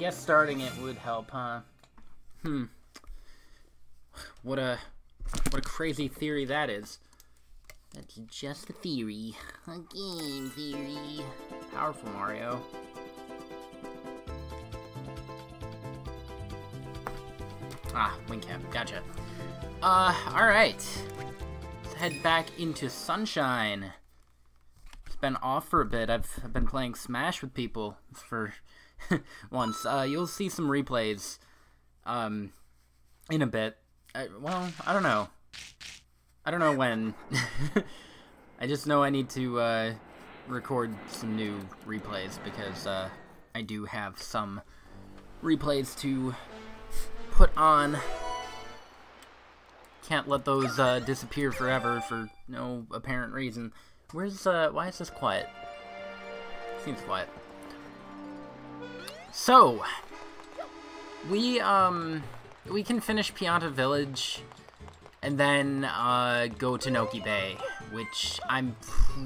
guess starting it would help, huh? Hmm. What a what a crazy theory that is. That's just a theory. A game theory. Powerful Mario. Ah, wing cap. Gotcha. Uh, alright. Let's head back into Sunshine. It's been off for a bit. I've, I've been playing Smash with people for once. Uh, you'll see some replays um, in a bit. I, well, I don't know. I don't know when. I just know I need to uh, record some new replays because uh, I do have some replays to put on. Can't let those uh, disappear forever for no apparent reason. Where's, uh, why is this quiet? Seems quiet. So, we, um, we can finish Pianta Village and then, uh, go to Noki Bay, which I'm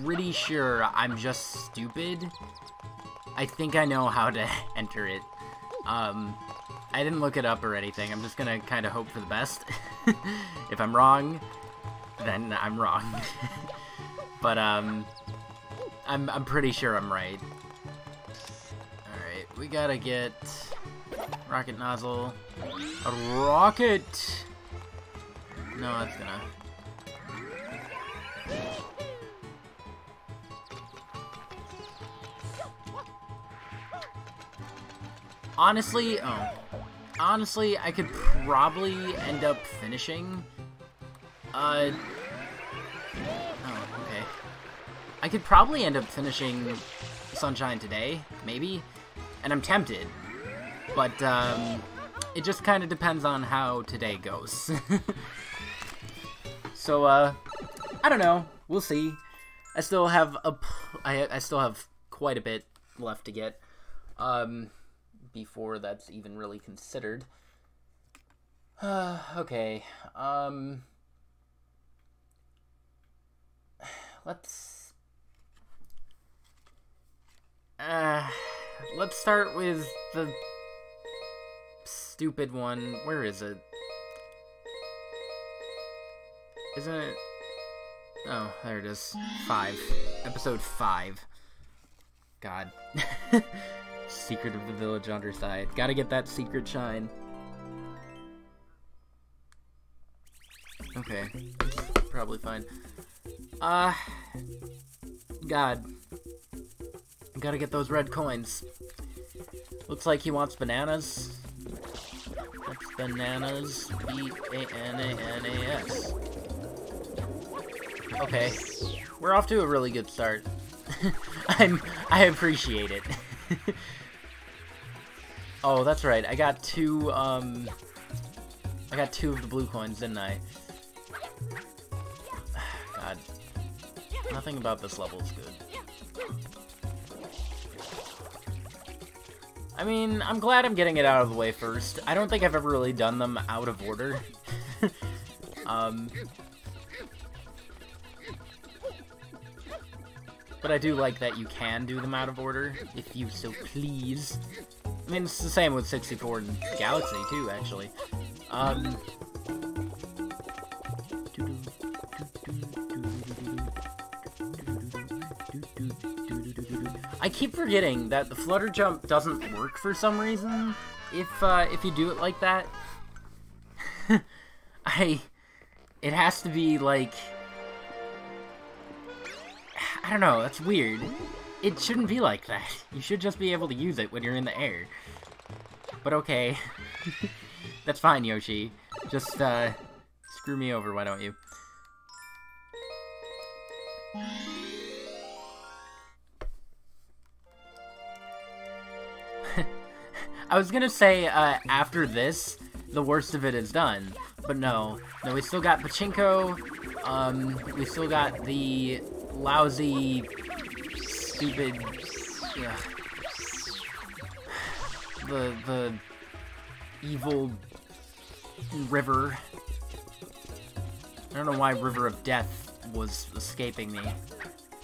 pretty sure I'm just stupid. I think I know how to enter it. Um, I didn't look it up or anything. I'm just gonna kind of hope for the best. if I'm wrong, then I'm wrong. but, um, I'm, I'm pretty sure I'm right we gotta get rocket nozzle. A rocket! No, that's gonna... Honestly, oh. Honestly, I could probably end up finishing. Uh... Oh, okay. I could probably end up finishing Sunshine today, maybe and I'm tempted. But, um, it just kind of depends on how today goes. so, uh, I don't know. We'll see. I still have a, I, I still have quite a bit left to get, um, before that's even really considered. Uh, okay, um, let's, uh, let's start with the stupid one. Where is it? Isn't it? Oh, there it is. Five. Episode five. God. secret of the village underside. Gotta get that secret shine. Okay. Probably fine. Uh... God. Gotta get those red coins. Looks like he wants bananas. That's bananas. B-A-N-A-N-A-S. Okay. We're off to a really good start. I'm I appreciate it. oh, that's right. I got two um I got two of the blue coins, didn't I? God. Nothing about this level is good. I mean, I'm glad I'm getting it out of the way first. I don't think I've ever really done them out of order. um, but I do like that you can do them out of order, if you so please. I mean, it's the same with 64 and Galaxy, too, actually. Um, I keep forgetting that the flutter jump doesn't work for some reason if uh, if you do it like that, I it has to be like I don't know. That's weird. It shouldn't be like that. You should just be able to use it when you're in the air. But okay. That's fine, Yoshi. Just, uh, screw me over, why don't you? I was gonna say, uh, after this, the worst of it is done. But no. No, we still got Pachinko, um, we still got the lousy, stupid, yeah, the, the evil river. I don't know why River of Death was escaping me.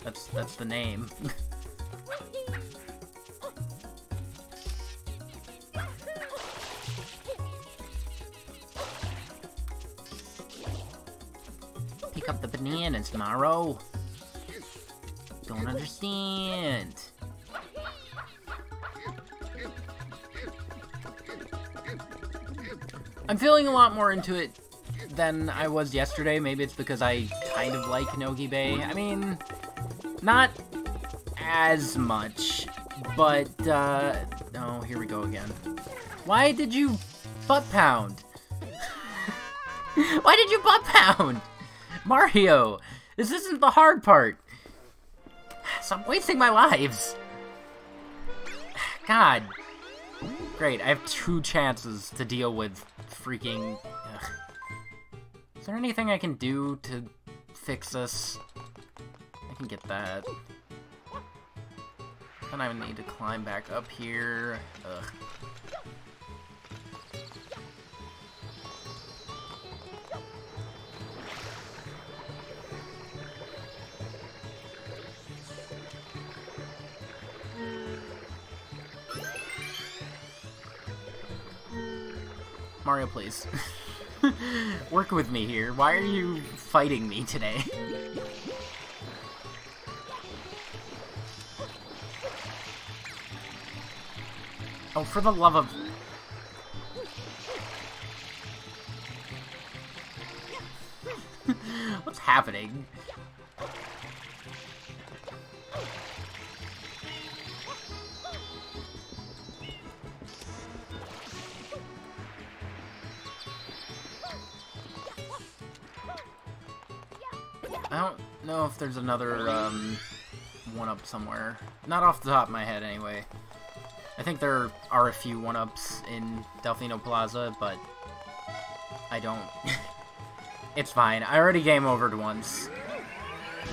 That's, that's the name. Maro. Don't understand. I'm feeling a lot more into it than I was yesterday. Maybe it's because I kind of like Noki Bay. I mean, not as much, but, uh, oh, here we go again. Why did you butt pound? Why did you butt pound? Mario, this isn't the hard part. So I'm wasting my lives. God. Great, I have two chances to deal with freaking... Ugh. Is there anything I can do to fix this? I can get that. Then I need to climb back up here. Ugh. Mario, please. Work with me here. Why are you fighting me today? oh, for the love of... What's happening? Another um, one-up somewhere. Not off the top of my head, anyway. I think there are a few one-ups in Delfino Plaza, but I don't... it's fine. I already game overed once.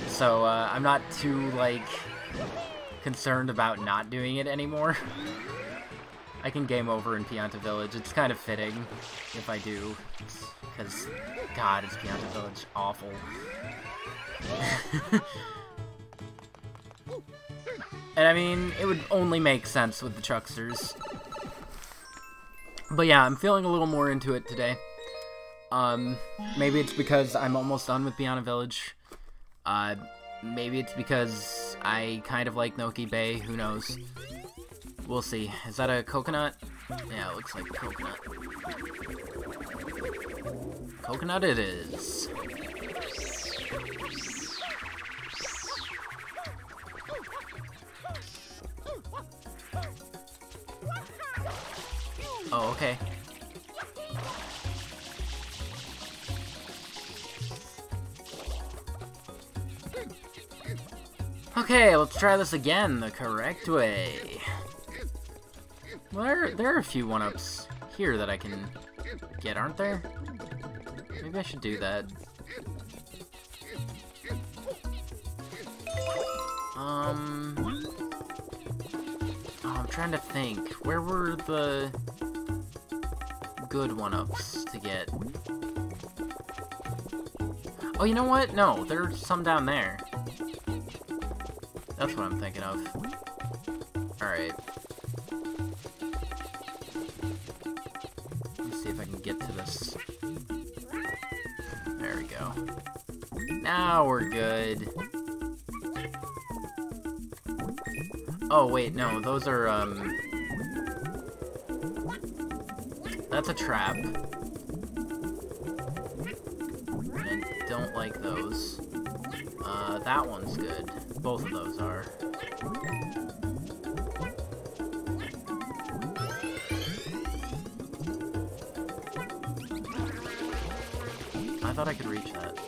So, uh, I'm not too, like, concerned about not doing it anymore. I can game over in Pianta Village. It's kind of fitting if I do. Because, God, is Pianta Village awful. and I mean, it would only make sense with the Chucksters. But yeah, I'm feeling a little more into it today. Um, maybe it's because I'm almost done with Pianta Village. Uh, maybe it's because I kind of like Noki Bay, who knows. We'll see. Is that a coconut? Yeah, it looks like a coconut. Coconut it is. Oh, okay. Okay, let's try this again the correct way. Well, there, there are a few one-ups here that I can get, aren't there? Maybe I should do that. Um... Oh, I'm trying to think. Where were the good one-ups to get? Oh, you know what? No, there's some down there. That's what I'm thinking of. Alright. Let's see if I can get to this. There we go. Now we're good. Oh, wait, no, those are, um... that's a trap. I don't like those. Uh, that one's good. Both of those are. I thought I could reach that.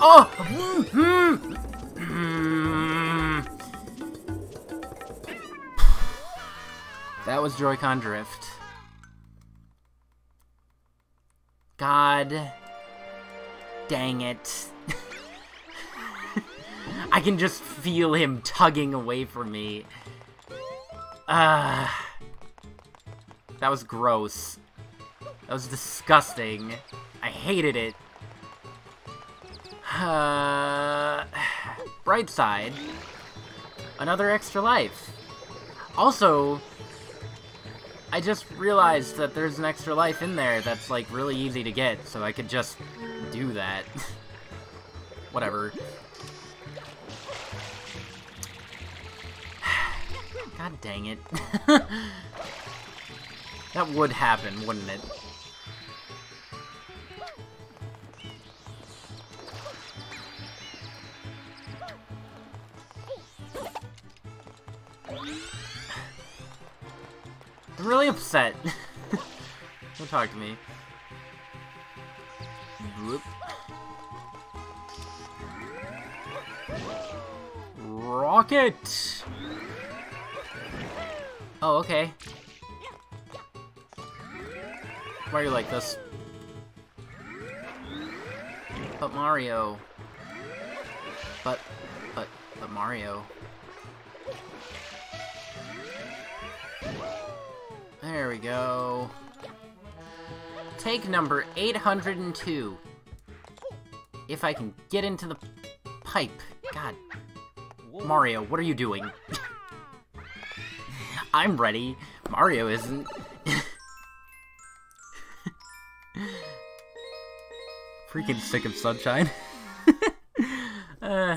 Oh! That was Joy-Con Drift. God dang it. I can just feel him tugging away from me. Ah. Uh, that was gross. That was disgusting. I hated it. Uh, bright side. Another extra life. Also, I just realized that there's an extra life in there that's, like, really easy to get, so I could just do that. Whatever. God dang it. that would happen, wouldn't it? I'm really upset. Don't talk to me. Rocket! Oh, okay. Why are you like this? But Mario. But, but, but Mario. There we go. Take number 802. If I can get into the pipe. God. Mario, what are you doing? I'm ready. Mario isn't. Freaking sick of sunshine. uh,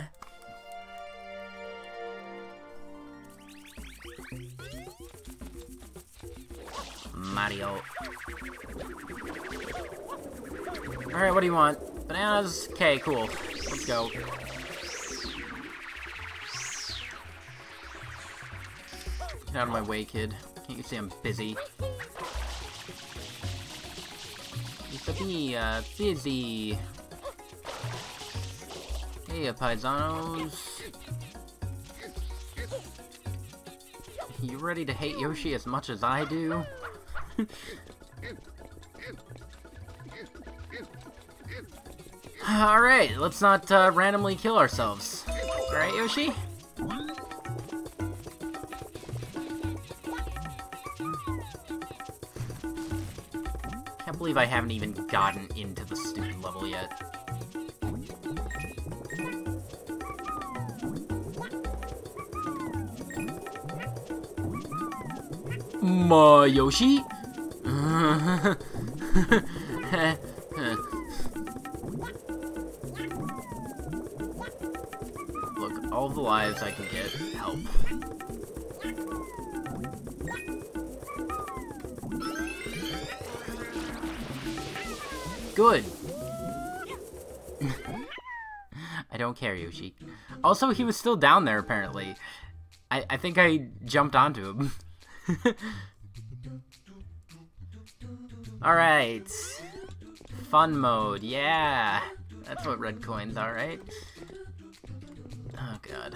You want? Bananas? Okay, cool. Let's go. Get out of my way, kid. Can't you see I'm busy? Used to be, uh, busy. Hey, uh, paisanos. You ready to hate Yoshi as much as I do? Alright, let's not uh, randomly kill ourselves. Alright, Yoshi? Can't believe I haven't even gotten into the stupid level yet. My Yoshi? Good. I don't care, Yoshi. Also, he was still down there, apparently. I, I think I jumped onto him. Alright. Fun mode, yeah. That's what red coins are, right? Oh god.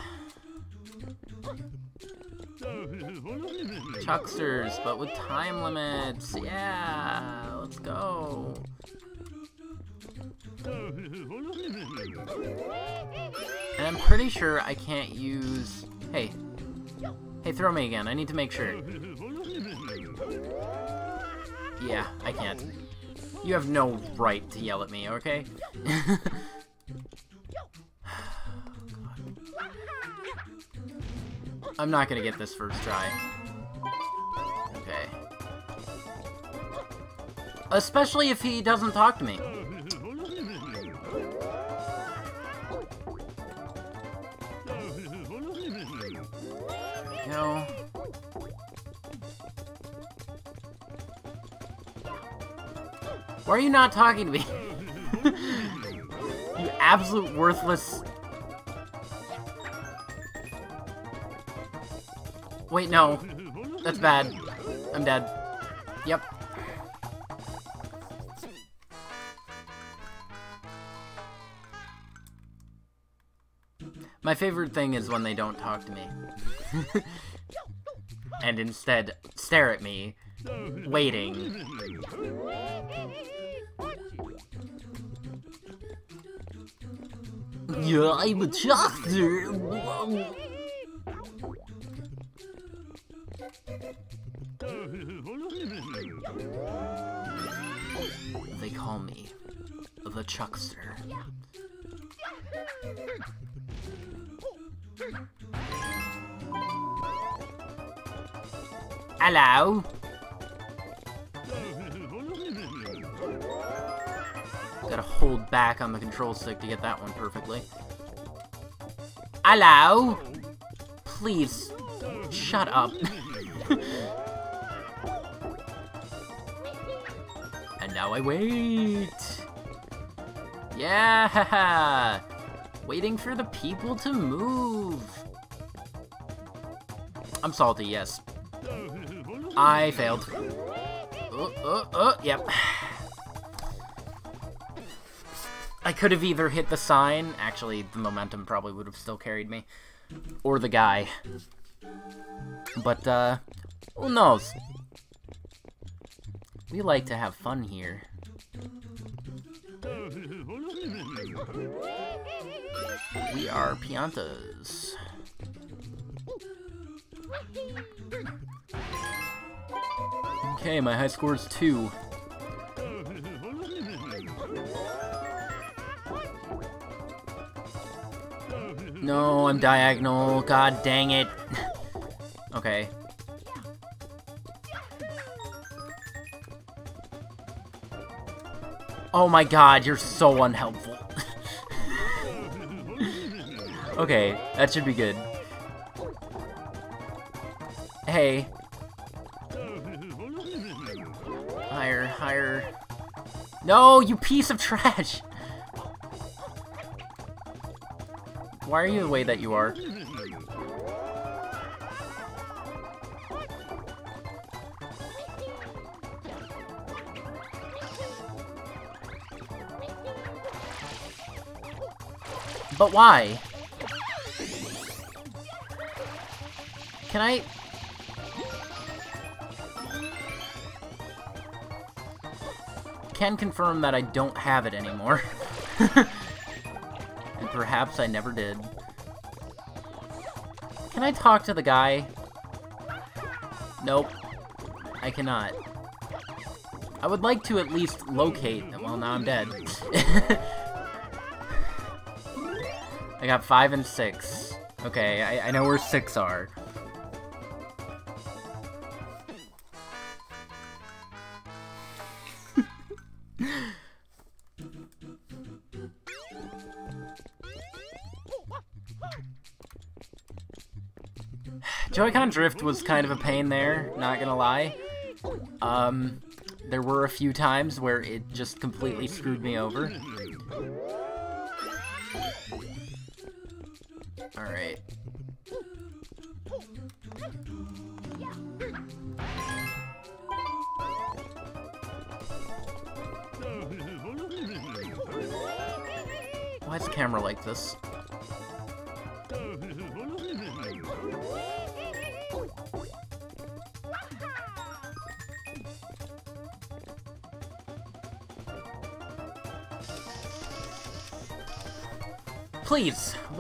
Chucksters, but with time limits. Yeah, let's go. And I'm pretty sure I can't use... Hey. Hey, throw me again. I need to make sure. Yeah, I can't. You have no right to yell at me, okay? I'm not gonna get this first try. Okay. Especially if he doesn't talk to me. No. Why are you not talking to me? you absolute worthless... Wait, no. That's bad. I'm dead. Yep. My favorite thing is when they don't talk to me. And instead stare at me, waiting. Yeah, I'm a doctor. They call me the Chuckster. Hello? Gotta hold back on the control stick to get that one perfectly. Hello? Please, shut up. and now I wait. Yeah! Waiting for the people to move. I'm salty, yes. I failed. Oh, oh, oh, yep. I could have either hit the sign, actually the momentum probably would have still carried me, or the guy. But, uh, who knows? We like to have fun here. We are Piantas. Okay, my high score is two. No, I'm diagonal. God dang it. okay. Oh my god, you're so unhelpful. okay, that should be good. Hey. Higher, higher. No, you piece of trash! Why are you the way that you are? But why? Can I... Can confirm that I don't have it anymore. and perhaps I never did. Can I talk to the guy? Nope. I cannot. I would like to at least locate... Well, now I'm dead. I got five and six. Okay, I, I know where six are. Joy-Con drift was kind of a pain there, not gonna lie. Um, there were a few times where it just completely screwed me over. Alright. Why is the camera like this?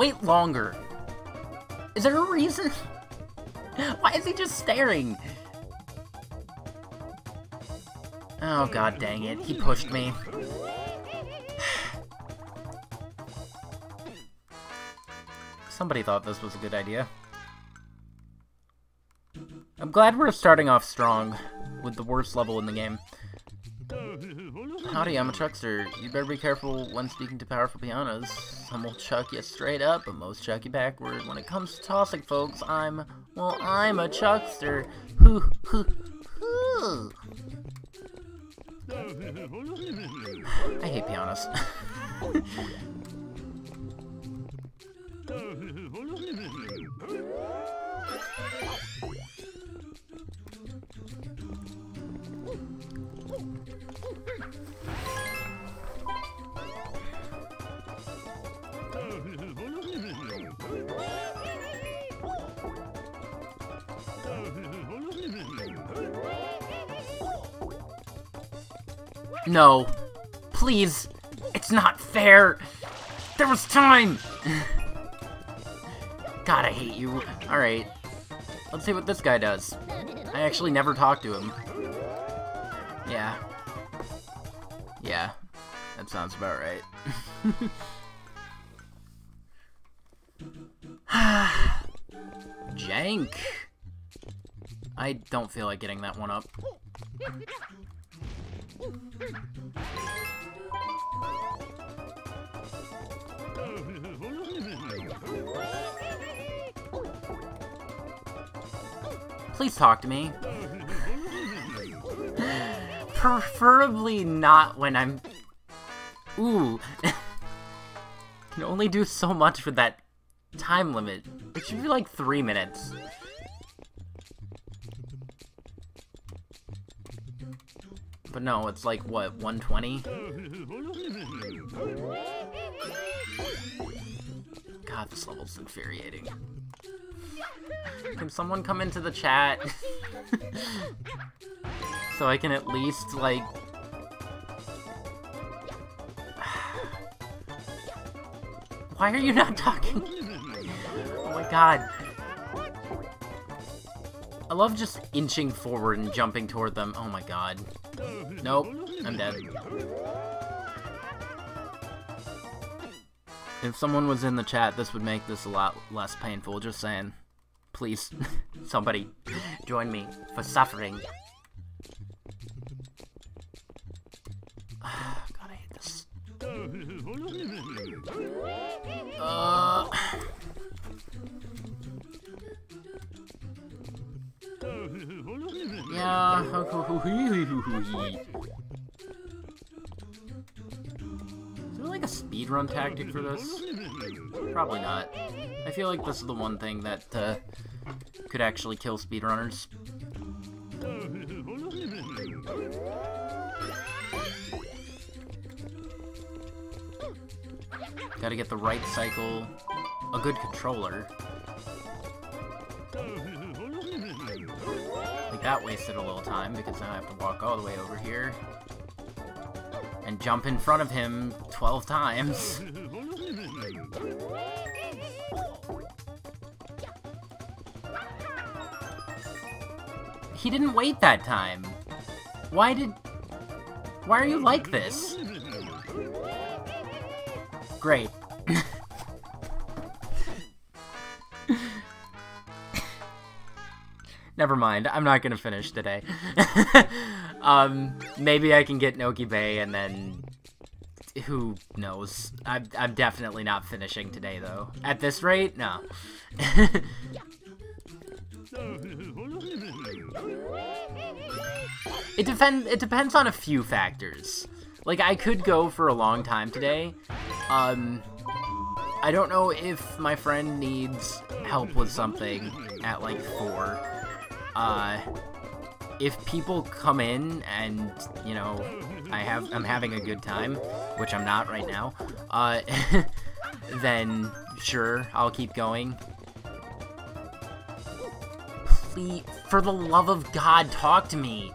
Wait longer. Is there a reason? Why is he just staring? Oh god dang it, he pushed me. Somebody thought this was a good idea. I'm glad we're starting off strong, with the worst level in the game. Howdy, I'm a Chuckster. You better be careful when speaking to powerful Piantas. Some will chuck you straight up, but most chuck you backward. When it comes to tossing, folks, I'm Well, I'm a chuckster. Hoo, hoo, hoo. I hate Piantas. No. Please. It's not fair. There was time. God, I hate you. Alright. Let's see what this guy does. I actually never talked to him. Yeah. Yeah. That sounds about right. Jank. I don't feel like getting that one up. Please talk to me. Preferably not when I'm... Ooh. Can only do so much with that time limit. It should be like three minutes. But no, it's like, what, 120? God, this level's infuriating. Can someone come into the chat? so I can at least, like... Why are you not talking? oh my god. I love just inching forward and jumping toward them. Oh my god. Nope, I'm dead. If someone was in the chat, this would make this a lot less painful, just saying. Please, somebody, join me for suffering. God, I hate this. Uh... Yeah. Is there like a speedrun tactic for this? Probably not. I feel like this is the one thing that uh, could actually kill speedrunners. Gotta get the right cycle, a good controller. That wasted a little time because now I have to walk all the way over here and jump in front of him 12 times. he didn't wait that time. Why did... Why are you like this? Great. Never mind. I'm not gonna finish today. um, maybe I can get Noki Bay and then who knows? I'm, I'm definitely not finishing today, though. At this rate, no. it depends. It depends on a few factors. Like I could go for a long time today. Um, I don't know if my friend needs help with something at like four uh, if people come in and you know I have I'm having a good time, which I'm not right now, uh, then sure I'll keep going. Please, for the love of God, talk to me.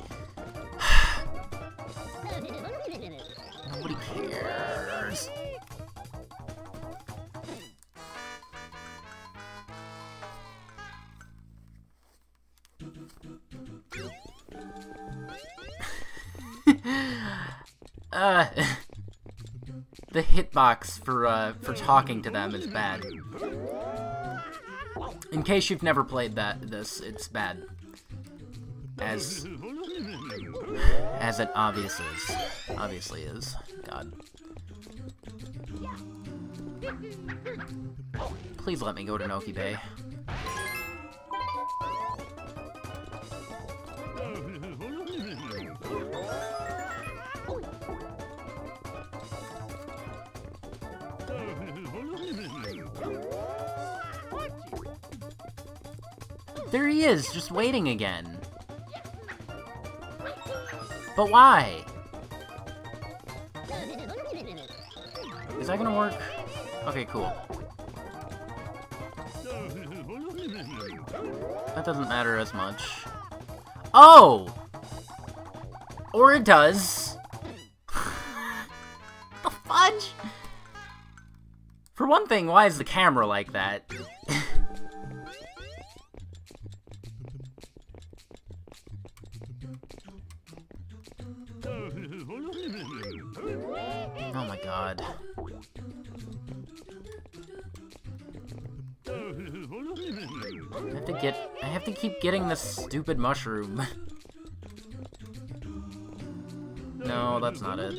Hitbox for uh, for talking to them is bad. In case you've never played that, this it's bad. As as it obvious is, obviously is. God. Please let me go to Noki Bay. Is, just waiting again. But why? Is that gonna work? Okay, cool. That doesn't matter as much. Oh! Or it does. the fudge? For one thing, why is the camera like that? Stupid mushroom. no, that's not it.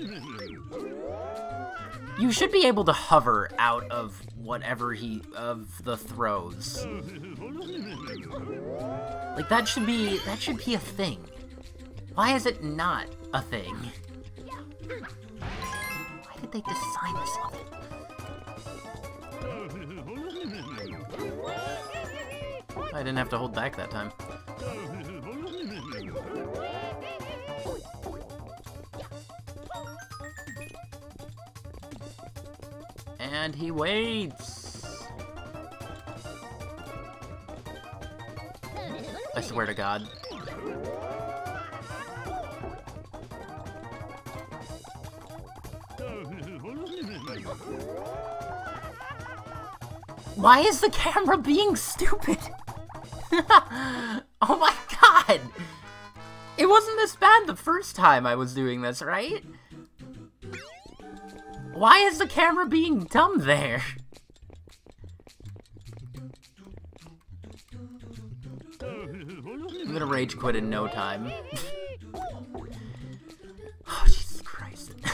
You should be able to hover out of whatever he- of the throws. Like, that should be- that should be a thing. Why is it not a thing? Why did they design this? I didn't have to hold back that time. And he waits. I swear to God. Why is the camera being stupid? oh my god! It wasn't this bad the first time I was doing this, right? Why is the camera being dumb there? I'm gonna rage quit in no time. oh, Jesus Christ.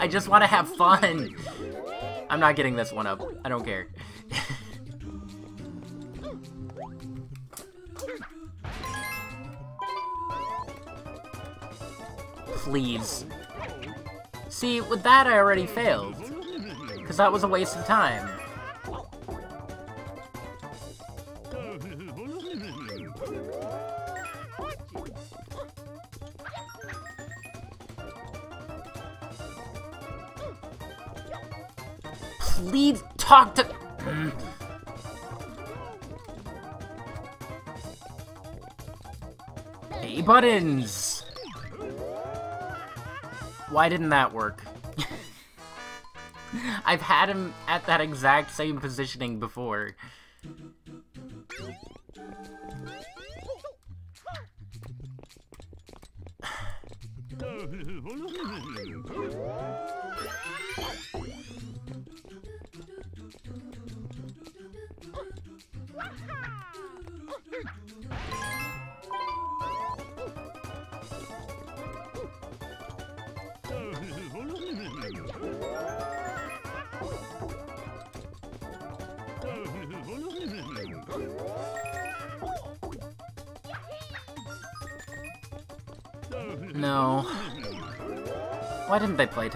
I just want to have fun! I'm not getting this one up. I don't care. Please. See, with that I already failed. Because that was a waste of time. Please talk to... A buttons! Why didn't that work? I've had him at that exact same positioning before.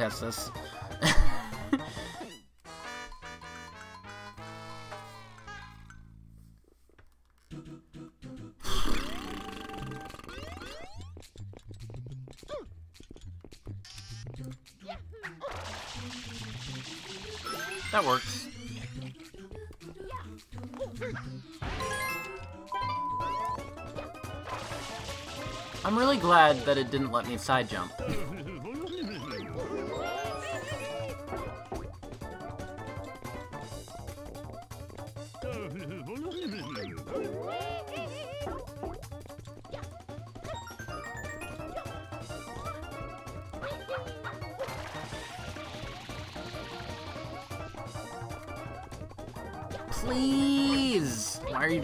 This? that works. I'm really glad that it didn't let me side jump.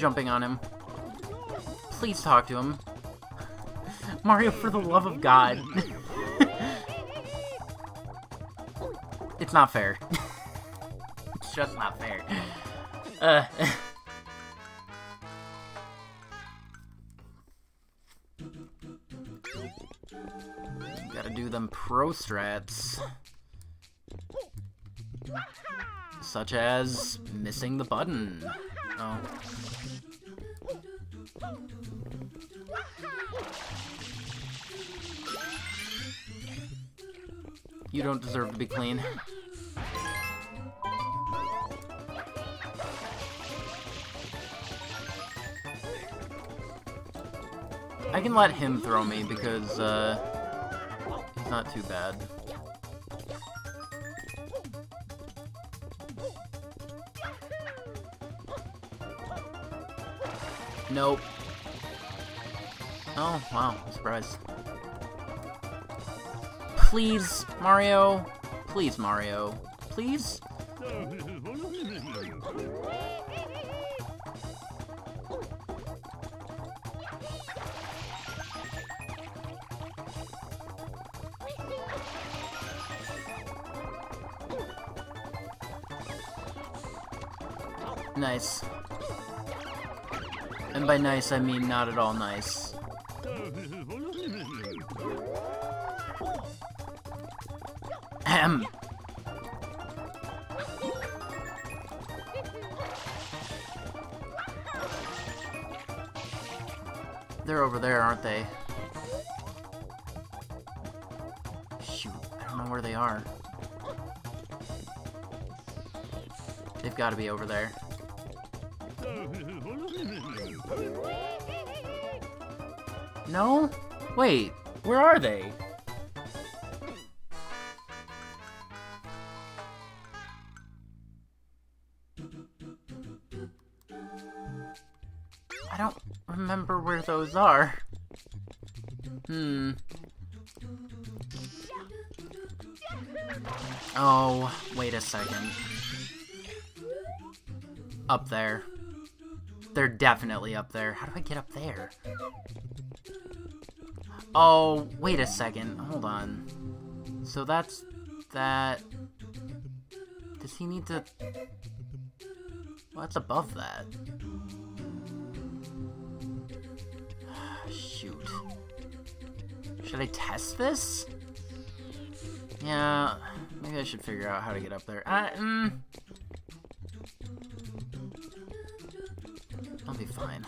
Jumping on him? Please talk to him. Mario, for the love of God. it's not fair. it's just not fair. Uh... Gotta do them pro strats. Such as missing the button. Oh. Don't deserve to be clean. I can let him throw me because, uh, he's not too bad. Nope. Oh, wow, surprise. Please, Mario. Please, Mario. Please? Nice. And by nice, I mean not at all nice. They've got to be over there. No? Wait, where are they? I don't remember where those are. Hmm. Oh, wait a second. Up there. They're definitely up there. How do I get up there? Oh, wait a second. Hold on. So that's that. Does he need to... Well, that's above that. Shoot. Should I test this? Yeah, maybe I should figure out how to get up there. Uh, mm, I'll be fine.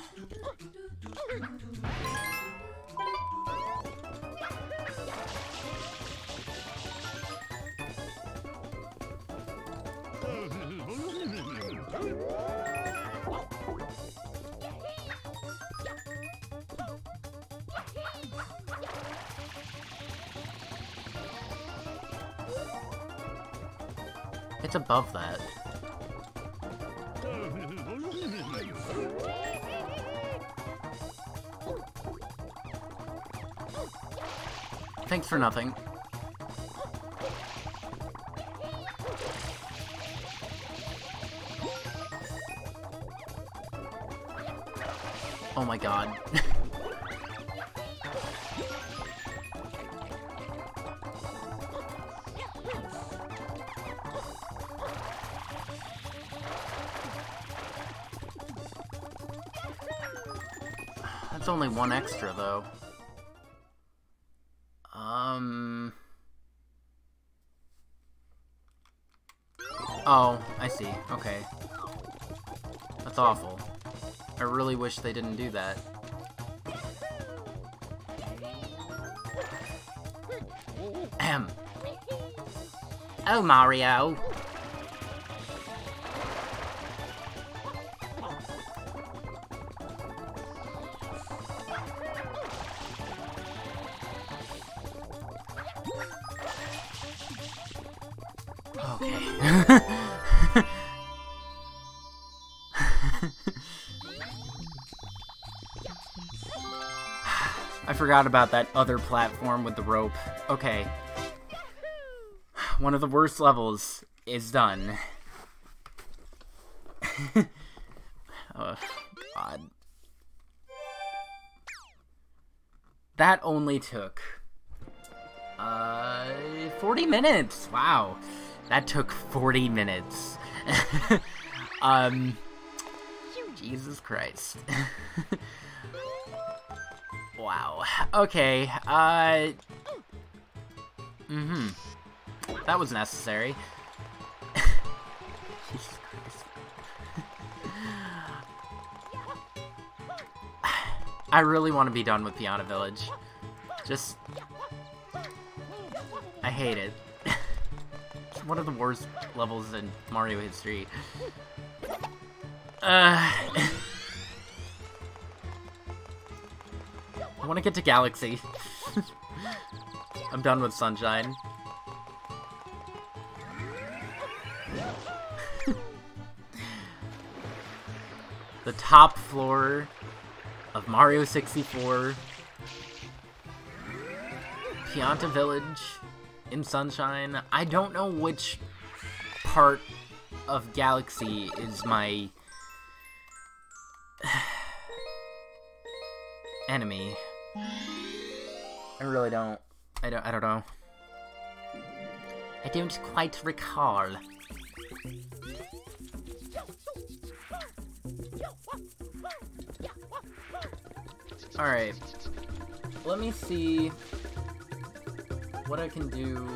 It's above that. Thanks for nothing. Oh my god. That's only one extra, though. Okay. That's awful. I really wish they didn't do that. Ahem. Oh, Mario. Forgot about that other platform with the rope. Okay. One of the worst levels is done. oh, God. That only took... Uh, 40 minutes! Wow. That took 40 minutes. um... Jesus Christ. wow. Okay, uh... Mm-hmm. That was necessary. Jesus Christ. I really want to be done with Pianta Village. Just... I hate it. it's one of the worst levels in Mario history. Uh... want to get to Galaxy. I'm done with Sunshine. the top floor of Mario 64, Pianta Village in Sunshine. I don't know which part of Galaxy is my enemy. I really don't. I don't. I don't know. I don't quite recall. Alright. Let me see what I can do.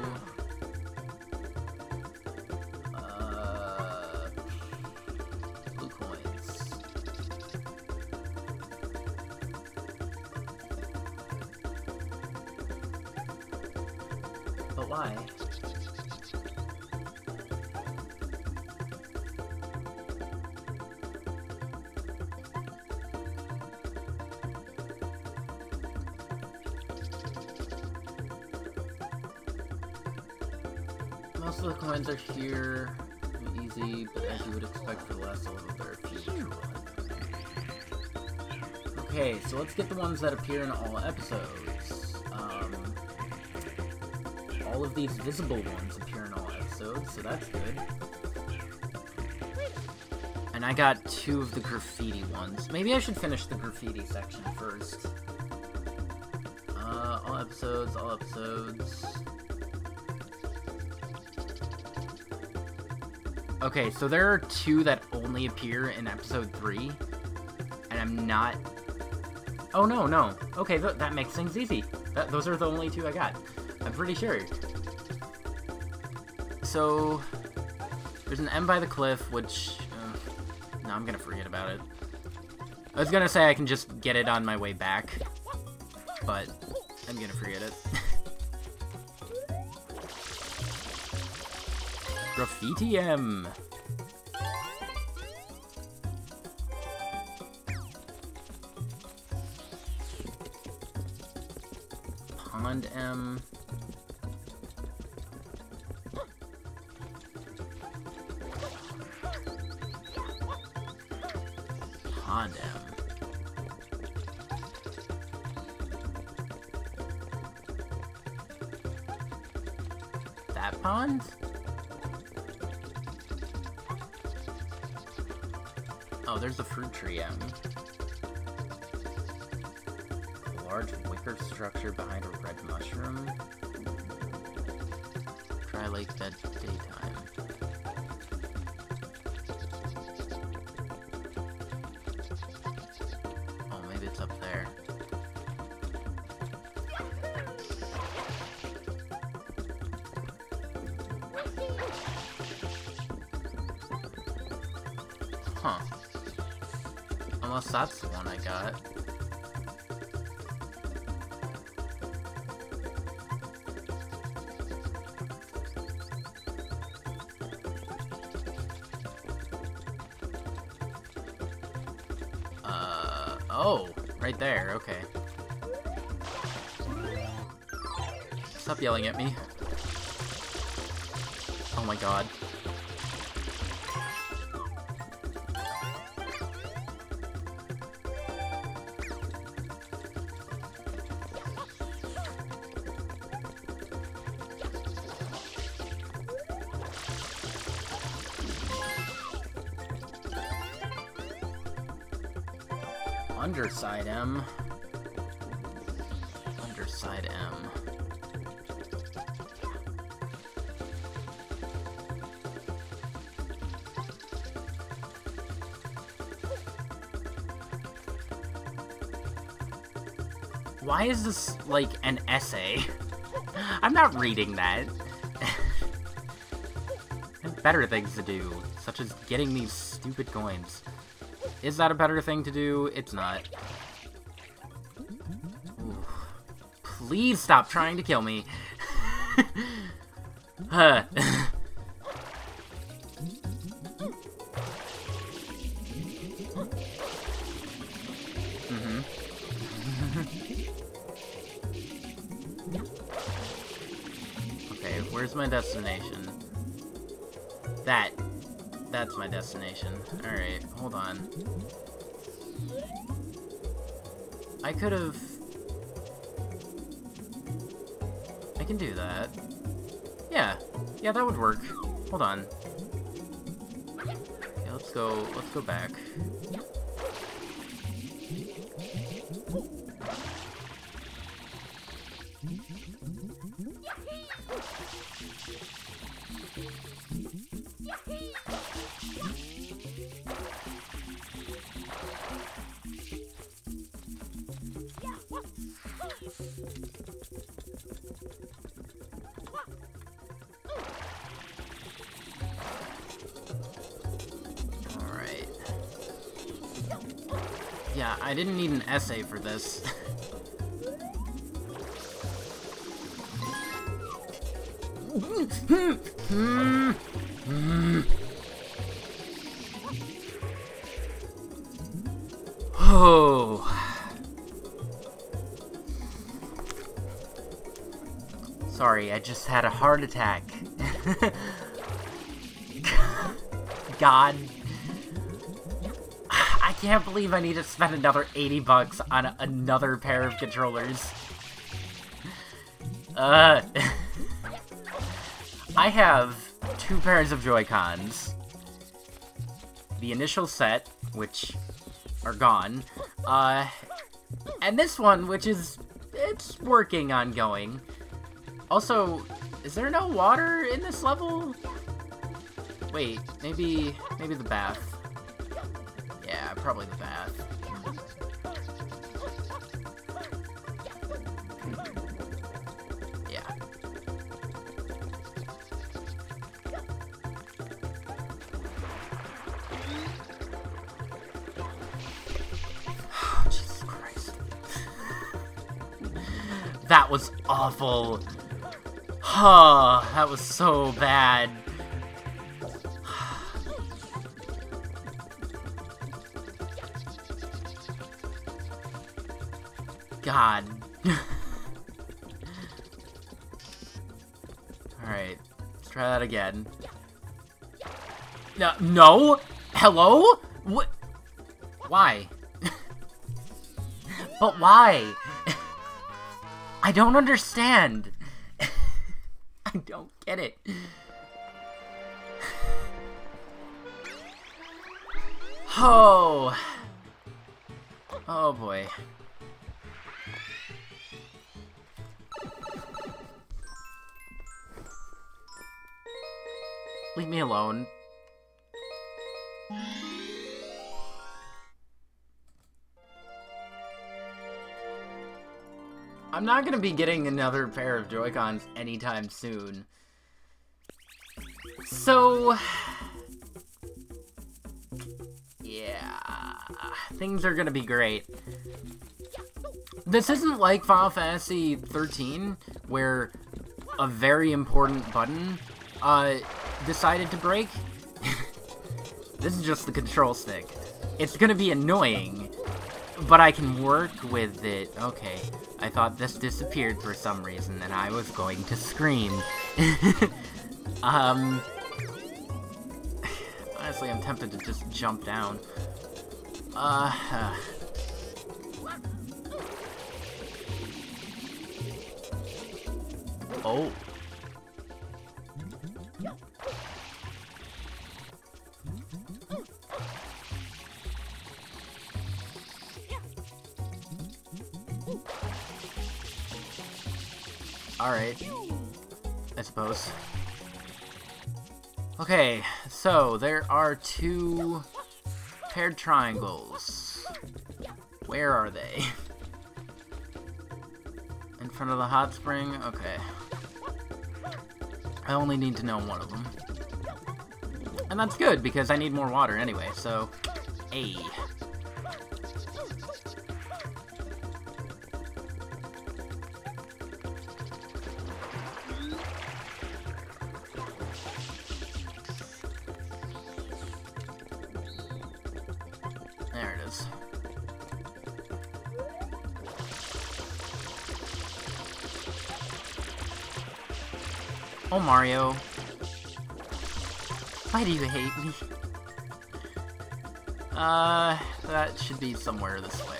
Why? Most of the coins are here, easy, but as you would expect for the last level, there are a few Okay, so let's get the ones that appear in all episodes. Of these visible ones appear in all episodes, so that's good. And I got two of the graffiti ones. Maybe I should finish the graffiti section first. Uh, all episodes, all episodes. Okay, so there are two that only appear in episode 3, and I'm not... Oh, no, no. Okay, th that makes things easy. That, those are the only two I got. I'm pretty sure. So, there's an M by the cliff, which... Uh, no, I'm gonna forget about it. I was gonna say I can just get it on my way back, but I'm gonna forget it. Graffiti M. right there, okay. Stop yelling at me. Oh my god. Why is this, like, an essay? I'm not reading that. Better things to do, such as getting these stupid coins. Is that a better thing to do? It's not. Please stop trying to kill me. huh. My destination. Alright, hold on. I could have... I can do that. Yeah. Yeah, that would work. Hold on. Okay, let's go, let's go back. Essay for this. oh. Sorry, I just had a heart attack. God. I can't believe I need to spend another 80 bucks on another pair of controllers. Uh... I have two pairs of Joy-Cons. The initial set, which are gone. Uh... And this one, which is... It's working ongoing. Also, is there no water in this level? Wait, maybe... Maybe the bath. Probably bath. Yeah. Jesus Christ. that was awful. Huh, that was so bad. Again. No, no? Hello? What? Why? but why? I don't understand. I don't get it. Oh. Not gonna be getting another pair of Joy-Cons anytime soon. So... Yeah... Things are gonna be great. This isn't like Final Fantasy 13, where a very important button uh, decided to break. this is just the control stick. It's gonna be annoying, but I can work with it. Okay, I thought this disappeared for some reason, and I was going to scream. um... Honestly, I'm tempted to just jump down. Uh... Oh. So there are two paired triangles. Where are they? In front of the hot spring? Okay. I only need to know one of them. And that's good, because I need more water anyway, so... A. Mario. Why do you hate me? Uh, that should be somewhere this way.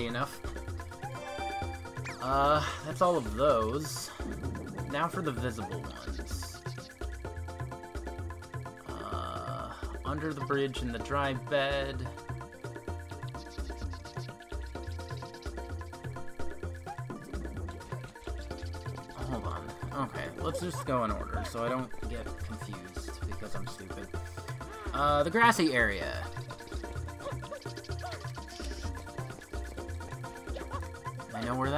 Enough. Uh, that's all of those. Now for the visible ones. Uh, under the bridge in the dry bed. Hold on. Okay, let's just go in order so I don't get confused because I'm stupid. Uh, the grassy area.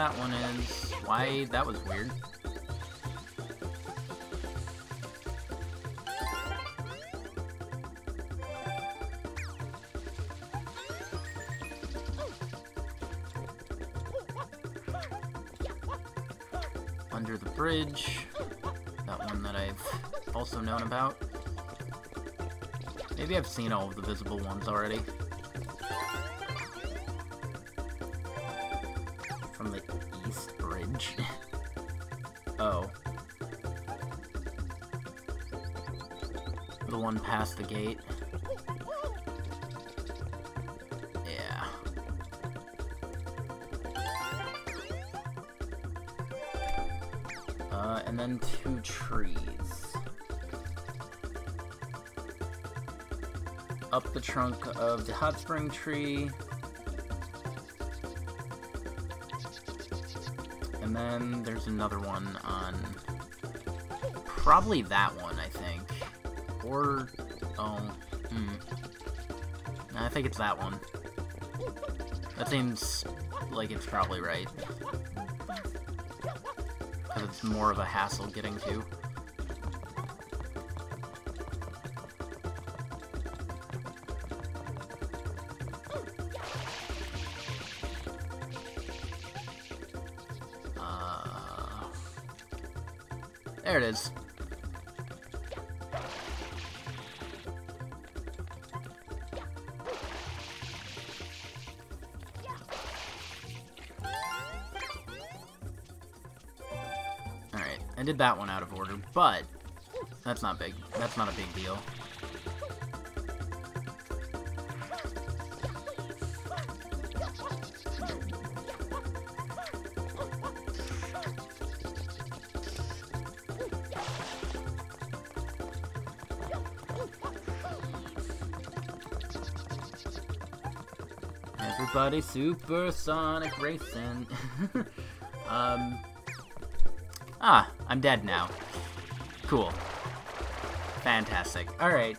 That one is. Why? That was weird. Under the bridge. That one that I've also known about. Maybe I've seen all of the visible ones already. Trunk of the hot spring tree. And then there's another one on... Probably that one, I think. Or... Oh, hmm. I think it's that one. That seems like it's probably right. Because it's more of a hassle getting to. Did that one out of order, but that's not big. That's not a big deal. Everybody supersonic racing. um. Ah, I'm dead now. Cool. Fantastic. Alright.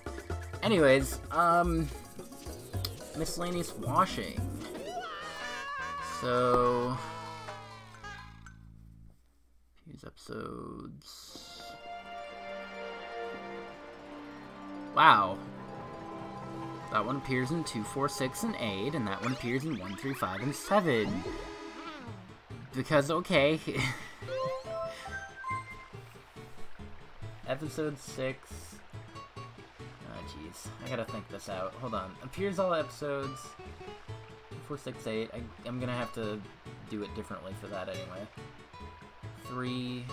Anyways, um. Miscellaneous washing. So. These episodes. Wow. That one appears in 2, 4, 6, and 8, and that one appears in 1, 3, 5, and 7. Because, okay. Episode 6. Oh, jeez. I gotta think this out. Hold on. Appears all episodes. 4, 6, 8. I, I'm gonna have to do it differently for that anyway. 3.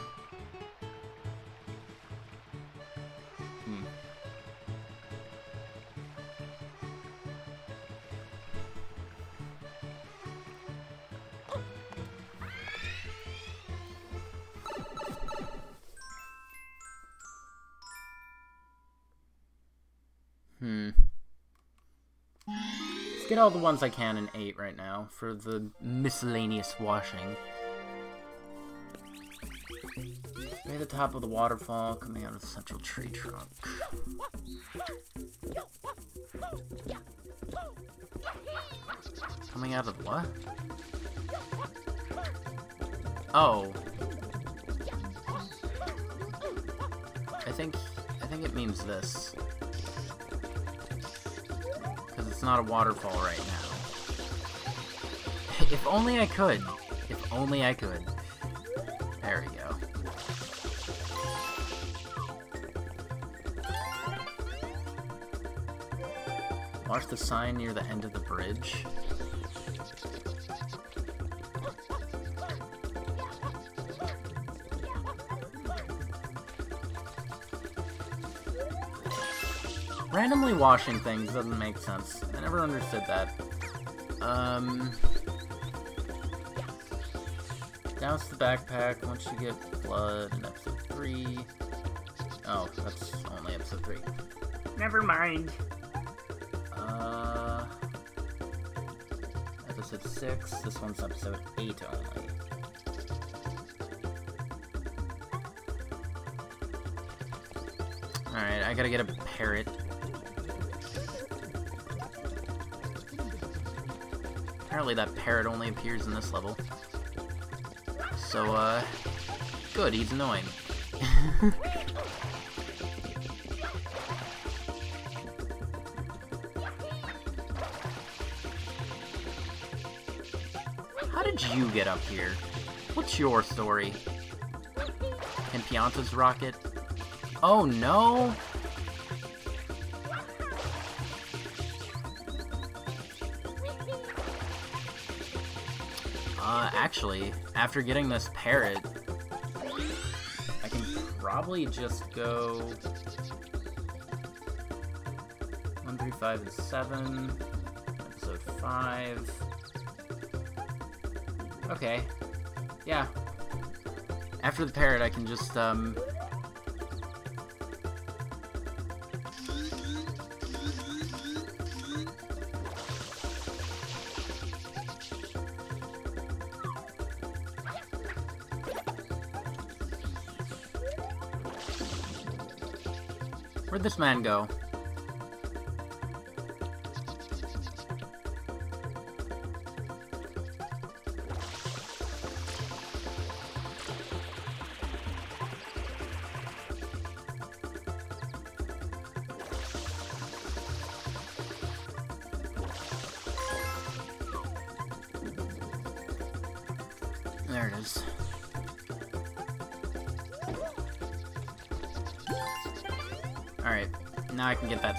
Get all the ones I can in 8 right now for the miscellaneous washing. Near the top of the waterfall coming out of the central tree trunk. Coming out of what? Oh. I think I think it means this. Not a waterfall right now. If only I could. If only I could. There we go. Watch the sign near the end of the bridge. Randomly washing things doesn't make sense. I never understood that. Um... Douse the backpack once you get blood in episode 3. Oh, that's only episode 3. Never mind. Uh... Episode 6. This one's episode 8 only. Alright, I gotta get a parrot. Apparently that parrot only appears in this level. So, uh, good, he's annoying. How did you get up here? What's your story? Can Pianta's rocket? Oh no! Actually, after getting this parrot, I can probably just go... 1, 3, 5, and 7, episode 5... Okay, yeah. After the parrot, I can just, um... this man go?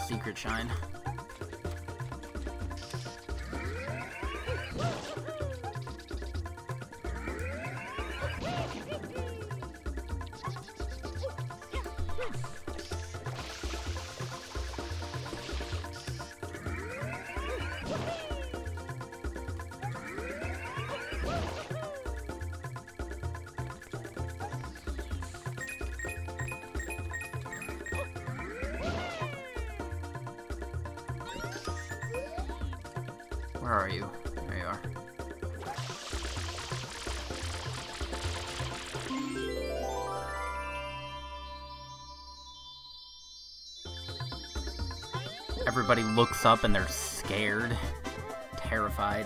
Secret shine. Everybody looks up and they're scared, terrified.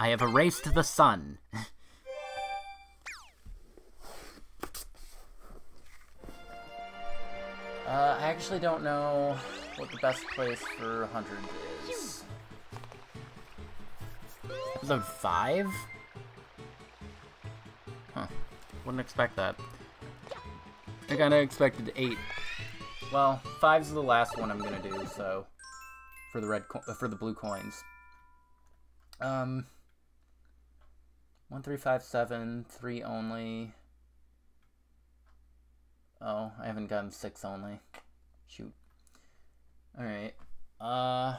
I have erased the sun. Uh, I actually don't know what the best place for 100 is. Episode 5? Huh. Wouldn't expect that. I kinda expected 8. Well, 5's the last one I'm gonna do, so... For the red uh, for the blue coins. Um... 1, 3, 5, 7, 3 only... Oh, I haven't gotten six only. Shoot. Alright. Uh...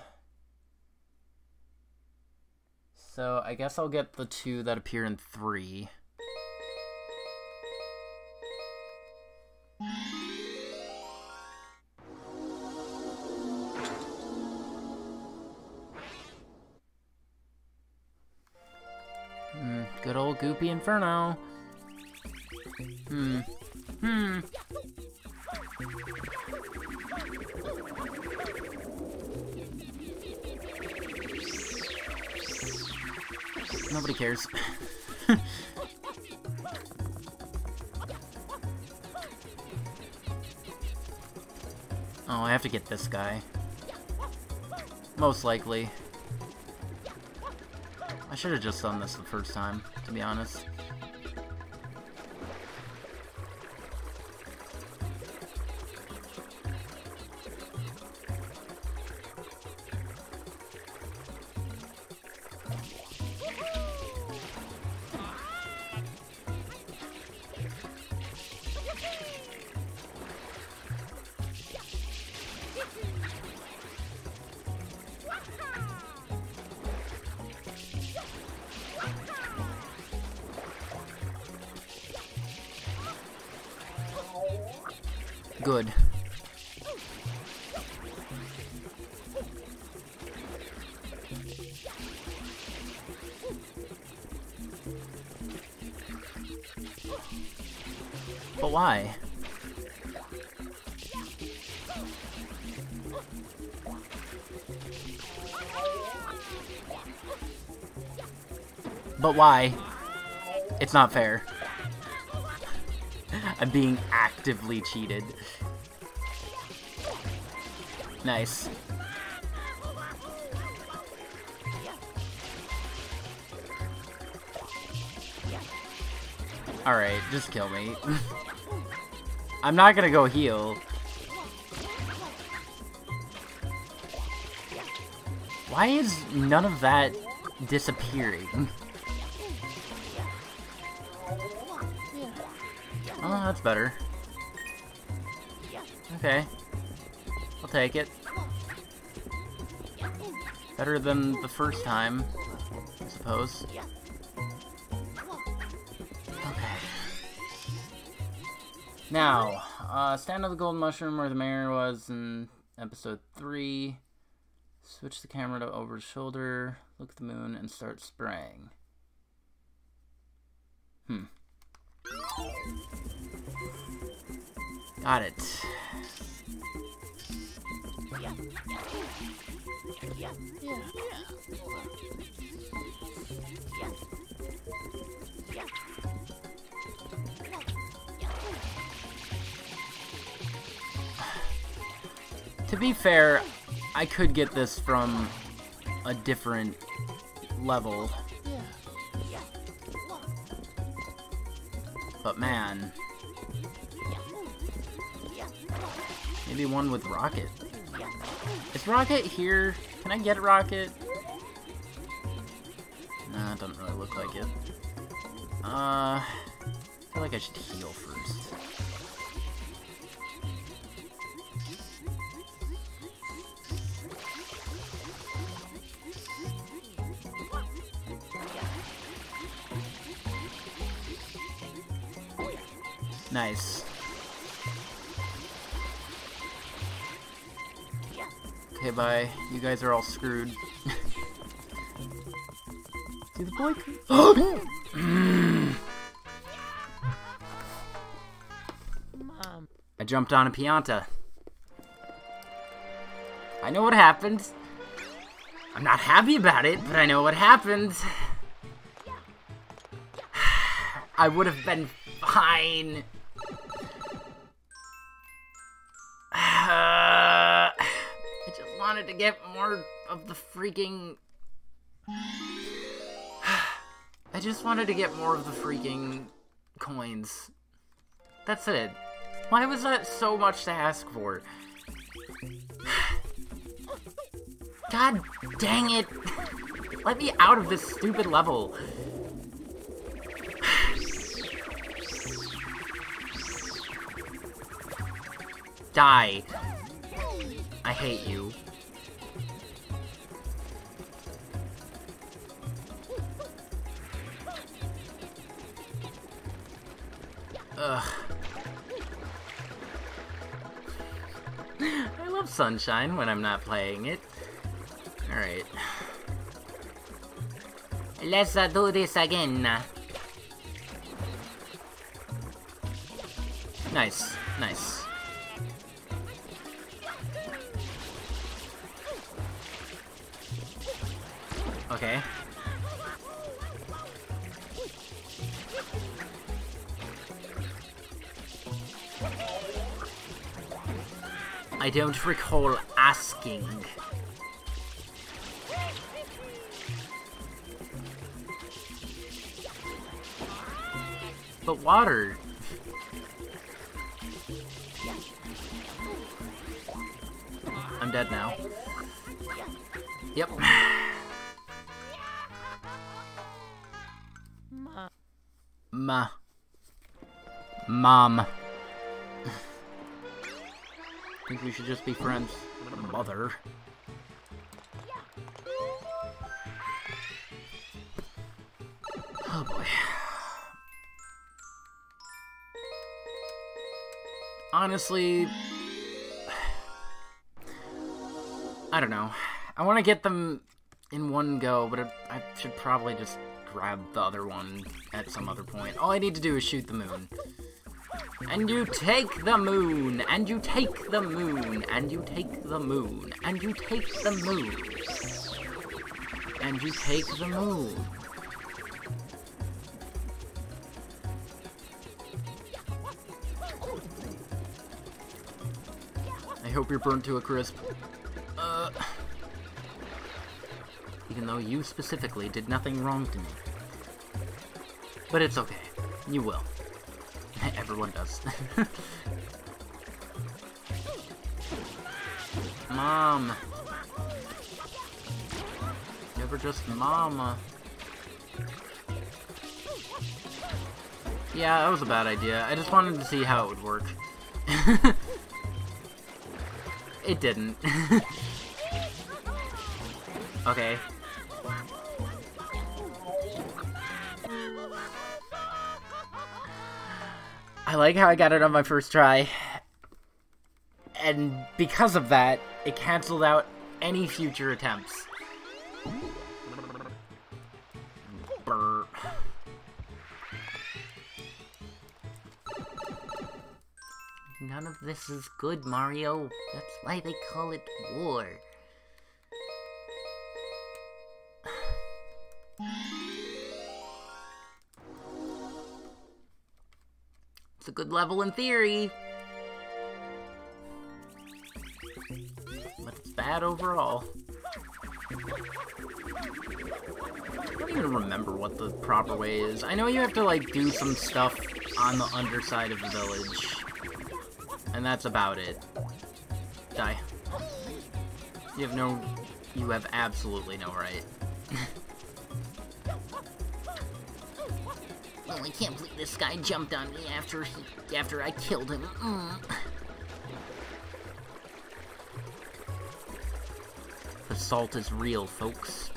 So, I guess I'll get the two that appear in three. Inferno. Hmm. Hmm. Nobody cares. Oh, I have to get this guy. Most likely. I should have just done this the first time to be honest. Why? It's not fair. I'm being actively cheated. Nice. Alright, just kill me. I'm not gonna go heal. Why is none of that disappearing? better. Okay. I'll take it. Better than the first time, I suppose. Okay. Now, uh, stand on the golden mushroom where the mayor was in episode 3. Switch the camera to over his shoulder, look at the moon, and start spraying. Got it. To be fair, I could get this from a different level. But man. Maybe one with Rocket. Is Rocket here? Can I get Rocket? Nah, it doesn't really look like it. Uh, I feel like I should heal first. All screwed. See the boy? Mom. I jumped on a Pianta. I know what happened. I'm not happy about it, but I know what happened. I would have been fine. Wanted to get more of the freaking... I just wanted to get more of the freaking coins. That's it. Why was that so much to ask for? God dang it! Let me out of this stupid level. Die. I hate you. Ugh. I love sunshine when I'm not playing it. Alright. Let's uh, do this again. Nice, nice. Okay. I don't recall asking. But water. I'm dead now. Yep. Ma. Mom. Think we should just be friends. Mother. Oh boy. Honestly, I don't know. I want to get them in one go, but I should probably just grab the other one at some other point. All I need to do is shoot the moon. And you take the moon, and you take the moon, and you take the moon, and you take the moon. And you take the moon. I hope you're burned to a crisp. Uh, even though you specifically did nothing wrong to me. But it's okay. You will. Everyone does. Mom. Never just mama. Yeah, that was a bad idea. I just wanted to see how it would work. it didn't. okay. I like how I got it on my first try. And because of that, it canceled out any future attempts. Brr. None of this is good, Mario. That's why they call it war. Good level in theory. But it's bad overall. I don't even remember what the proper way is. I know you have to, like, do some stuff on the underside of the village. And that's about it. Die. You have no... You have absolutely no right. I can't believe this guy jumped on me after he, after I killed him. Mm. Salt is real, folks.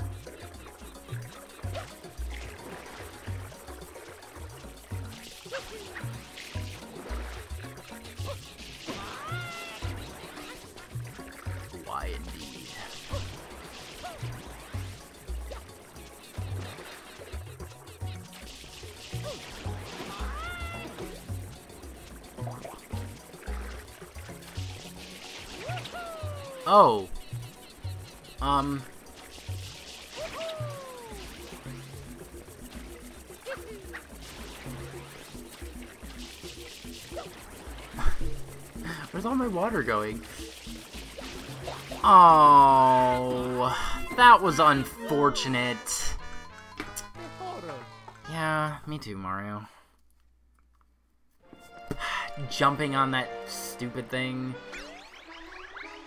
Jumping on that stupid thing.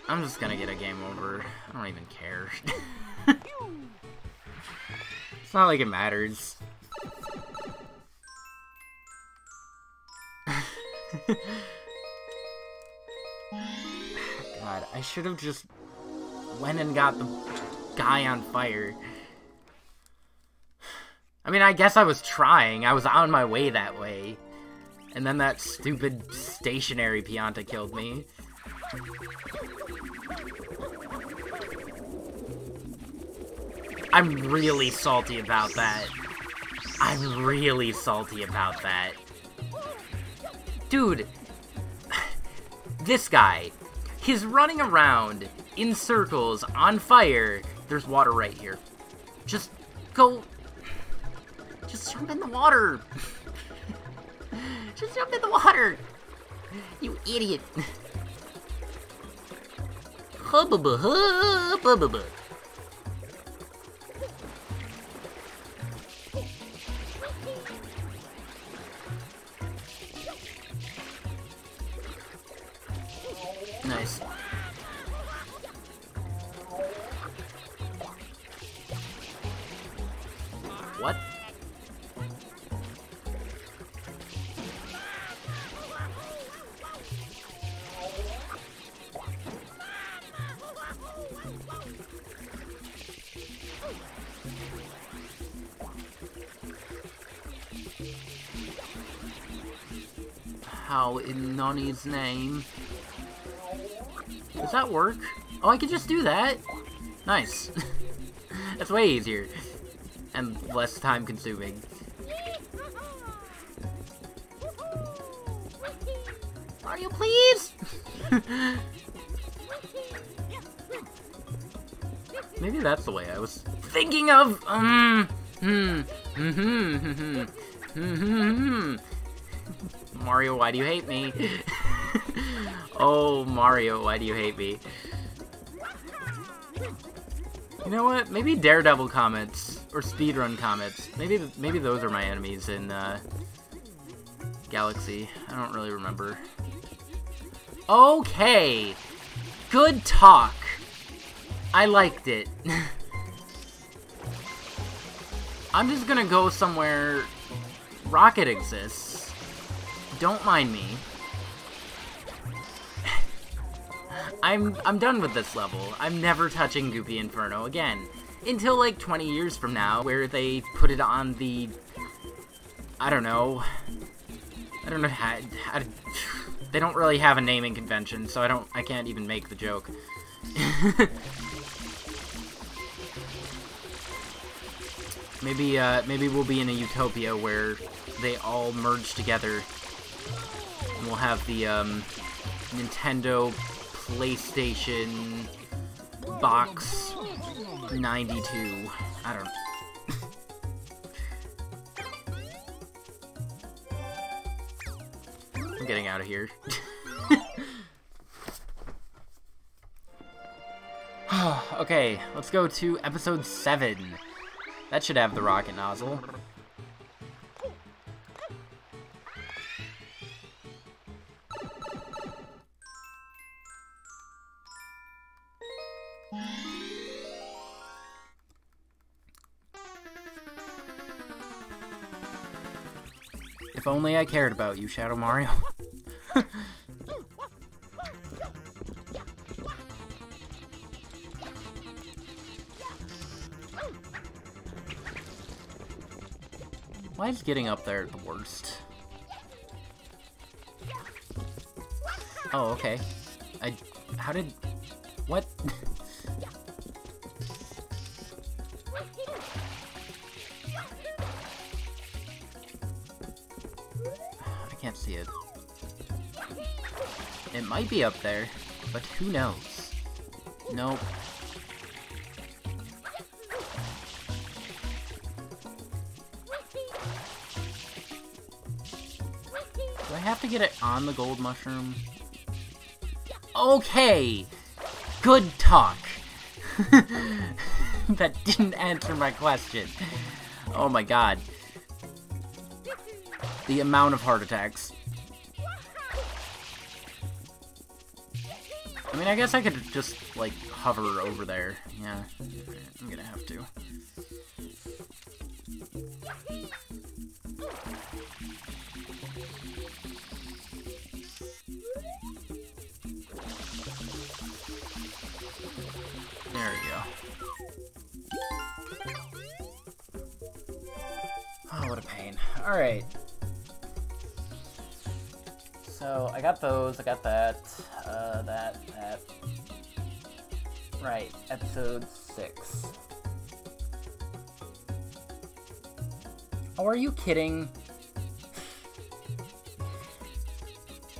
I'm just gonna get a game over. I don't even care. it's not like it matters. God, I should have just went and got the guy on fire. I mean, I guess I was trying. I was on my way that way. And then that stupid stationary Pianta killed me. I'm really salty about that. I'm really salty about that. Dude, this guy, he's running around in circles on fire. There's water right here. Just go, just jump in the water. Just jump in the water! You idiot! Hubba, hubba, hubba. Nani's name? Does that work? Oh, I could just do that? Nice. That's way easier. And less time consuming. Mario, please! Maybe that's the way I was thinking of. Um, hmm, hmm, hmm, hmm, hmm, hmm, Mario, why do you hate me? oh, Mario, why do you hate me? You know what? Maybe Daredevil comets or speedrun comets. Maybe maybe those are my enemies in uh, Galaxy. I don't really remember. Okay. Good talk. I liked it. I'm just gonna go somewhere Rocket exists. Don't mind me. I'm I'm done with this level. I'm never touching Goopy Inferno again. Until like 20 years from now, where they put it on the... I don't know. I don't know how... they don't really have a naming convention, so I don't... I can't even make the joke. maybe, uh, maybe we'll be in a utopia where they all merge together. And we'll have the, um, Nintendo PlayStation Box 92. I don't I'm getting out of here. okay, let's go to episode 7. That should have the rocket nozzle. If only I cared about you, Shadow Mario. Why is getting up there the worst? Oh, okay. I... How did... What? can't see it. It might be up there, but who knows? Nope. Do I have to get it on the gold mushroom? Okay! Good talk! that didn't answer my question. Oh my god the amount of heart attacks. I mean, I guess I could just, like, hover over there. Yeah, I'm gonna have to. There we go. Oh, what a pain. Alright. So, I got those, I got that, uh, that, that. Right, episode 6. Oh, are you kidding?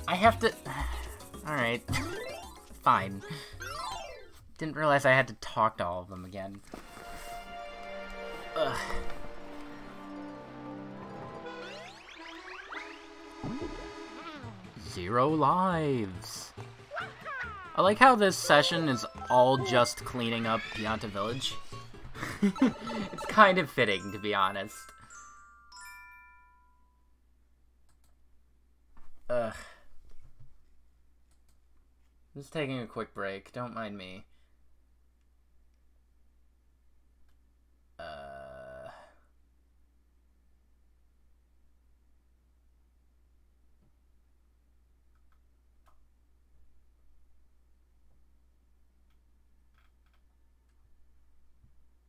I have to... Alright. Fine. Didn't realize I had to talk to all of them again. Ugh. Zero lives. I like how this session is all just cleaning up Pianta Village. it's kind of fitting, to be honest. Ugh. Just taking a quick break, don't mind me.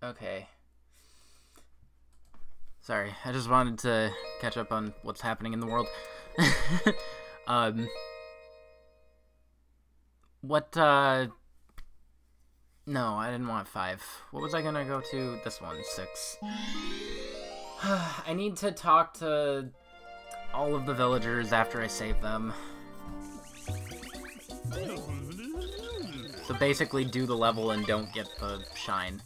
Okay. Sorry, I just wanted to catch up on what's happening in the world. um, what, uh, no, I didn't want five. What was I gonna go to? This one, six. I need to talk to all of the villagers after I save them. So basically do the level and don't get the shine.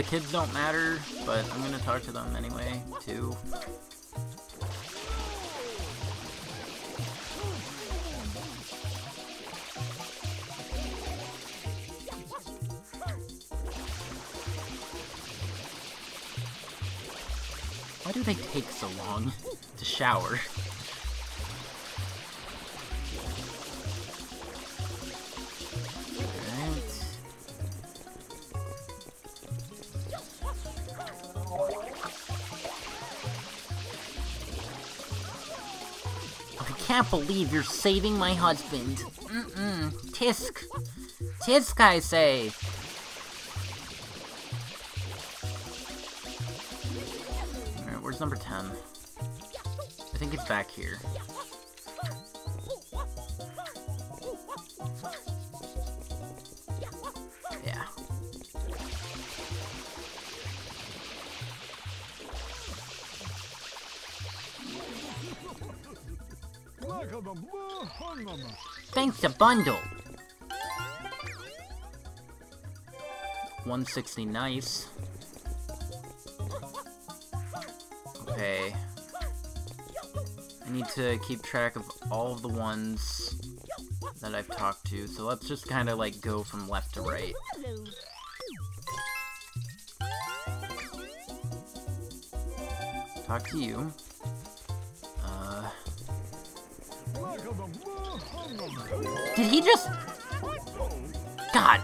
The kids don't matter, but I'm gonna talk to them anyway, too. Why do they take so long to shower? Can't believe you're saving my husband. Mm-mm. Tisk. Tisk, I say. Alright, where's number 10? I think it's back here. Thanks to Bundle. 160 nice. Okay. I need to keep track of all of the ones that I've talked to, so let's just kind of like go from left to right. Talk to you. Did he just... God.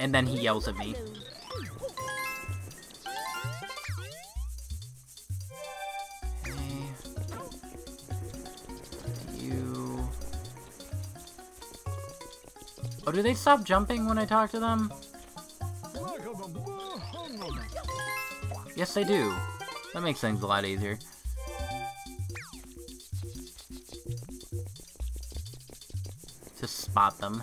and then he yells at me. You... Oh, do they stop jumping when I talk to them? Yes, they do. That makes things a lot easier. Spot them.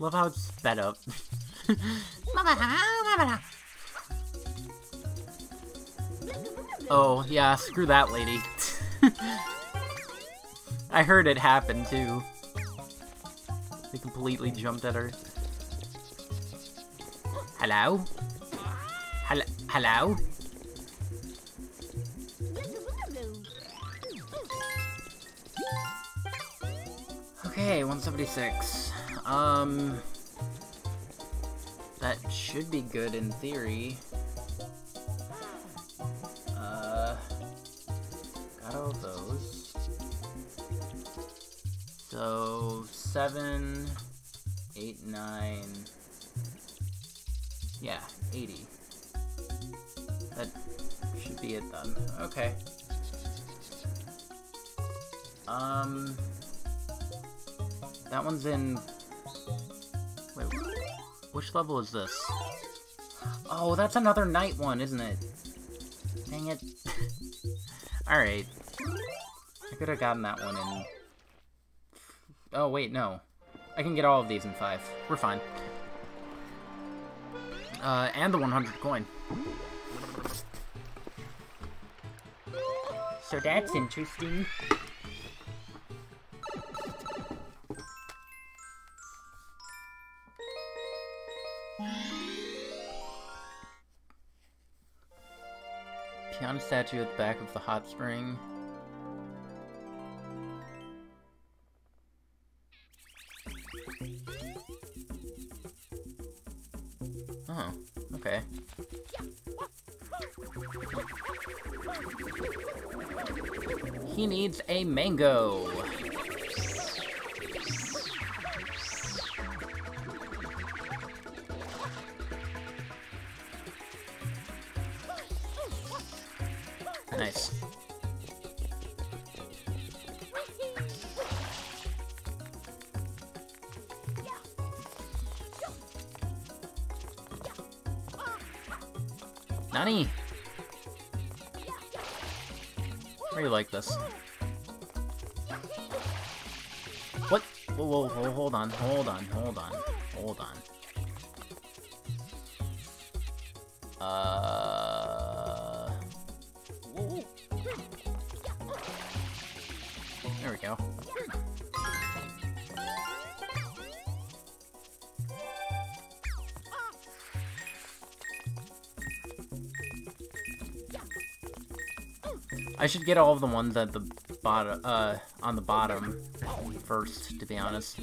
Love how it's sped up. oh, yeah, screw that lady. I heard it happen, too. They completely jumped at her. Hello? Hello? Hello? Okay, 176. Um... That should be good in theory. Seven, eight, nine. Yeah, 80. That should be it then. Okay. Um, that one's in. Wait, which level is this? Oh, that's another night one, isn't it? Dang it. Alright. I could have gotten that one in... Oh, wait, no. I can get all of these in five. We're fine. Uh, and the 100 coin. So that's interesting. Piano statue at the back of the hot spring. Mango. Should get all of the ones at the bottom, uh, on the bottom first, to be honest.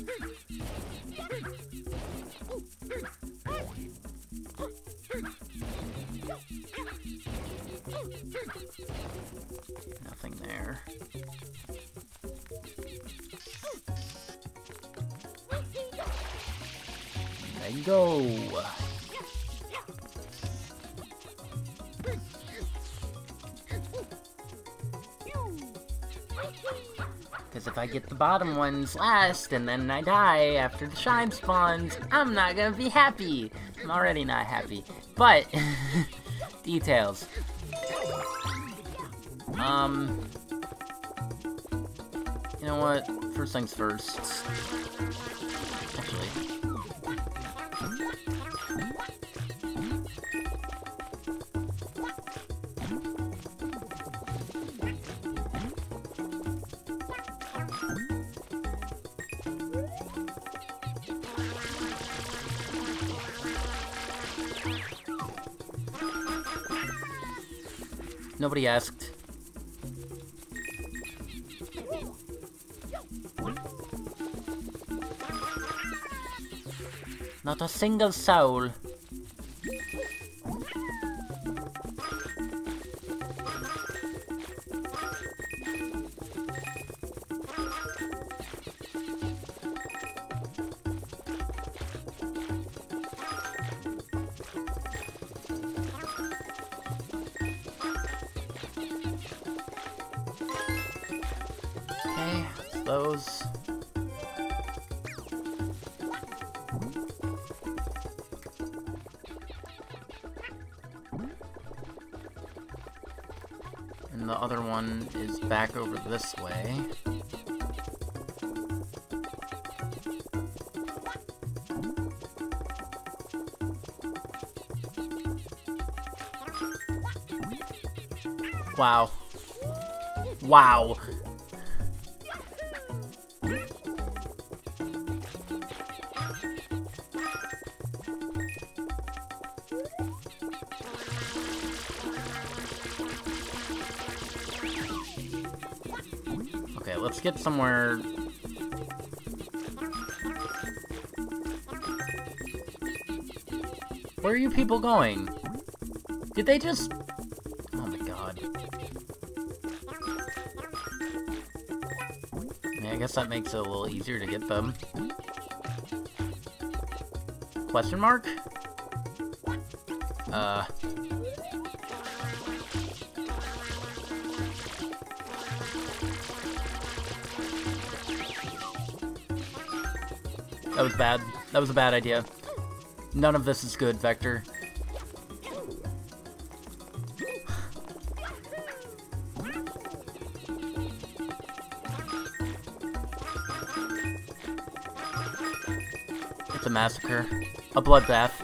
The bottom ones last and then I die after the shine spawns, I'm not gonna be happy. I'm already not happy. But, details. Um, you know what? First things first. Nobody asked. Not a single soul. Those. And the other one is back over this way. Wow. Wow. Somewhere... Where are you people going? Did they just... Oh my god. I, mean, I guess that makes it a little easier to get them. Question mark? Uh... was bad. That was a bad idea. None of this is good, Vector. It's a massacre. A bloodbath.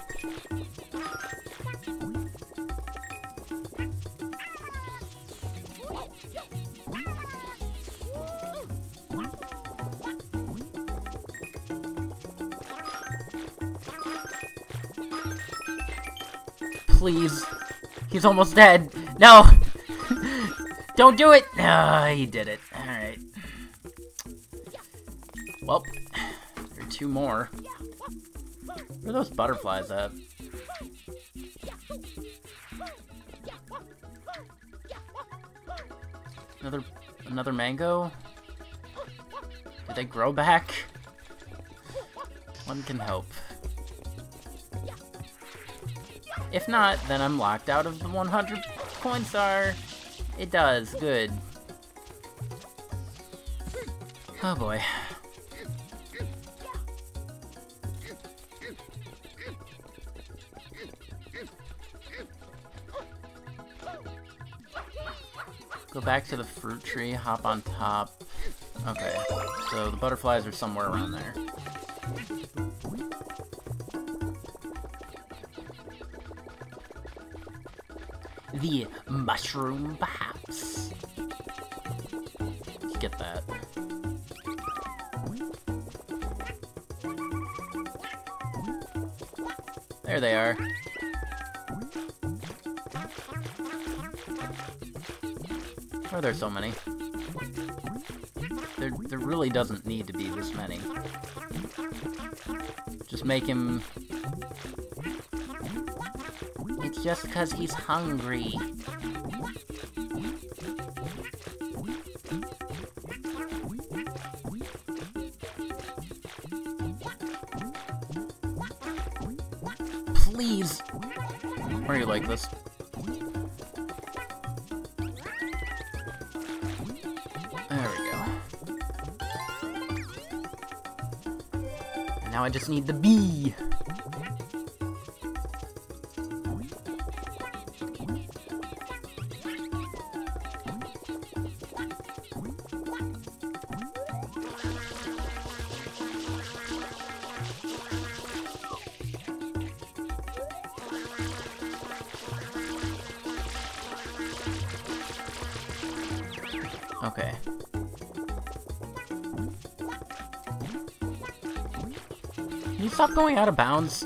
Please. He's almost dead. No! Don't do it! Ah, he did it. Alright. Well, there are two more. Where are those butterflies at? Another, another mango? Did they grow back? One can hope. If not, then I'm locked out of the 100 coin star. It does, good. Oh boy. Go back to the fruit tree, hop on top. Okay, so the butterflies are somewhere around there. The mushroom, perhaps? Get that. There they are. Why are there so many? There, there really doesn't need to be this many. Just make him... just because he's hungry. Please! Are you like this? Now I just need the bee. Stop going out of bounds?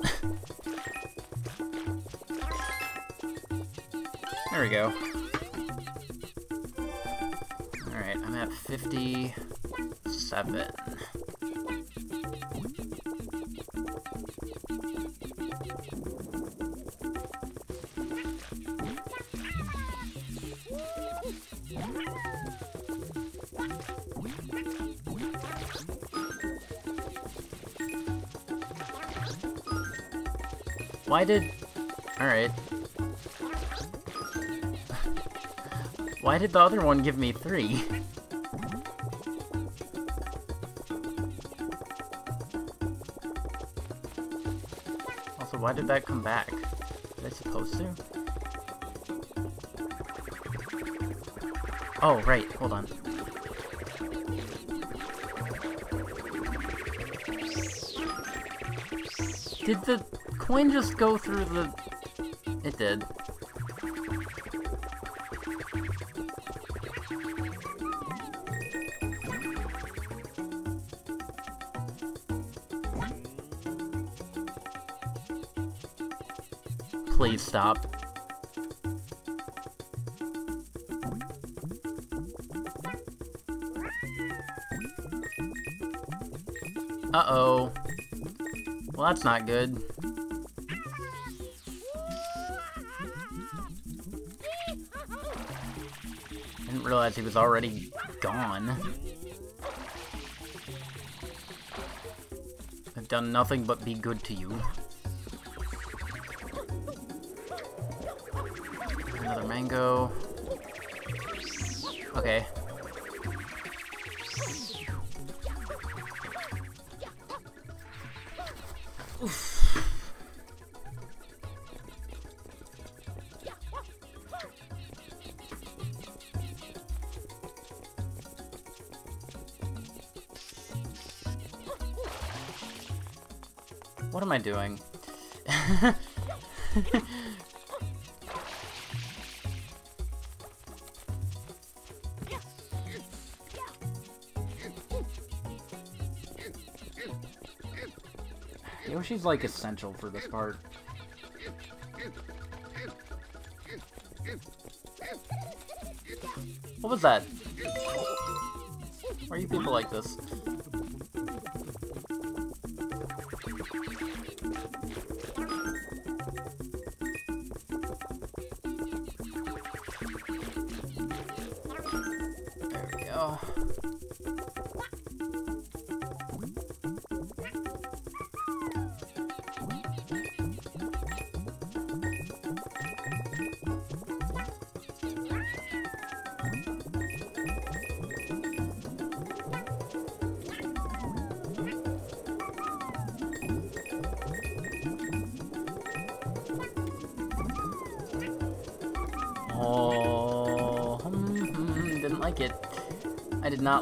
there we go. Alright, I'm at 57. Why did the other one give me three? Also, why did that come back? Was I supposed to? Oh, right, hold on. Did the coin just go through the... It did. Please stop. Uh-oh. Well, that's not good. Didn't realize he was already gone. I've done nothing but be good to you. Mango. Okay. Yoshi's like essential for this part. What was that? Why are you people like this?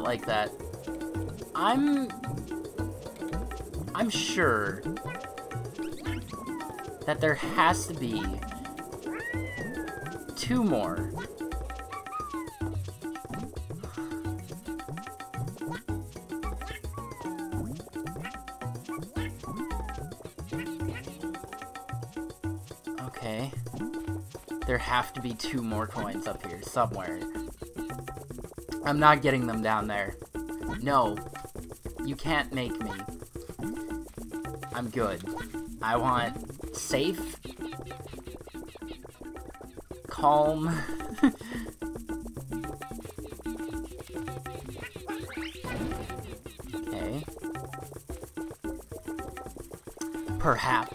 Like that. I'm... I'm sure that there has to be two more. Okay. There have to be two more coins up here somewhere. I'm not getting them down there. No. You can't make me. I'm good. I want safe, calm, okay. Perhaps.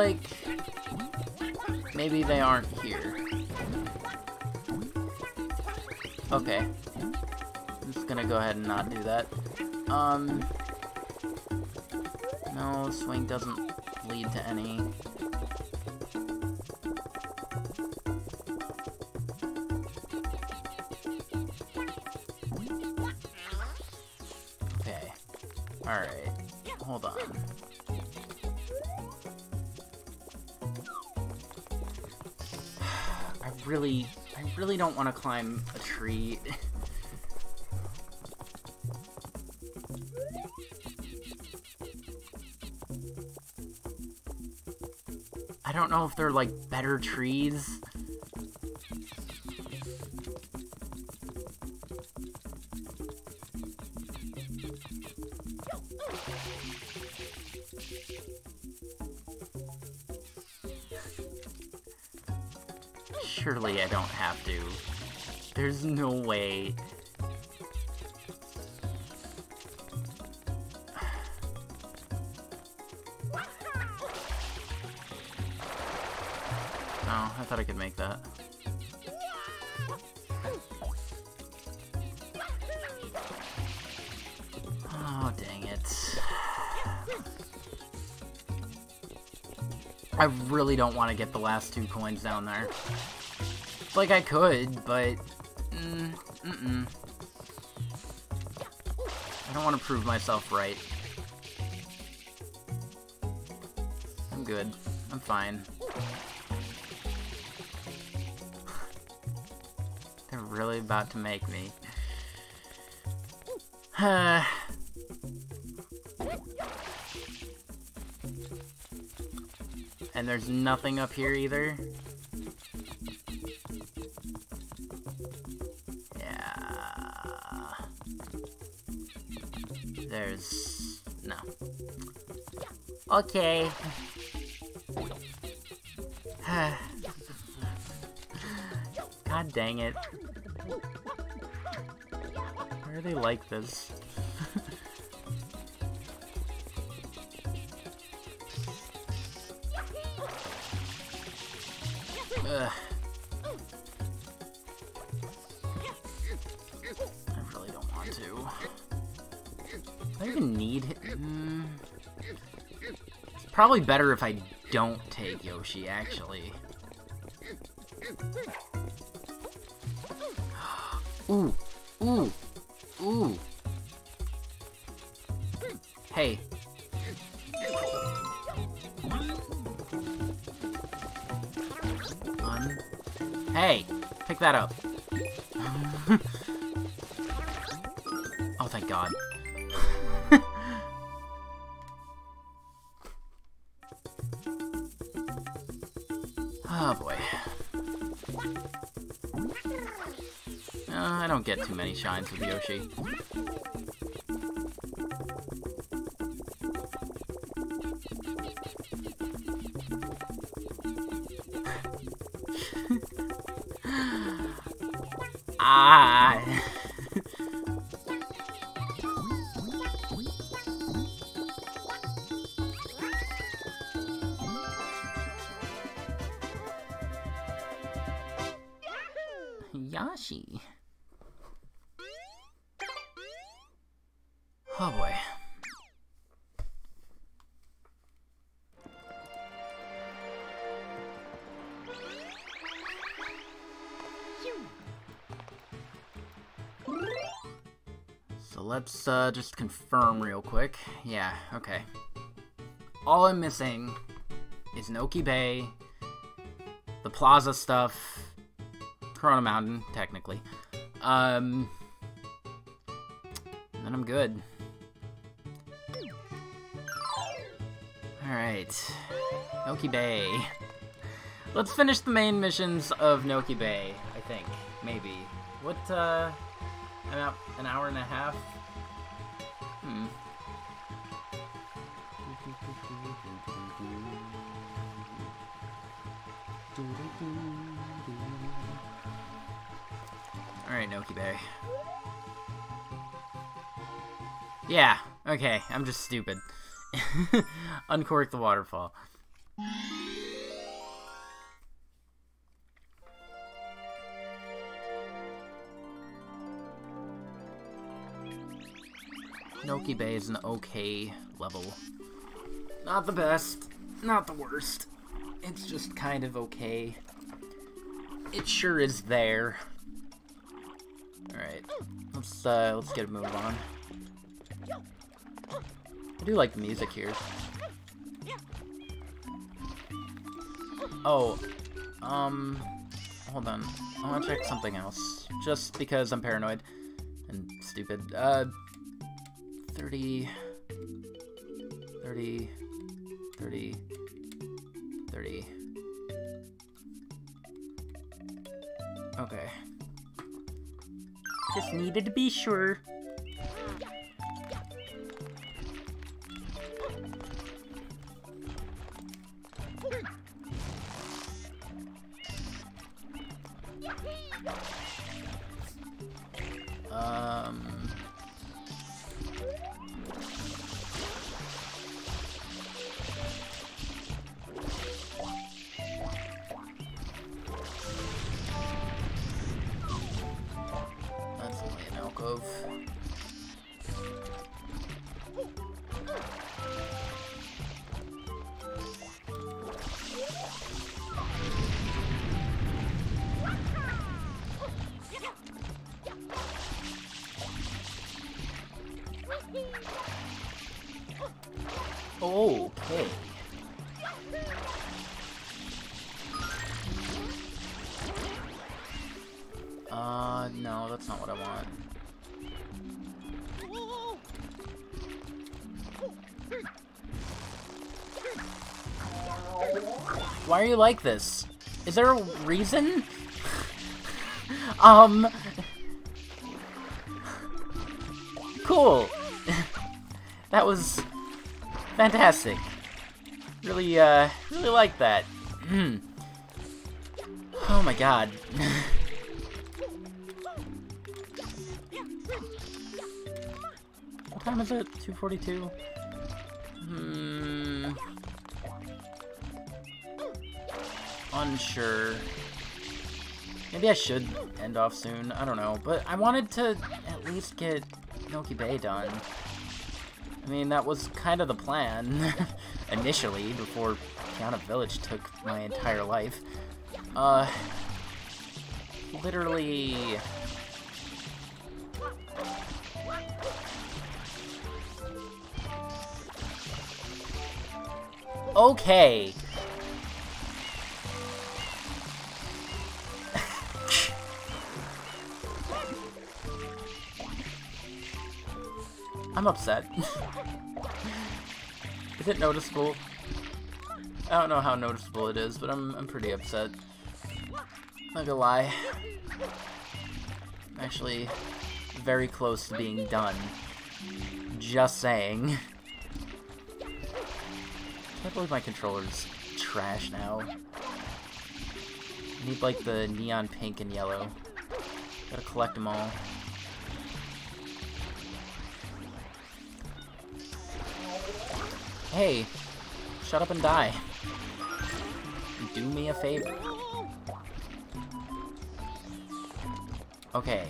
Like maybe they aren't here. Okay. I'm just gonna go ahead and not do that. Um. No, swing doesn't lead to any. Want to climb a tree. I don't know if they're like better trees. Really don't want to get the last two coins down there. Like, I could, but... Mm, mm-mm. I don't want to prove myself right. I'm good. I'm fine. They're really about to make me. there's nothing up here either. Yeah. There's no. Okay. God dang it. Why are they like this? Probably better if I don't take Yoshi, actually. Yoshi. ah. Let's uh, just confirm real quick. Yeah, okay. All I'm missing is Noki Bay, the Plaza stuff, Corona Mountain, technically. Um, then I'm good. Alright. Noki Bay. Let's finish the main missions of Noki Bay, I think. Maybe. What, uh... About an hour and a half? Yeah, okay, I'm just stupid. Uncork the waterfall. Noki Bay is an okay level. Not the best, not the worst. It's just kind of okay. It sure is there. Alright, let's uh, let's get a move on. Do like the music here. Oh, um, hold on. I want to check something else. Just because I'm paranoid and stupid. Uh, 30, 30, 30, 30. Okay. Just needed to be sure. Are you like this? Is there a reason? um... Cool. that was fantastic. Really, uh, really like that. Hmm. Oh my god. what time is it? 242? Unsure. Maybe I should end off soon. I don't know. But I wanted to at least get Noki Bay done. I mean, that was kind of the plan initially before Pianta Village took my entire life. Uh, literally... Okay. I'm upset. is it noticeable? I don't know how noticeable it is, but I'm, I'm pretty upset. Not gonna lie. I'm actually very close to being done. Just saying. Can't believe my controller's trash now. I need like the neon pink and yellow. Gotta collect them all. Hey, shut up and die. Do me a favor. Okay.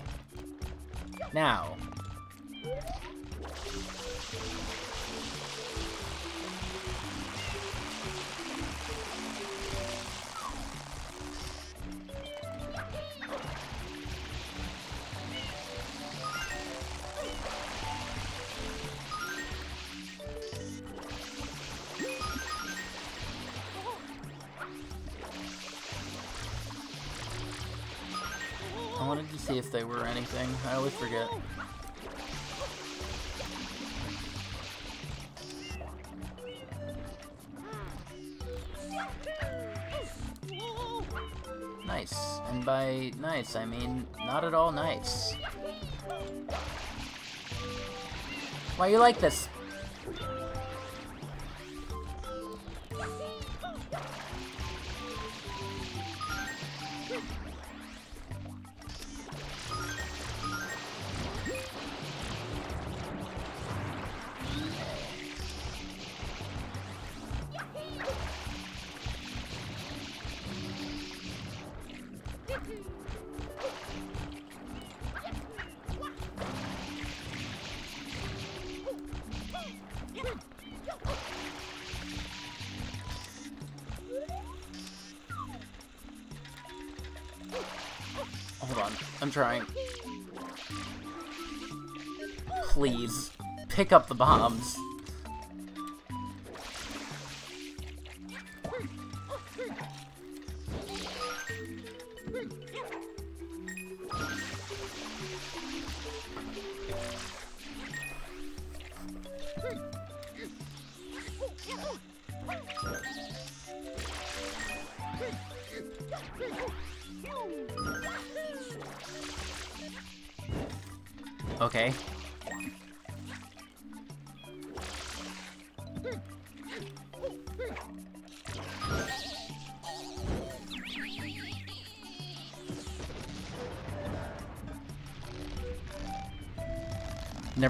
Now. Always forget. Nice. And by nice, I mean not at all nice. Why you like this? I'm trying. Please. Pick up the bombs.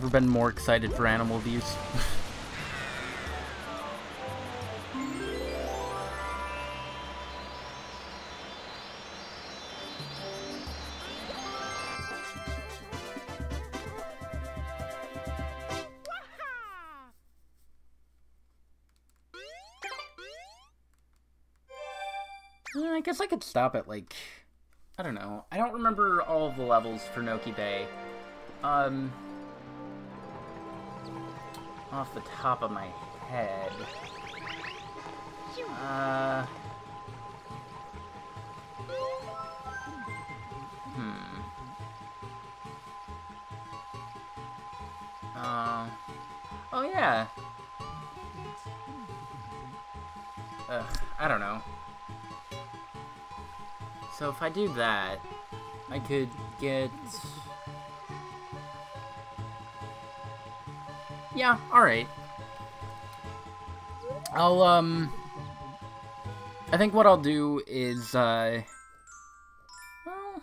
Never been more excited for animal abuse. Uh, I guess I could stop at like I don't know. I don't remember all the levels for Noki Bay. Um off the top of my head. Uh Hmm. Uh, oh yeah. Ugh, I don't know. So if I do that, I could get... Yeah, alright. I'll, um... I think what I'll do is, uh... Well,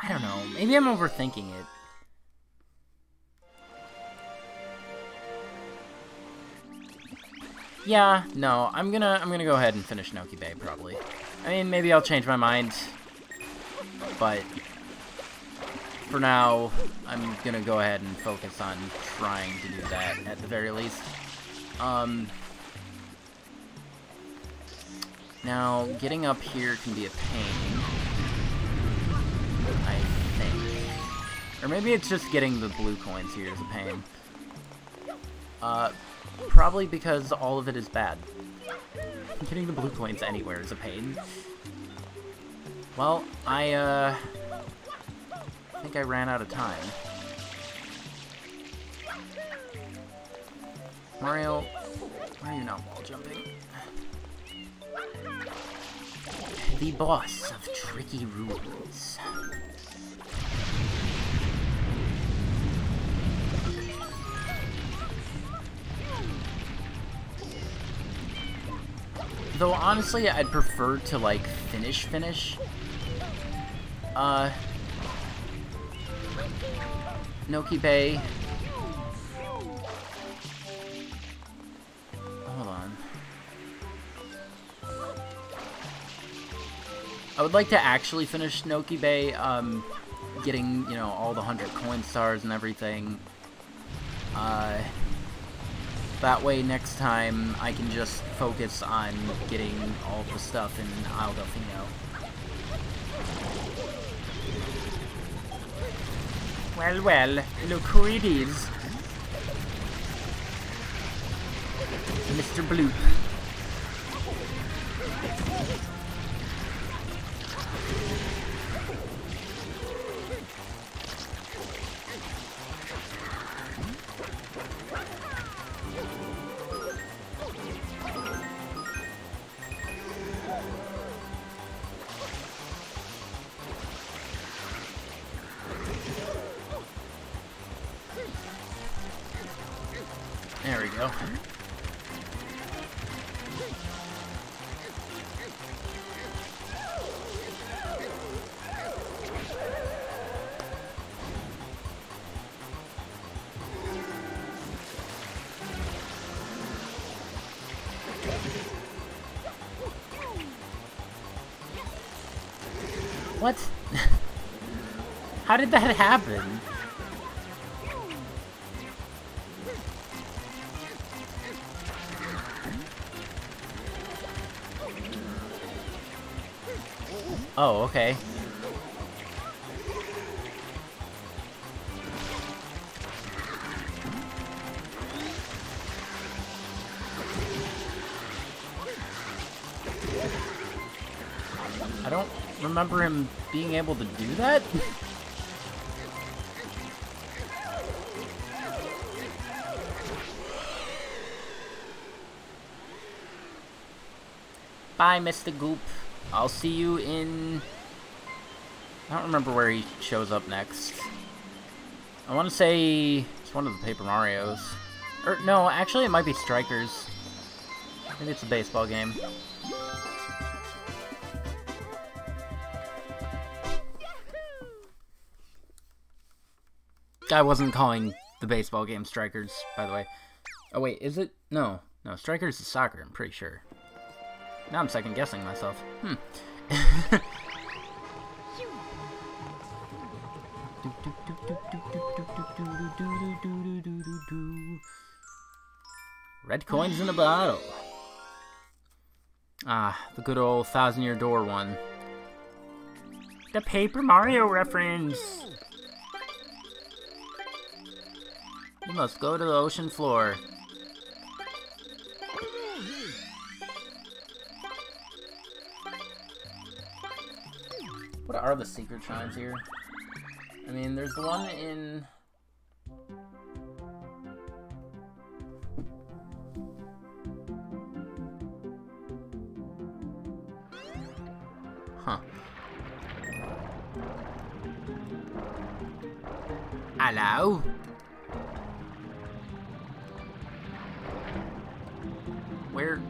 I don't know. Maybe I'm overthinking it. Yeah, no, I'm gonna I'm gonna go ahead and finish Noki Bay probably. I mean, maybe I'll change my mind, but for now, I'm gonna go ahead and focus on trying to do that at the very least. Um, now, getting up here can be a pain, I think. Or maybe it's just getting the blue coins here is a pain. Uh, Probably because all of it is bad. Getting the blue coins anywhere is a pain. Well, I, uh... I ran out of time. Mario, why are you not wall jumping? The boss of Tricky Rules. Though, honestly, I'd prefer to, like, finish finish. Uh... Noki Bay. Hold on. I would like to actually finish Noki Bay, um, getting, you know, all the 100 coin stars and everything. Uh... That way next time I can just focus on getting all the stuff in Isle Delfino. Well, well, look who it is. Mr. Bloop. How did that happen? Oh, okay. I don't remember him being able to do that. Bye, Mr. Goop. I'll see you in... I don't remember where he shows up next. I want to say it's one of the Paper Marios. Or, no, actually it might be Strikers. Maybe it's a baseball game. I wasn't calling the baseball game Strikers, by the way. Oh wait, is it? No. No, Strikers is soccer, I'm pretty sure. Now I'm second guessing myself. Hmm. Red coins in a bottle. Ah, the good old Thousand Year Door one. The Paper Mario reference! You must go to the ocean floor. What are the secret shrines here? I mean, there's the one in... Huh. Hello? Where?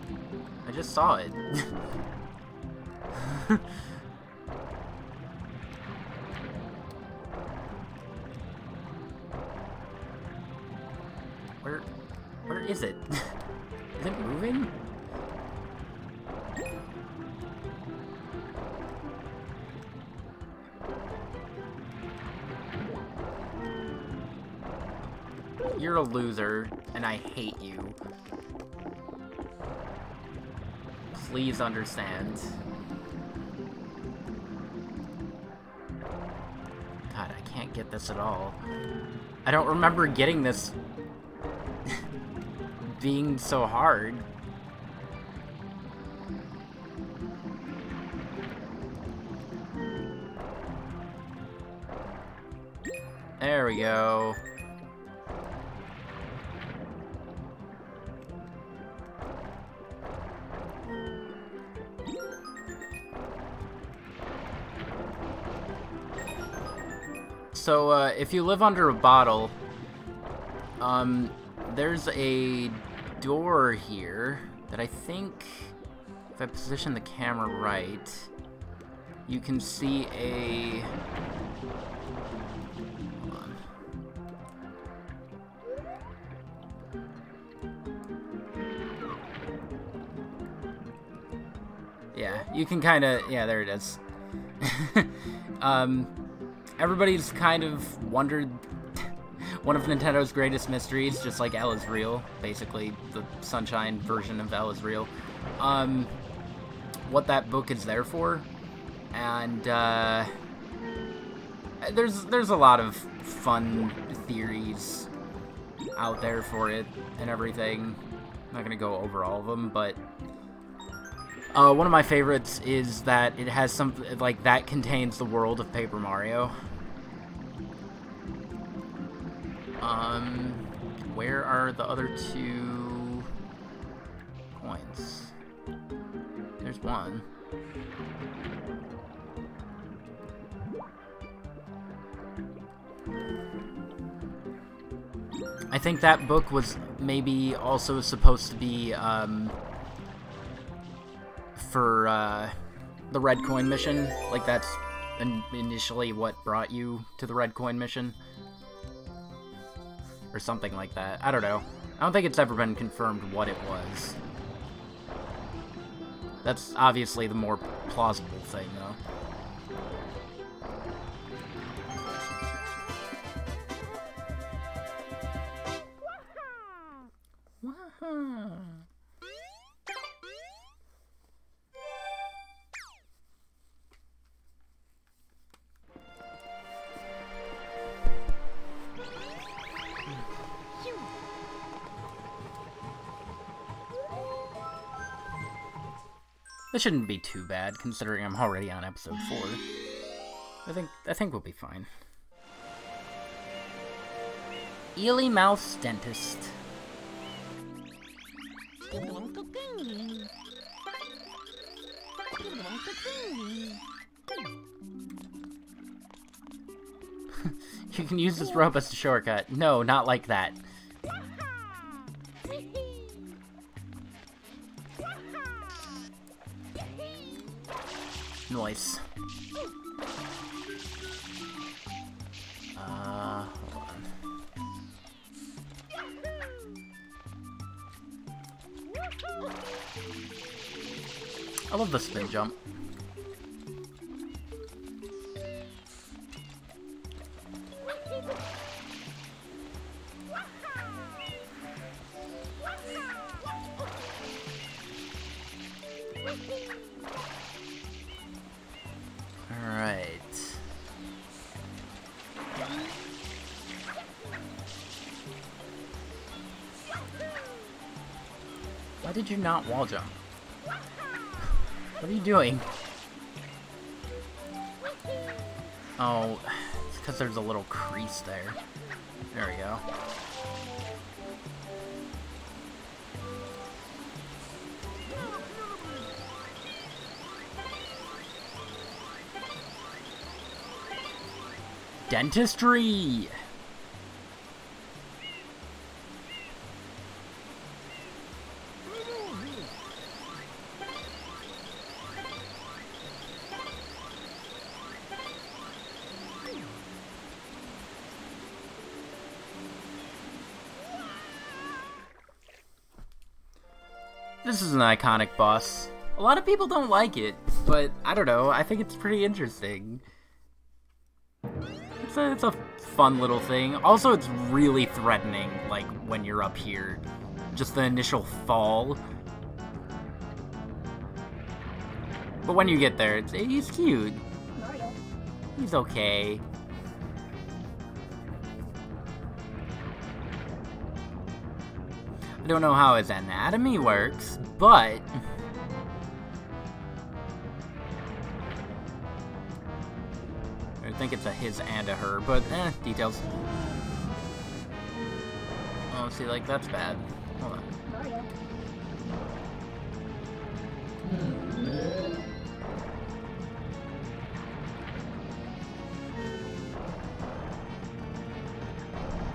I just saw it. I hate you. Please understand. God, I can't get this at all. I don't remember getting this being so hard. There we go. So, uh, if you live under a bottle, um, there's a door here that I think, if I position the camera right, you can see a... Yeah, you can kind of... Yeah, there it is. um, everybody's kind of wondered one of Nintendo's greatest mysteries, just like L is real, basically the Sunshine version of L is real. Um, what that book is there for, and uh, there's there's a lot of fun theories out there for it and everything. I'm not gonna go over all of them, but uh, one of my favorites is that it has some like that contains the world of Paper Mario. Um, where are the other two coins? There's one. I think that book was maybe also supposed to be, um, for, uh, the Red Coin mission. Like, that's in initially what brought you to the Red Coin mission. Or something like that. I don't know. I don't think it's ever been confirmed what it was. That's obviously the more plausible thing, though. This shouldn't be too bad, considering I'm already on episode 4. I think I think we'll be fine. Eely Mouth's Dentist. you can use this rope as a shortcut. No, not like that. Noise. Uh, hold on. I love the spin jump. Not wall jump? What are you doing? Oh, it's because there's a little crease there. There we go. Dentistry! This is an iconic boss. A lot of people don't like it, but I don't know. I think it's pretty interesting. It's a, it's a fun little thing. Also, it's really threatening, like, when you're up here. Just the initial fall. But when you get there, it's, he's cute. He's okay. I don't know how his anatomy works, but... I think it's a his and a her, but eh, details. Oh, see, like, that's bad. Hold on.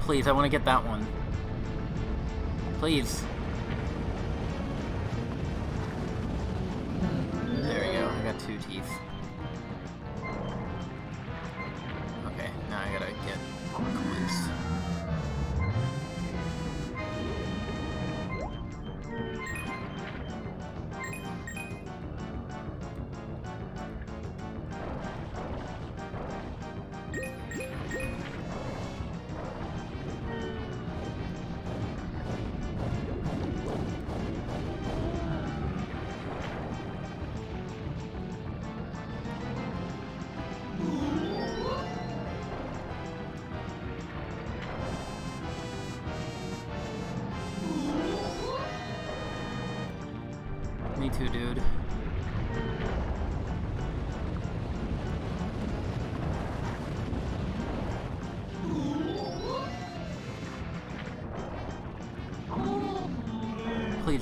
Please, I want to get that one. Please. I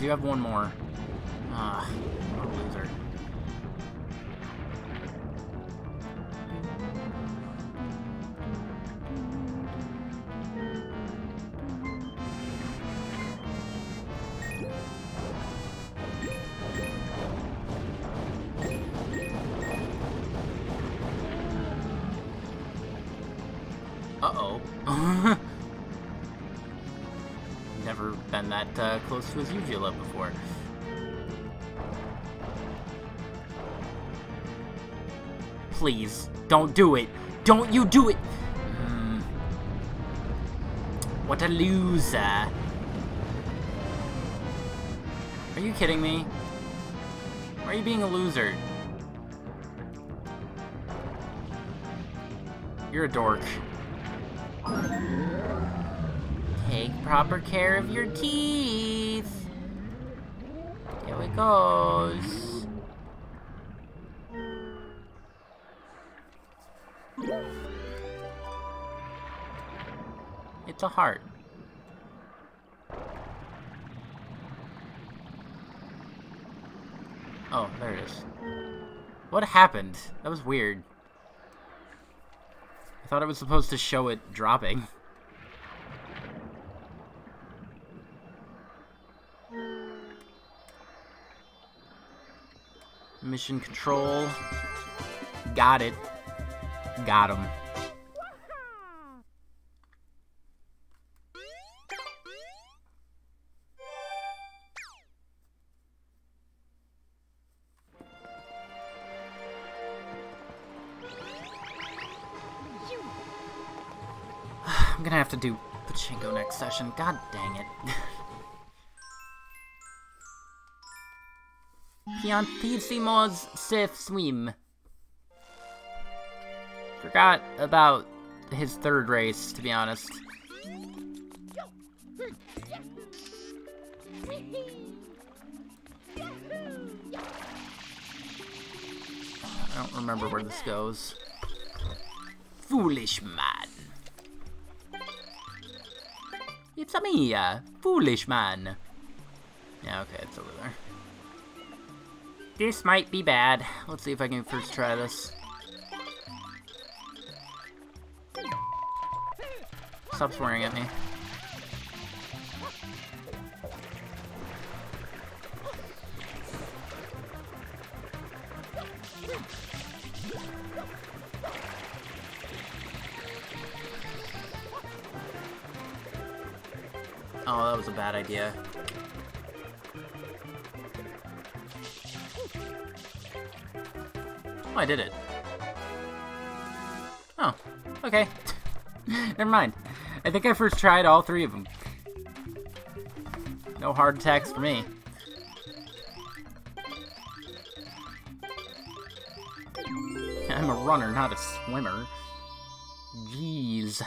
You have one more. Ah, loser. Uh-oh. Never been that uh, close to his uvula before. Please, don't do it. Don't you do it. Mm. What a loser. Are you kidding me? Why are you being a loser? You're a dork. Take proper care of your teeth. Goes. It's a heart. Oh, there it is. What happened? That was weird. I thought it was supposed to show it dropping. Mission control. Got it. Got him. I'm gonna have to do Pachinko next session. God dang it. Piantissimo's Surf Swim. Forgot about his third race, to be honest. I don't remember where this goes. Foolish man. It's a me, uh, foolish man. Yeah, okay, it's over there. This might be bad. Let's see if I can first try this. Stop swearing at me. Did it. Oh, okay. Never mind. I think I first tried all three of them. No hard attacks for me. I'm a runner, not a swimmer. Jeez.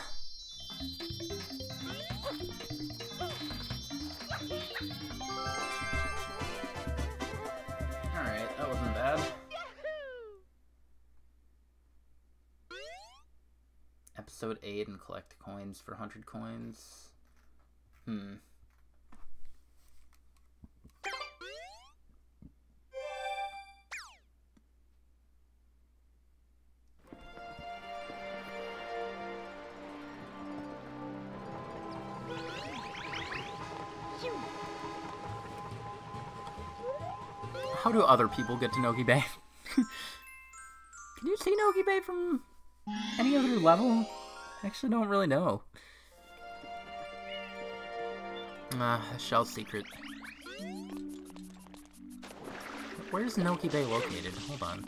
Episode 8 and collect coins for 100 coins. Hmm. How do other people get to Noki Bay? Can you see Noki Bay from any other level? I actually don't really know. Ah, uh, shell secret. Where's Noki Bay located? Hold on.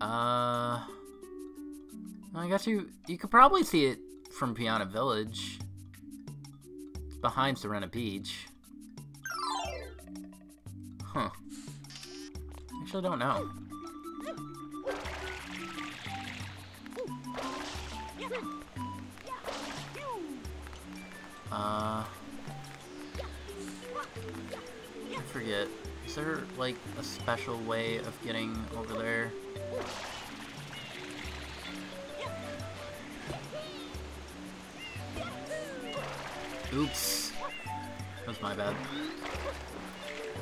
Uh... I guess you you could probably see it from Pianta Village. Behind Sirena Beach. Huh. Actually don't know. Uh... I forget. Is there, like, a special way of getting over there? Oops. That was my bad.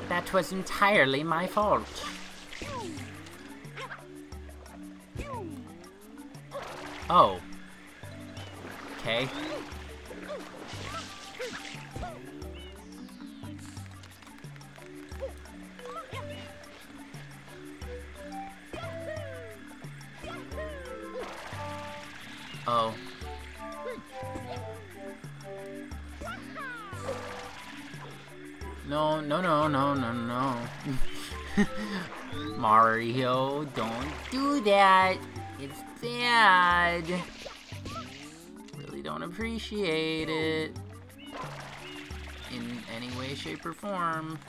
That was entirely my fault. Oh. Okay. Appreciate it. In any way, shape, or form.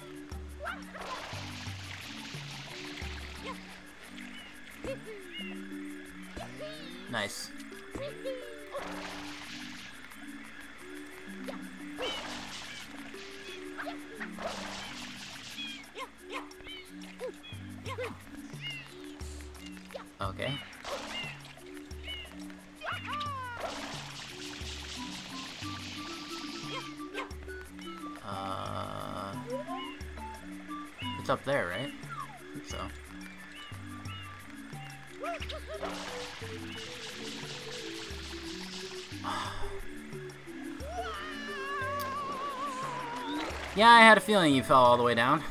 Yeah, I had a feeling you fell all the way down.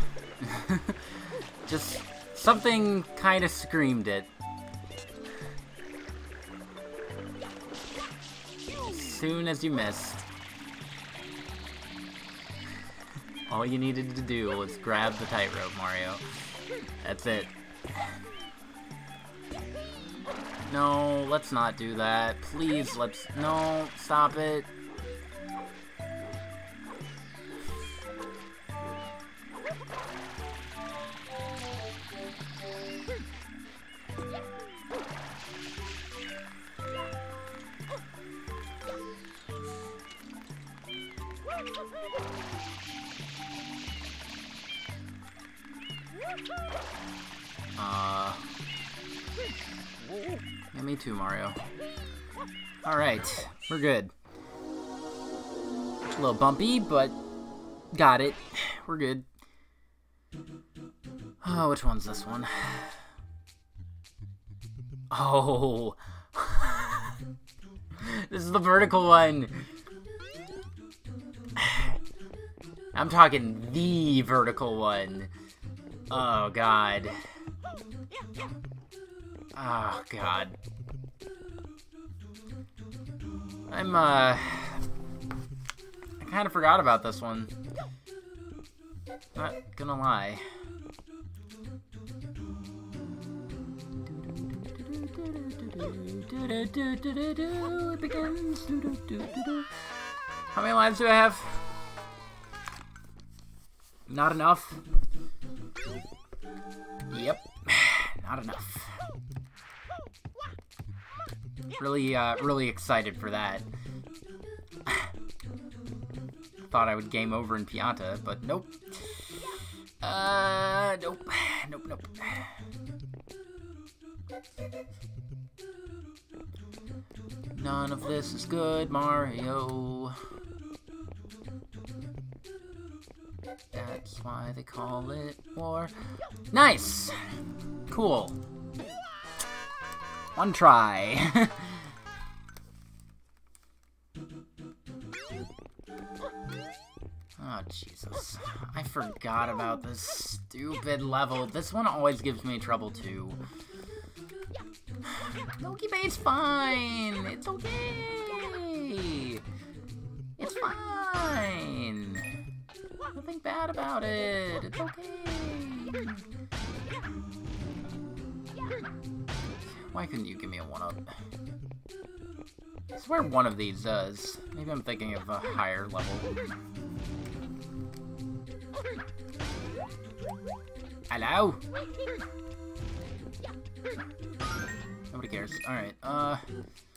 Just something kind of screamed it. As soon as you missed. All you needed to do was grab the tightrope, Mario. That's it. No, let's not do that. Please, let's... No, stop it. Too, Mario. Alright, we're good. A little bumpy, but got it. We're good. Oh, which one's this one? Oh. this is the vertical one. I'm talking the vertical one. Oh, God. Oh, God. I'm, uh... I kind of forgot about this one. Not gonna lie. It begins. How many lives do I have? Not enough. Yep, not enough. Really, uh, really excited for that. Thought I would game over in Pianta, but nope. Uh, nope, nope, nope. None of this is good, Mario. That's why they call it war. Nice! Cool. One try. oh, Jesus. I forgot about this stupid level. This one always gives me trouble, too. Milky Bay's fine! It's okay! It's fine! Nothing bad about it! It's okay! Why couldn't you give me a 1-up? I swear one of these does. Maybe I'm thinking of a higher level. Hello? Nobody cares. Alright, uh...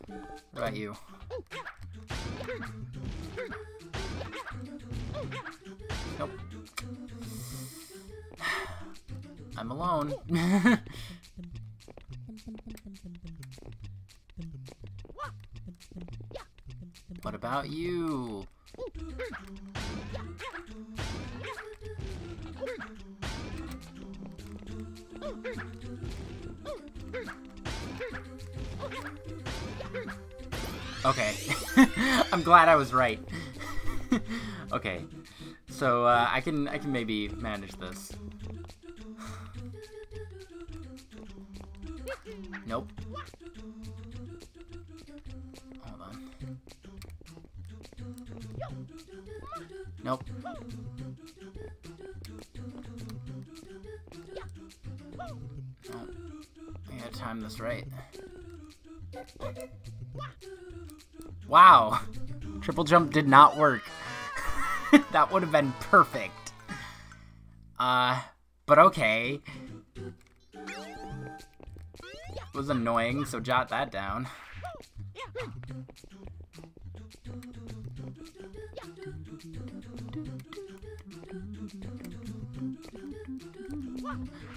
What about you? Nope. I'm alone. about you? Okay. I'm glad I was right. okay. So, uh, I can I can maybe manage this. Nope. Nope. Oh. I gotta time this right. Wow. Triple jump did not work. that would have been perfect. Uh, but okay. It was annoying, so jot that down.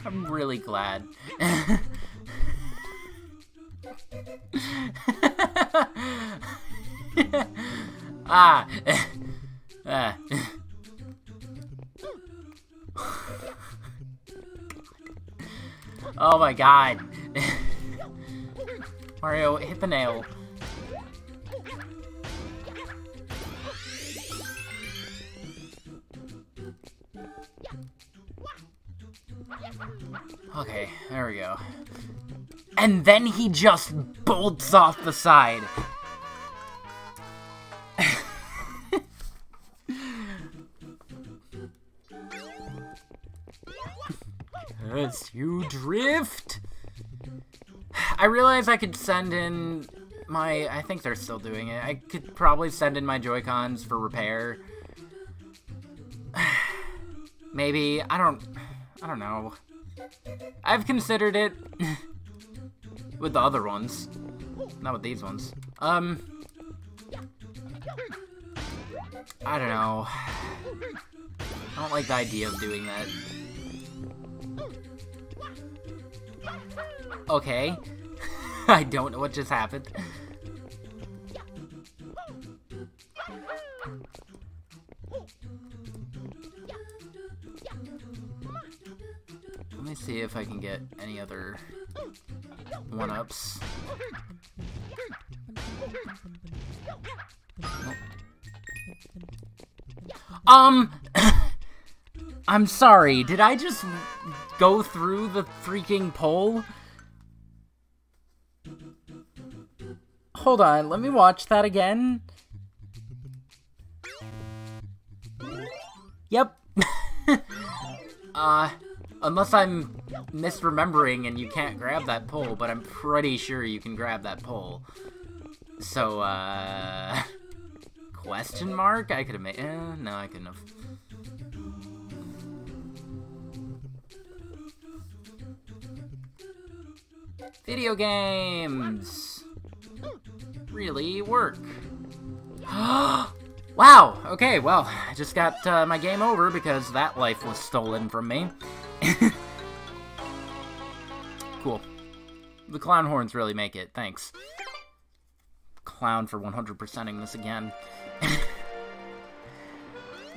I'm really glad. ah. ah. oh my god. Mario, hit the nail. Okay, there we go. And then he just bolts off the side. As you drift. I realize I could send in my... I think they're still doing it. I could probably send in my Joy-Cons for repair. Maybe. I don't... I don't know. I've considered it with the other ones. Not with these ones. Um... I don't know. I don't like the idea of doing that. Okay. I don't know what just happened. Let me see if I can get any other one-ups. Um, I'm sorry, did I just go through the freaking pole? Hold on, let me watch that again. Yep. uh, Unless I'm misremembering and you can't grab that pole, but I'm pretty sure you can grab that pole. So, uh... Question mark? I could have made... Eh, no, I couldn't have. Video games! Really work. wow! Okay, well, I just got uh, my game over because that life was stolen from me. cool. The clown horns really make it, thanks. Clown for 100%ing this again.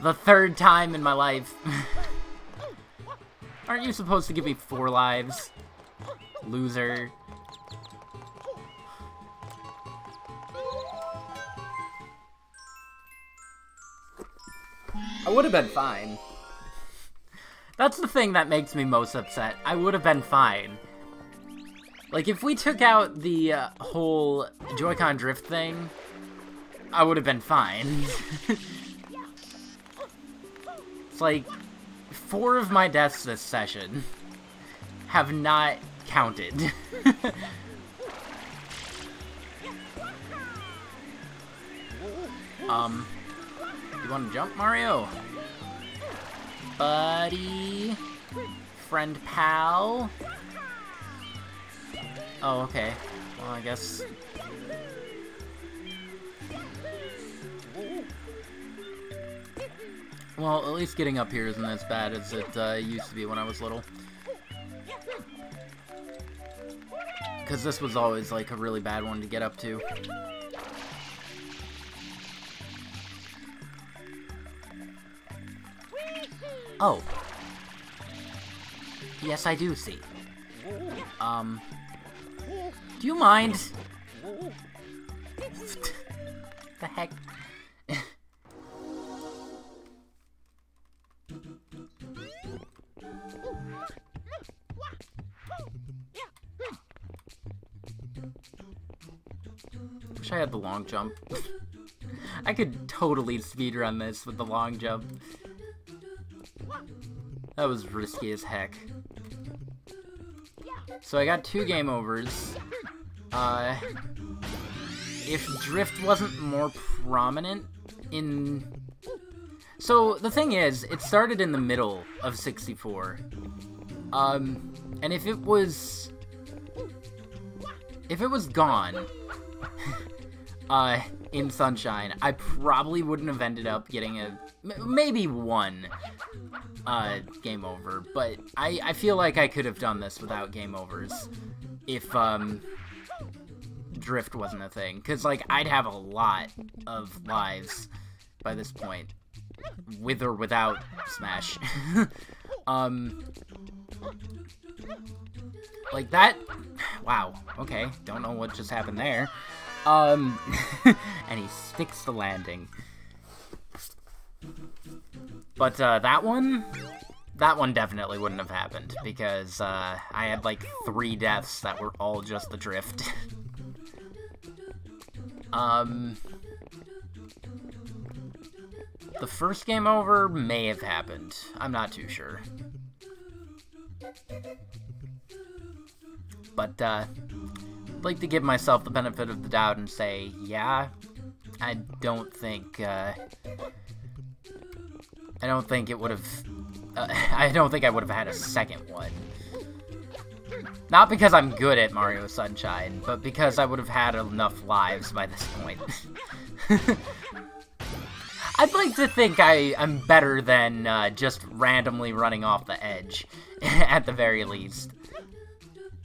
the third time in my life. Aren't you supposed to give me four lives? Loser. I would have been fine. That's the thing that makes me most upset. I would have been fine. Like, if we took out the uh, whole Joy-Con drift thing, I would have been fine. it's like, four of my deaths this session have not counted. um, you want to jump, Mario? Buddy? Friend pal? Oh, okay. Well, I guess... Well, at least getting up here isn't as bad as it uh, used to be when I was little. Because this was always, like, a really bad one to get up to. Oh. Yes, I do see. Um... Do you mind? the heck? Wish I had the long jump. I could totally speedrun this with the long jump. That was risky as heck. So I got two game overs. Uh, if Drift wasn't more prominent in... So, the thing is, it started in the middle of 64. Um, and if it was... If it was gone, uh, in Sunshine, I probably wouldn't have ended up getting a... Maybe one uh, game over, but I, I feel like I could have done this without game overs if, um, drift wasn't a thing. Because, like, I'd have a lot of lives by this point. With or without Smash. um... Like, that... Wow, okay. Don't know what just happened there. Um... and he sticks the landing. But, uh, that one... That one definitely wouldn't have happened, because, uh, I had, like, three deaths that were all just the drift. Um, the first game over may have happened. I'm not too sure. But, uh, I'd like to give myself the benefit of the doubt and say, yeah, I don't think, uh, I don't think it would have, uh, I don't think I would have had a second one. Not because I'm good at Mario Sunshine, but because I would have had enough lives by this point. I'd like to think I, am better than uh, just randomly running off the edge, at the very least.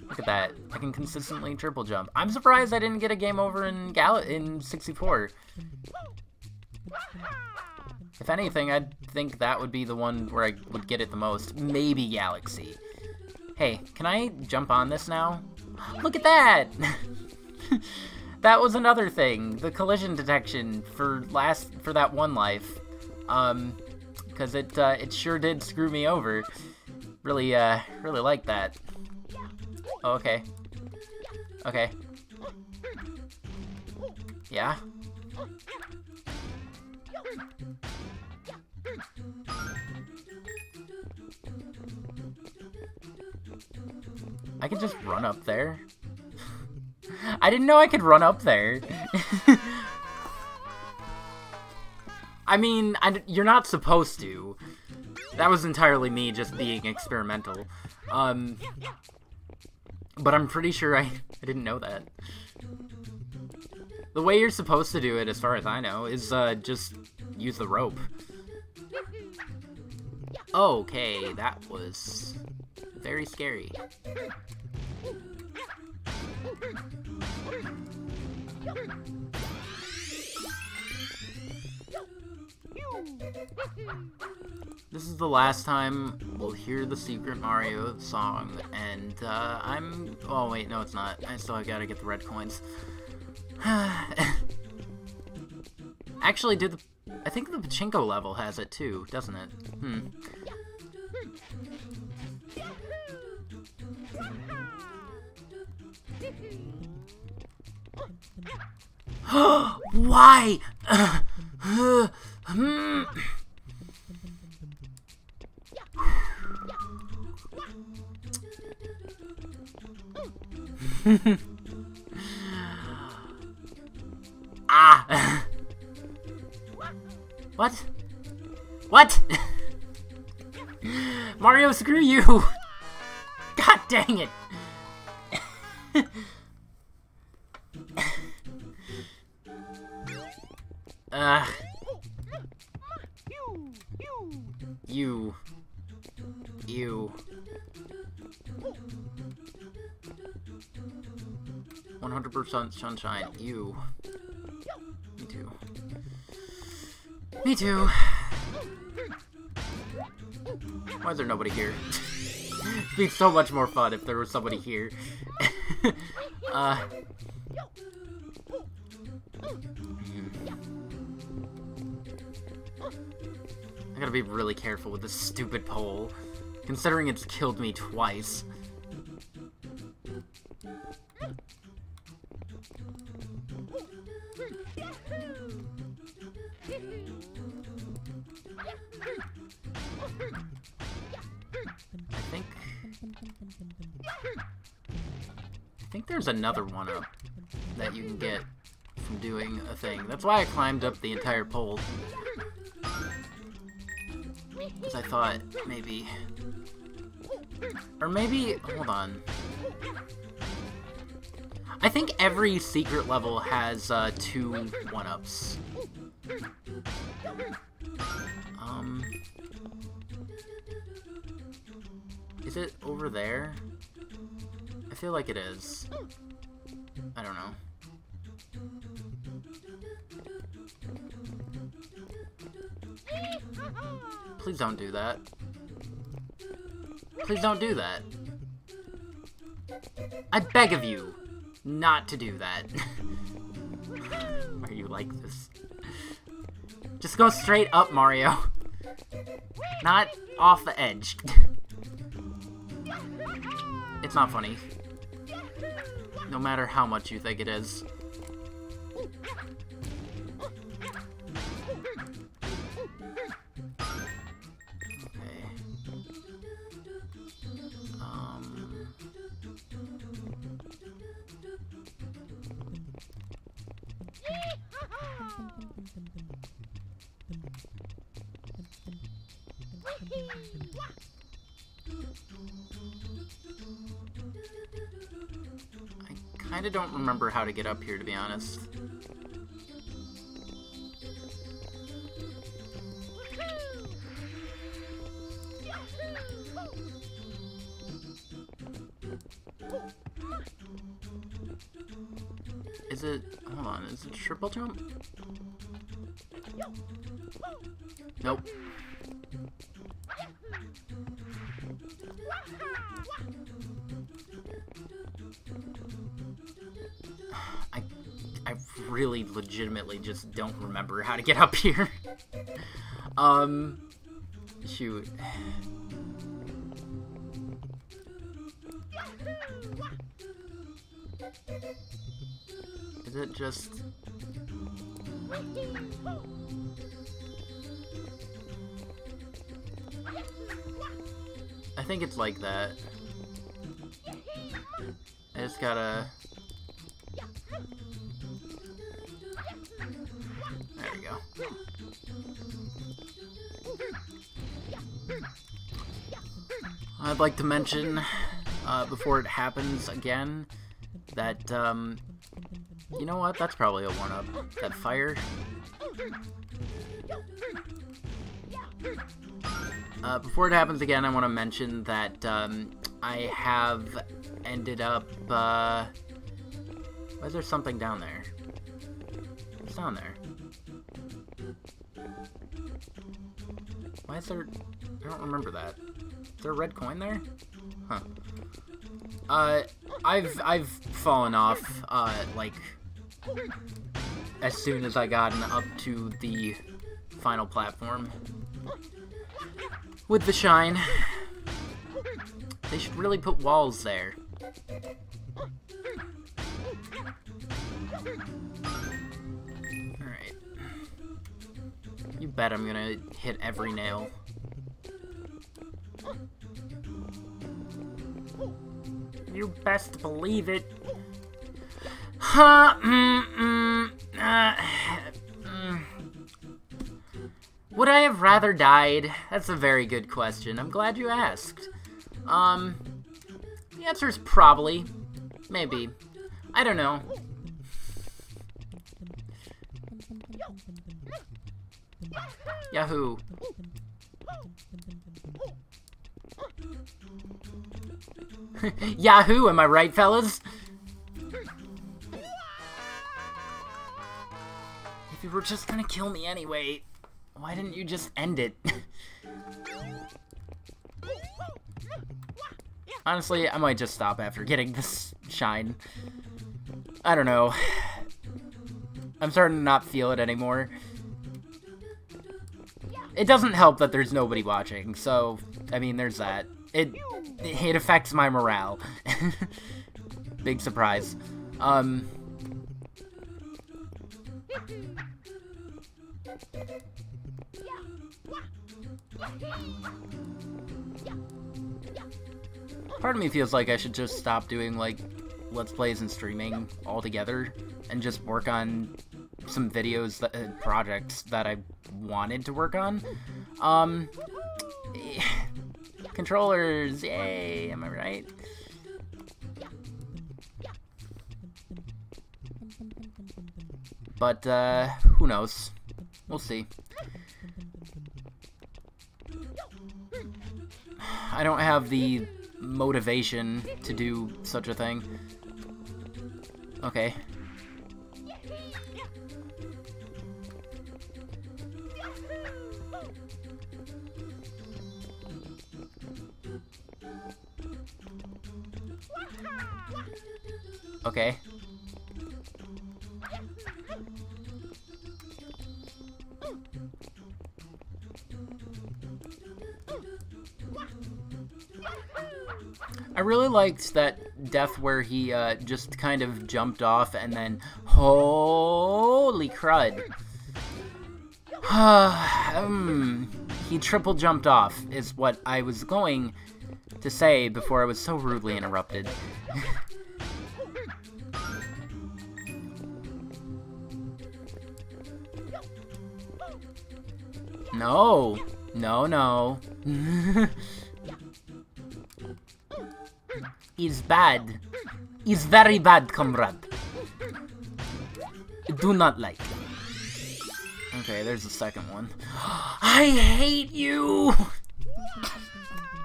Look at that. I can consistently triple jump. I'm surprised I didn't get a game over in Gal in 64. If anything, I'd think that would be the one where I would get it the most. Maybe Galaxy. Hey, can I jump on this now? Look at that! that was another thing, the collision detection for last for that one life. Um, because it uh, it sure did screw me over. Really, uh, really like that. Oh, okay. Okay. Yeah. I can just run up there. I didn't know I could run up there. I mean, I, you're not supposed to. That was entirely me just being experimental. Um, but I'm pretty sure I, I didn't know that. The way you're supposed to do it, as far as I know, is uh, just use the rope. Okay, that was very scary. This is the last time we'll hear the Secret Mario song, and uh, I'm... Oh, wait, no, it's not. I still gotta get the red coins. Actually, did the... I think the Pachinko level has it, too, doesn't it? Hmm. Why? ah! what? What? Mario, screw you! God dang it! uh, you. You. 100% sunshine. You. Me too. Me too. Why is there nobody here? It'd be so much more fun if there was somebody here. uh... I gotta be really careful with this stupid pole, considering it's killed me twice. I think... I think there's another one-up that you can get from doing a thing. That's why I climbed up the entire pole. Because I thought, maybe... Or maybe... Hold on. I think every secret level has uh, two one-ups. Um... Is it over there? I feel like it is. I don't know. Please don't do that. Please don't do that. I beg of you not to do that. Why Are you like this? Just go straight up, Mario. Not off the edge. it's not funny. No matter how much you think it is. I kinda don't remember how to get up here, to be honest. Is it... Hold on, is it triple jump? Nope. I, I really legitimately just don't remember how to get up here. um, shoot. Is it just... I think it's like that. I just gotta... There we go. I'd like to mention, uh, before it happens again, that, um, you know what? That's probably a one-up. That fire. Uh, before it happens again, I want to mention that um, I have ended up. Uh, why is there something down there? What's down there? Why is there? I don't remember that. Is there a red coin there? Huh. Uh, I've I've fallen off. Uh, like as soon as I gotten up to the final platform with the shine. They should really put walls there. Alright. You bet I'm gonna hit every nail. You best believe it. Huh, mm, mm, uh, mm. Would I have rather died? That's a very good question. I'm glad you asked. Um, the answer is probably. Maybe. I don't know. Yahoo. Yahoo, am I right, fellas? If you were just gonna kill me anyway, why didn't you just end it? Honestly, I might just stop after getting this shine. I don't know. I'm starting to not feel it anymore. It doesn't help that there's nobody watching, so, I mean, there's that. It, it affects my morale. Big surprise. Um... Part of me feels like I should just stop doing, like, Let's Plays and streaming altogether, and just work on some videos, that, uh, projects that I wanted to work on. Um, controllers, yay, am I right? But, uh, who knows? We'll see. I don't have the motivation to do such a thing. Okay. Okay. I really liked that death where he uh, just kind of jumped off and then holy crud. um, he triple jumped off is what I was going to say before I was so rudely interrupted. no, no, no. is bad. Is very bad, comrade. Do not like. Okay, there's the second one. I hate you!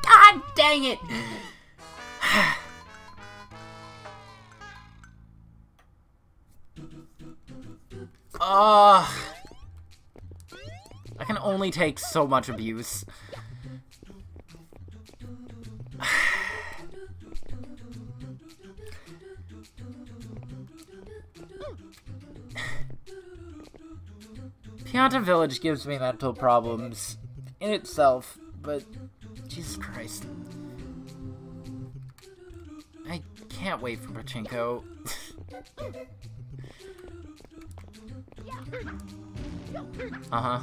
God dang it! Ugh. I can only take so much abuse. Pianta Village gives me mental problems in itself, but Jesus Christ. I can't wait for Pachinko. uh-huh.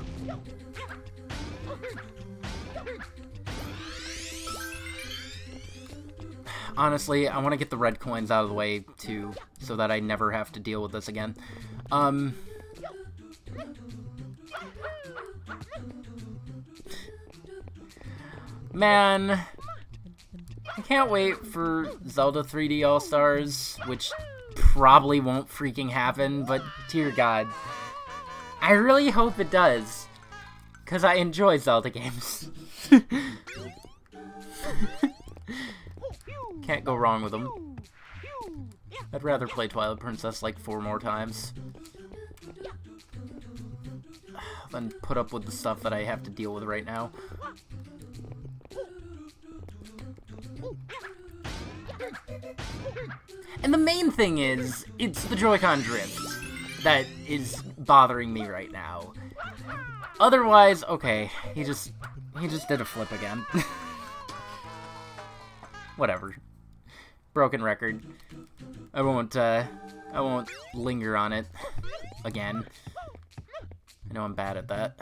honestly, I want to get the red coins out of the way, too, so that I never have to deal with this again. Um... Man, I can't wait for Zelda 3D All-Stars, which probably won't freaking happen, but dear god. I really hope it does, because I enjoy Zelda games. Can't go wrong with them. I'd rather play Twilight Princess like four more times than put up with the stuff that I have to deal with right now. And the main thing is, it's the Joy-Con drift that is bothering me right now. Otherwise, okay, he just, he just did a flip again. Whatever. Broken record. I won't, uh, I won't linger on it again. I know I'm bad at that.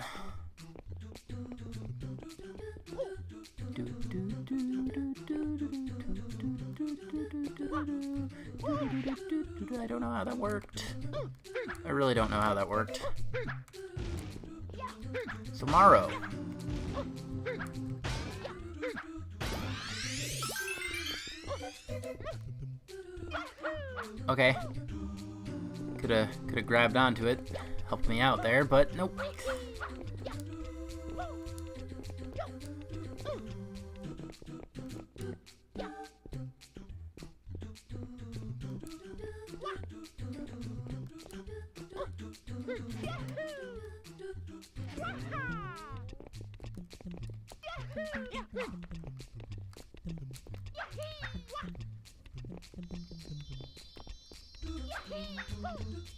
I don't know how that worked. I really don't know how that worked. So Maro. Okay. Coulda coulda grabbed onto it, helped me out there, but nope.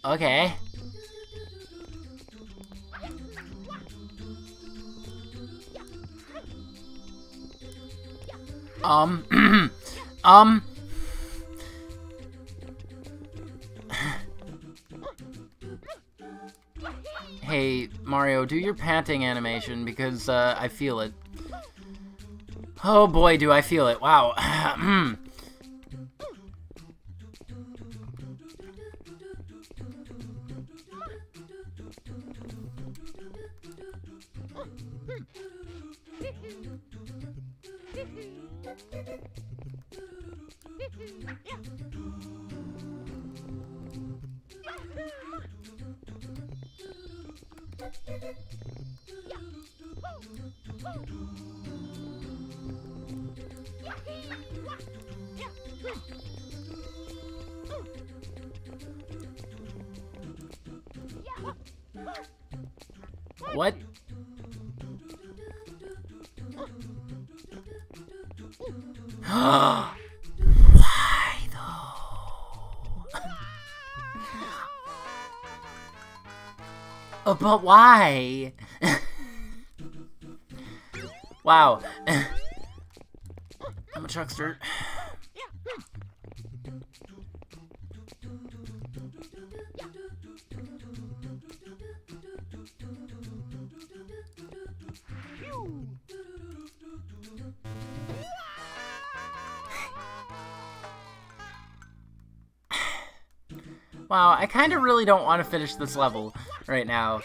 Okay. Um, um, hey, Mario, do your panting animation, because, uh, I feel it. Oh boy, do I feel it. Wow. What? But why? wow. I'm a Chuckster. Wow, I kind of really don't want to finish this level right now.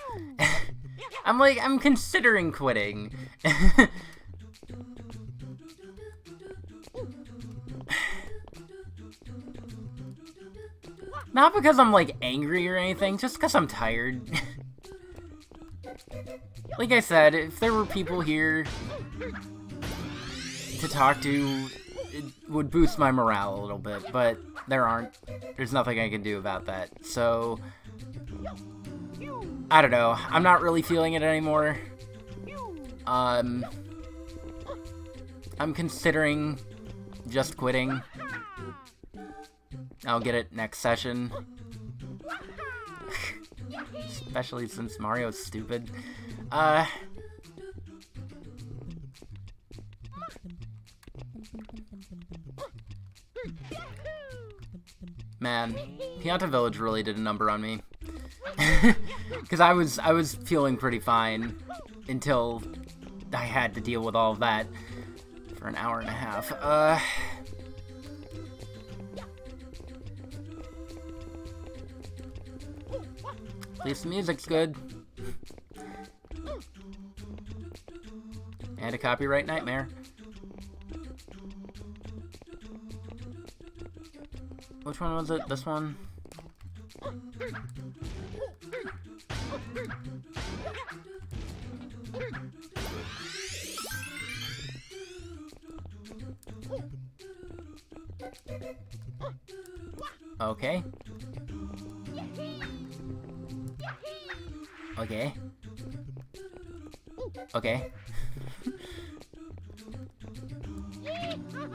I'm like, I'm considering quitting. Not because I'm like angry or anything, just because I'm tired. like I said, if there were people here to talk to, it would boost my morale a little bit, but there aren't. There's nothing I can do about that. So, I don't know. I'm not really feeling it anymore. Um, I'm considering just quitting. I'll get it next session. Especially since Mario's stupid. Uh... Man, Pianta Village really did a number on me. Because I was I was feeling pretty fine until I had to deal with all of that for an hour and a half. Uh... At least the music's good. And a copyright nightmare. Which one was it? This one? Okay. Okay. Okay.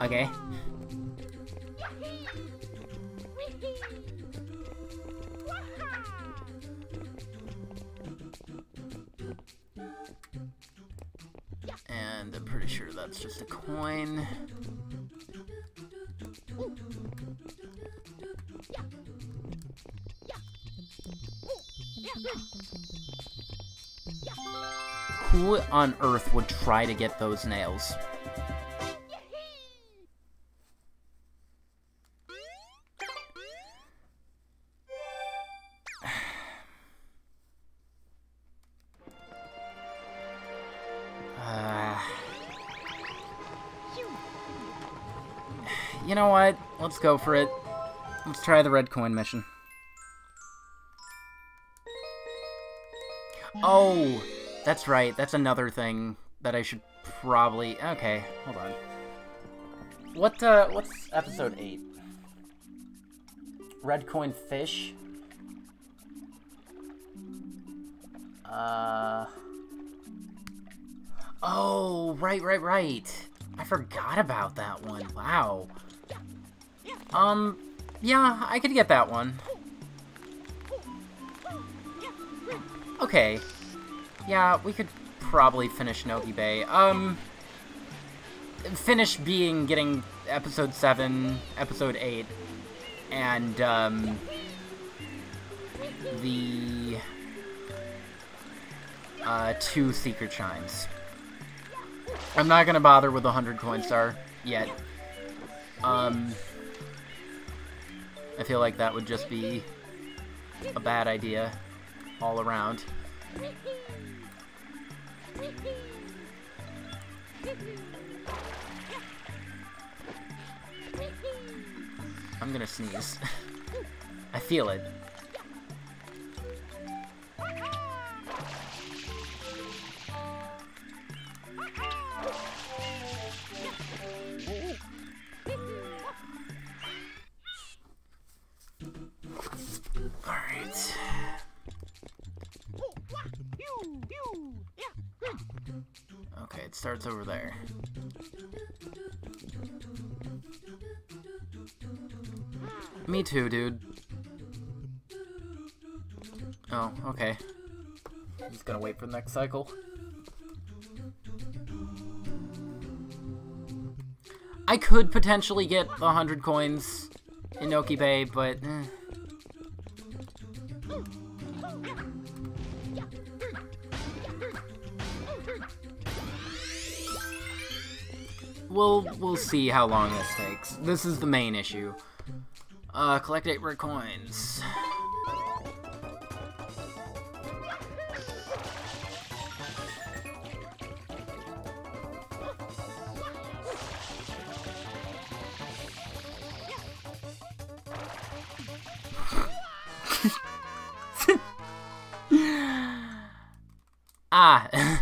okay. And I'm pretty sure that's just a coin. Who on earth would try to get those nails? Let's go for it. Let's try the red coin mission. Oh, that's right. That's another thing that I should probably... Okay, hold on. What, uh, what's episode 8? Red coin fish? Uh... Oh, right, right, right. I forgot about that one. Wow. Um, yeah, I could get that one. Okay. Yeah, we could probably finish Noki Bay. Um, finish being getting episode 7, episode 8, and, um, the, uh, two Secret Shines. I'm not gonna bother with the 100 coin star yet. Um, I feel like that would just be a bad idea all around. I'm gonna sneeze. I feel it. Okay, it starts over there. Me too, dude. Oh, okay. Just gonna wait for the next cycle. I could potentially get the 100 coins in Noki Bay, but... Eh. We'll, we'll see how long this takes. This is the main issue. Uh, collect 8 red coins. ah.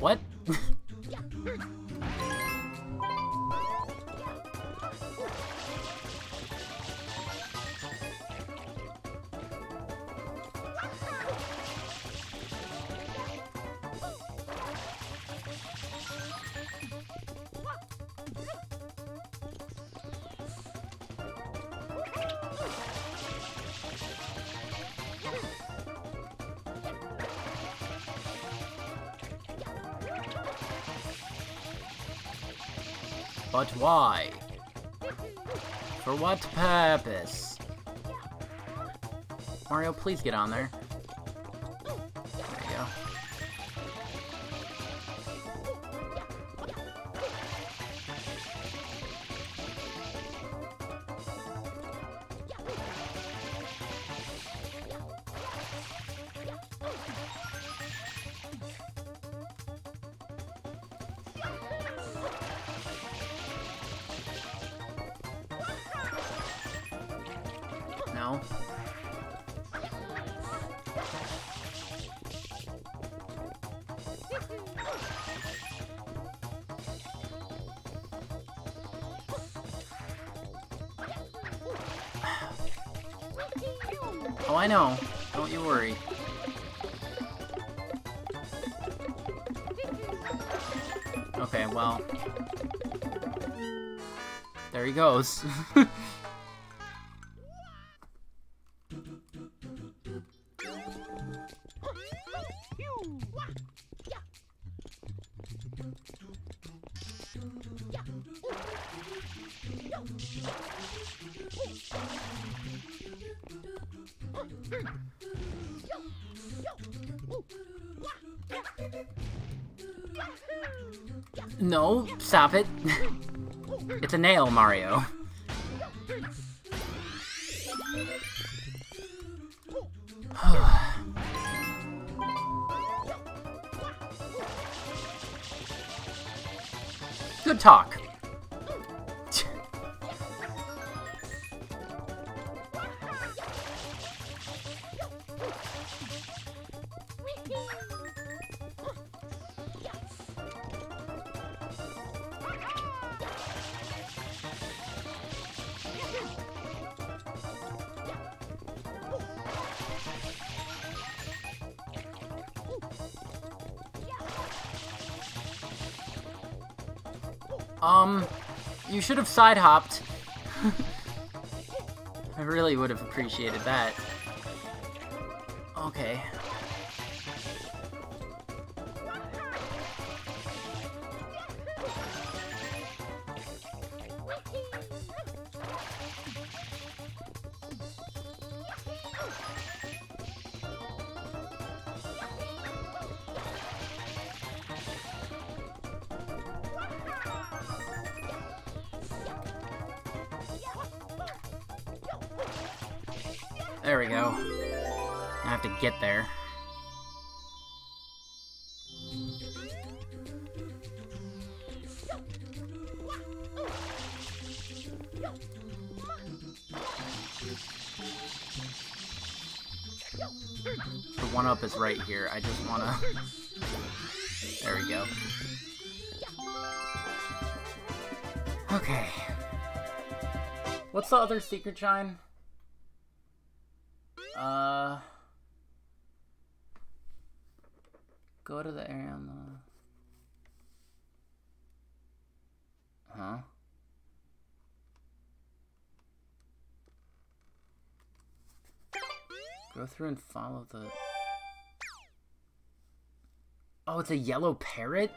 What? But why? For what purpose? Mario, please get on there. There goes. no, stop it. a nail, Mario. Good talk. Um, you should have side hopped. I really would have appreciated that. Is right here. I just wanna. There we go. Okay. What's the other secret shine? Uh, go to the area on the. Huh? Go through and follow the. Oh, it's a yellow parrot?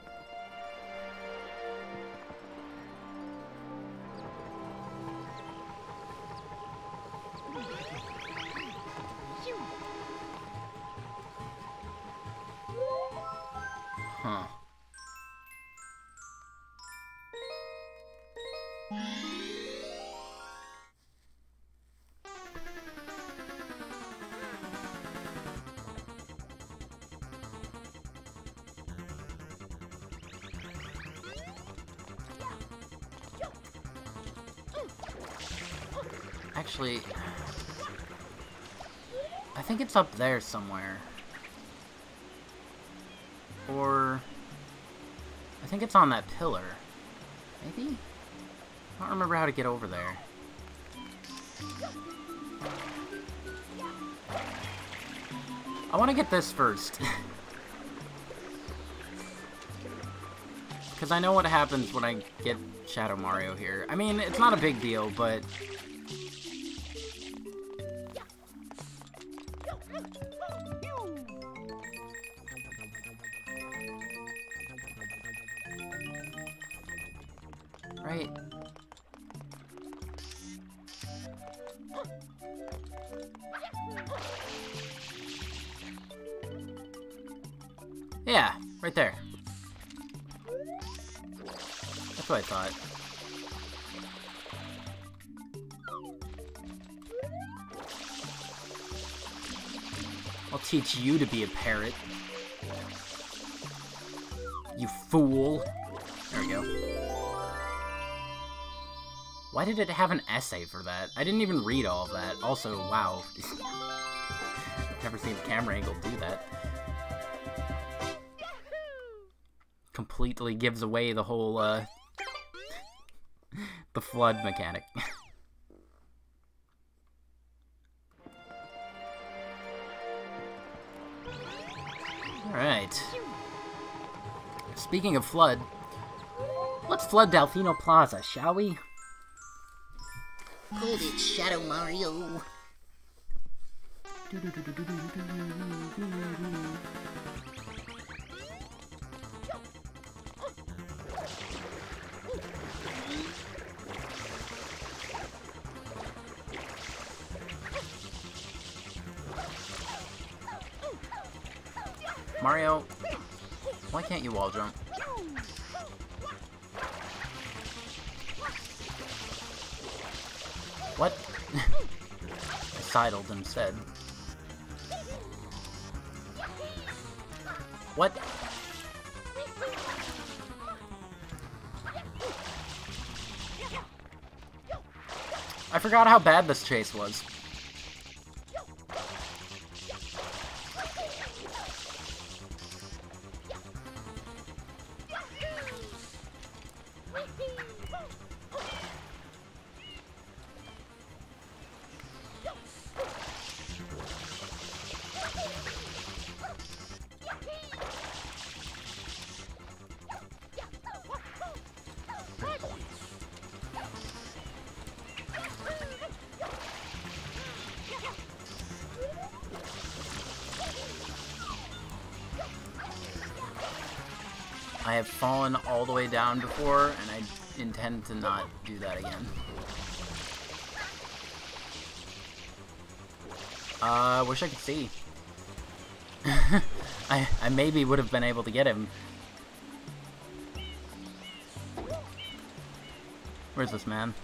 Up there somewhere. Or... I think it's on that pillar. Maybe? I don't remember how to get over there. I want to get this first. Because I know what happens when I get Shadow Mario here. I mean, it's not a big deal, but... you to be a parrot. You fool. There we go. Why did it have an essay for that? I didn't even read all of that. Also, wow. Never seen the camera angle do that. Completely gives away the whole, uh... the flood mechanic. Speaking of flood, let's flood Delfino Plaza, shall we? Hold it, Shadow Mario. Mario, why can't you wall jump? Sidled instead. What? I forgot how bad this chase was. Down before, and I intend to not do that again. Uh, wish I could see. I, I maybe would have been able to get him. Where's this man?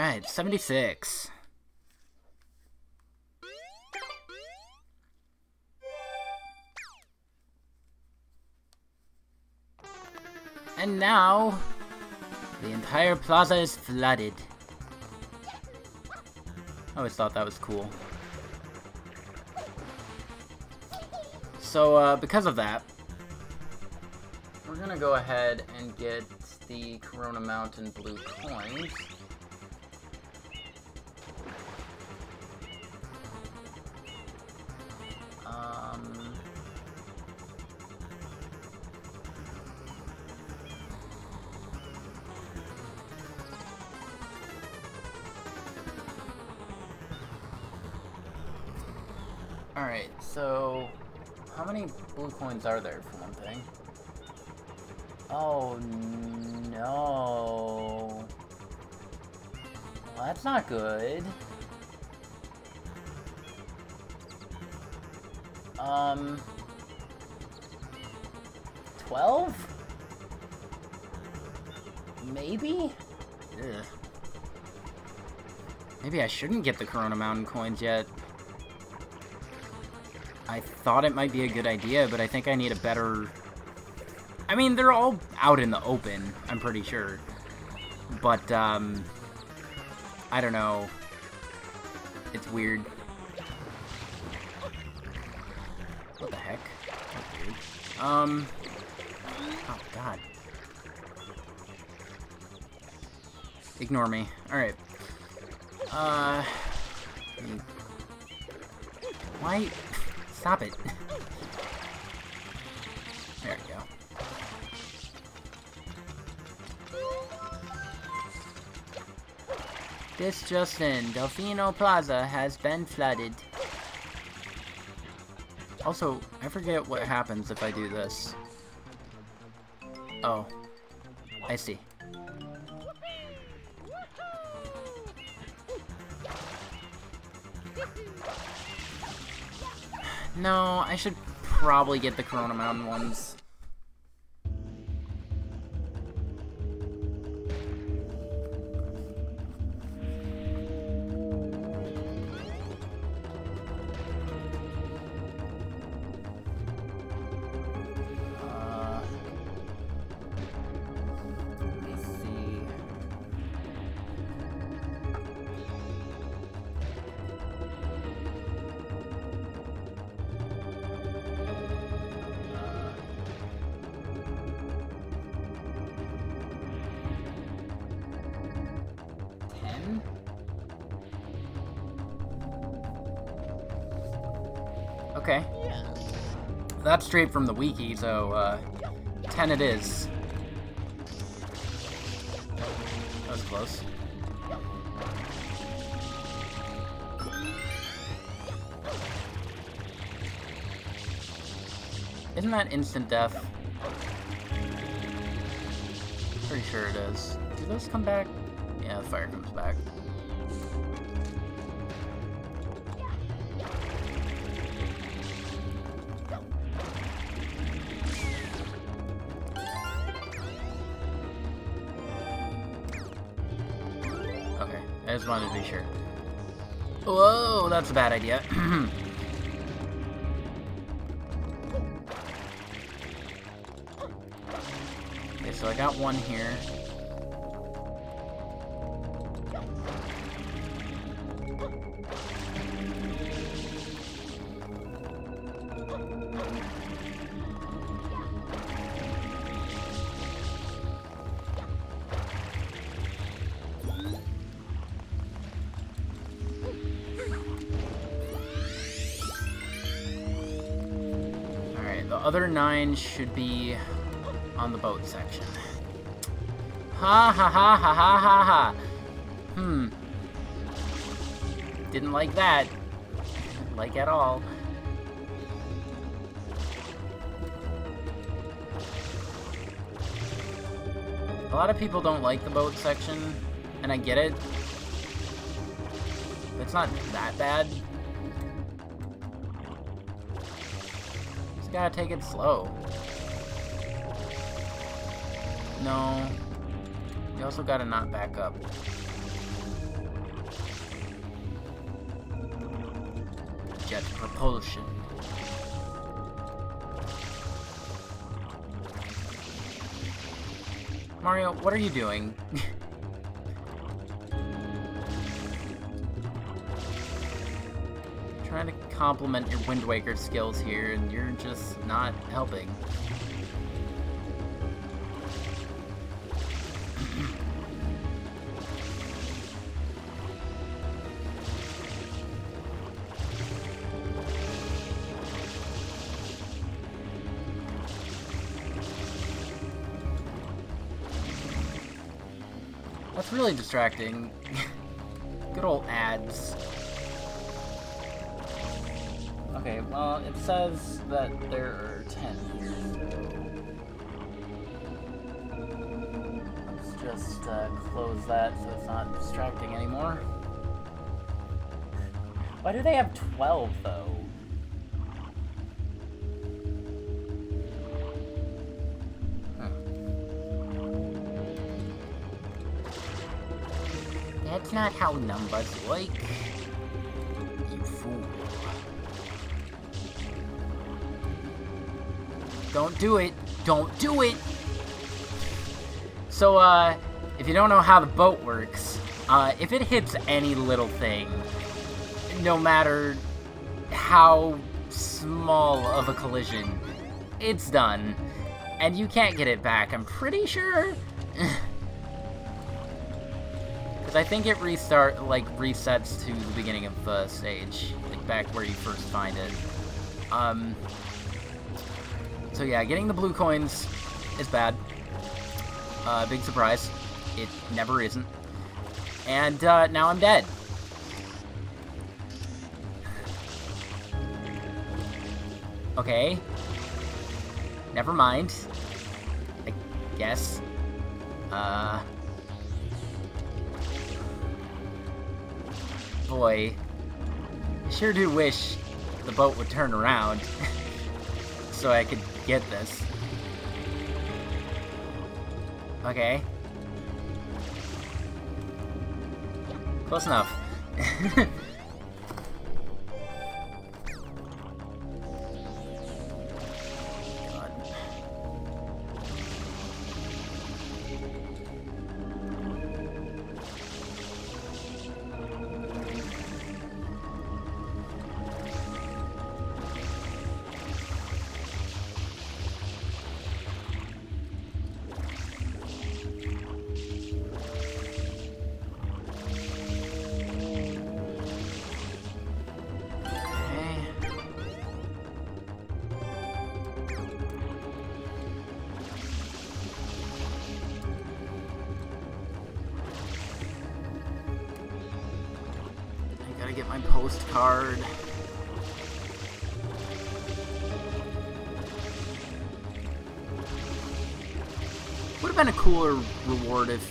Alright, 76. And now, the entire plaza is flooded. I always thought that was cool. So, uh, because of that, we're gonna go ahead and get the Corona Mountain blue coins. Coins are there for one thing? Oh no. Well, that's not good. Um 12? Maybe? Ugh. Maybe I shouldn't get the Corona Mountain coins yet. I thought it might be a good idea, but I think I need a better... I mean, they're all out in the open, I'm pretty sure. But, um... I don't know. It's weird. What the heck? Um... Oh, God. Ignore me. Alright. Uh... Why... Stop it. There we go. This just in, Delfino Plaza has been flooded. Also, I forget what happens if I do this. Oh. I see. No, I should probably get the Corona Mountain ones. Straight from the wiki, so, uh, 10 it is. That was close. Isn't that instant death? Pretty sure it is. Do those come back? Yeah, the fire comes back. That's a bad idea. okay, so I got one here. Nine should be on the boat section. Ha ha ha ha ha ha ha. Hmm. Didn't like that. Like at all. A lot of people don't like the boat section, and I get it. It's not that bad. Gotta take it slow. No. You also gotta not back up. Jet propulsion. Mario, what are you doing? complement your Wind Waker skills here, and you're just not helping. That's really distracting. says that there are 10 here. Let's just uh, close that so it's not distracting anymore. Why do they have 12, though? That's not how numbers work. Don't do it. Don't do it. So, uh, if you don't know how the boat works, uh, if it hits any little thing, no matter how small of a collision, it's done. And you can't get it back, I'm pretty sure. Because I think it restart, like, resets to the beginning of the stage, like, back where you first find it. Um, so yeah, getting the blue coins is bad. Uh, big surprise. It never isn't. And uh, now I'm dead. Okay. Never mind. I guess. Uh... Boy. I sure do wish the boat would turn around. so I could get this. Okay. Close enough.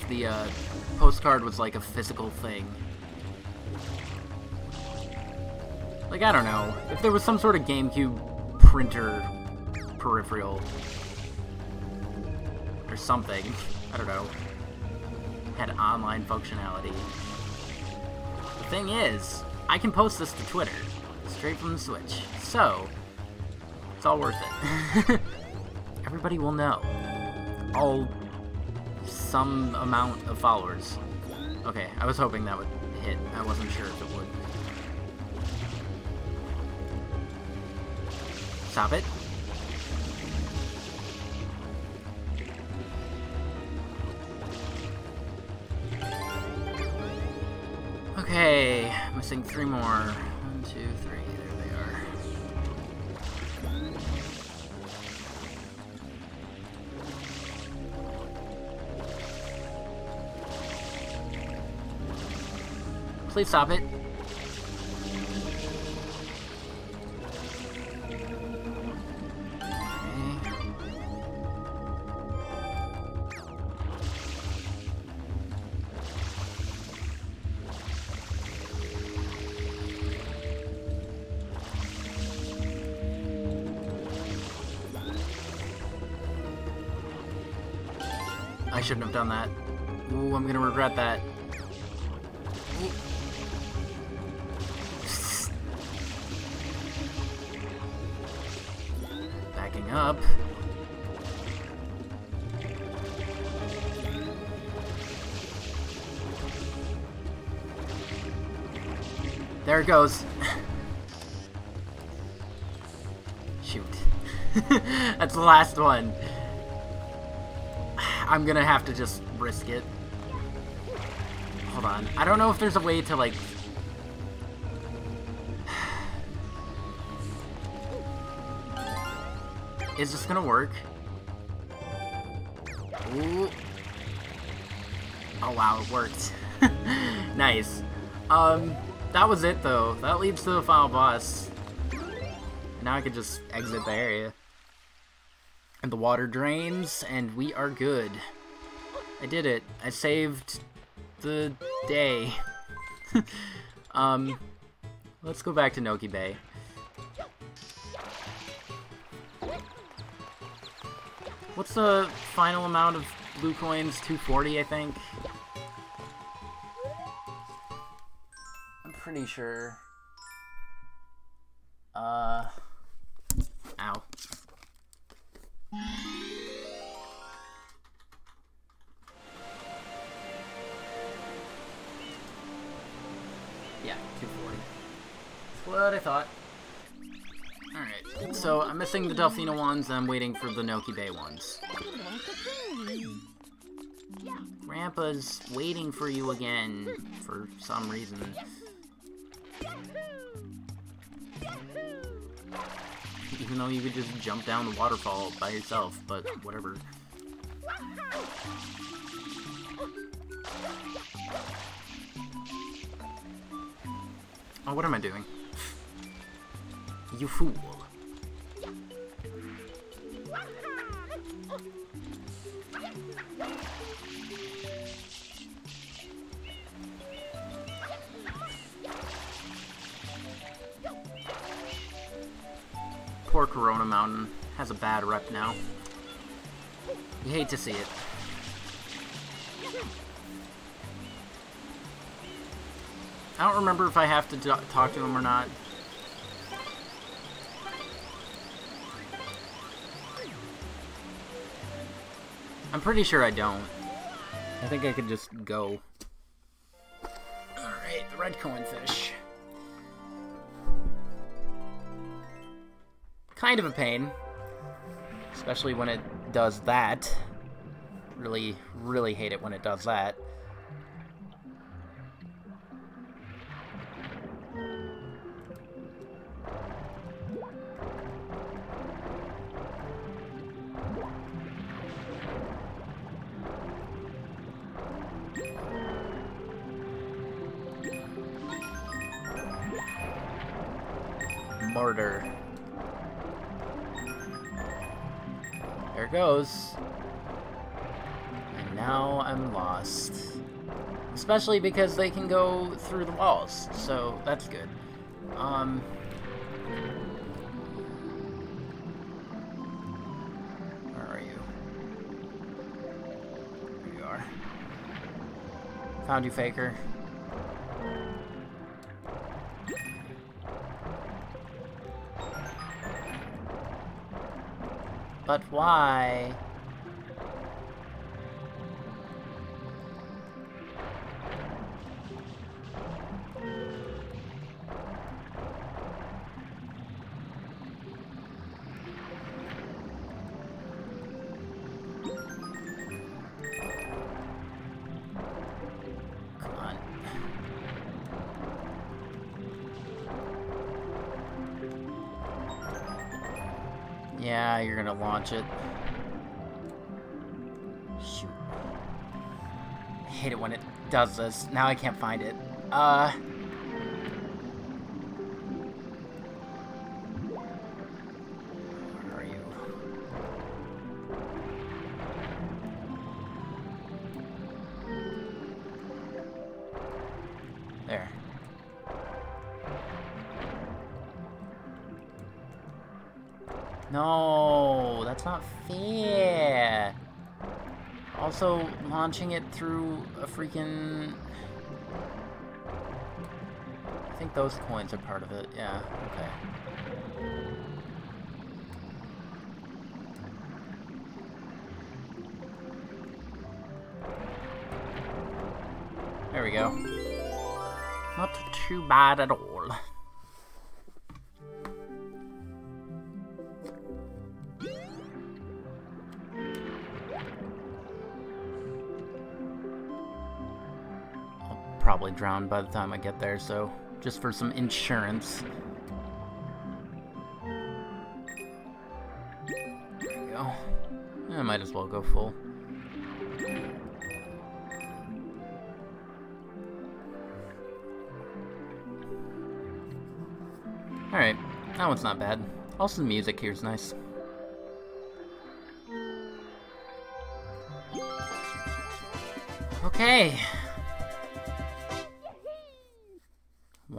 the uh, postcard was like a physical thing. Like, I don't know. If there was some sort of GameCube printer peripheral. Or something. I don't know. Had online functionality. The thing is, I can post this to Twitter, straight from the Switch. So, it's all worth it. Everybody will know. All some amount of followers. Okay, I was hoping that would hit. I wasn't sure if it would. Stop it. Okay, missing three more. One, two, three. Please stop it. I shouldn't have done that. Ooh, I'm gonna regret that. Goes. Shoot. That's the last one. I'm gonna have to just risk it. Hold on. I don't know if there's a way to, like... Is this gonna work? Ooh. Oh wow, it worked. nice. Um, that was it though. That leads to the final boss. Now I can just exit the area. And the water drains, and we are good. I did it. I saved the day. um, let's go back to Noki Bay. What's the final amount of blue coins? 240, I think? Pretty sure. Uh... Ow. Yeah, 240. That's what I thought. Alright, so I'm missing the Delfino ones, I'm waiting for the Noki Bay ones. Grandpa's waiting for you again, for some reason. Even though you could just jump down the waterfall by yourself, but whatever. Oh, what am I doing? you fool. Poor Corona Mountain has a bad rep now. You hate to see it. I don't remember if I have to talk to him or not. I'm pretty sure I don't. I think I could just go. Alright, the red coinfish. Kind of a pain. Especially when it does that. Really, really hate it when it does that. Especially because they can go through the walls, so that's good. Um... Where are you? There you are. Found you, Faker. But why? Does this. Now I can't find it. Uh... Where are you? There. No, that's not fair. Also, launching it through freaking... I think those coins are part of it. Yeah, okay. There we go. Not too bad at all. Drown by the time I get there, so just for some insurance. There you go. I might as well go full. Alright, that one's not bad. Also, the music here is nice. Okay.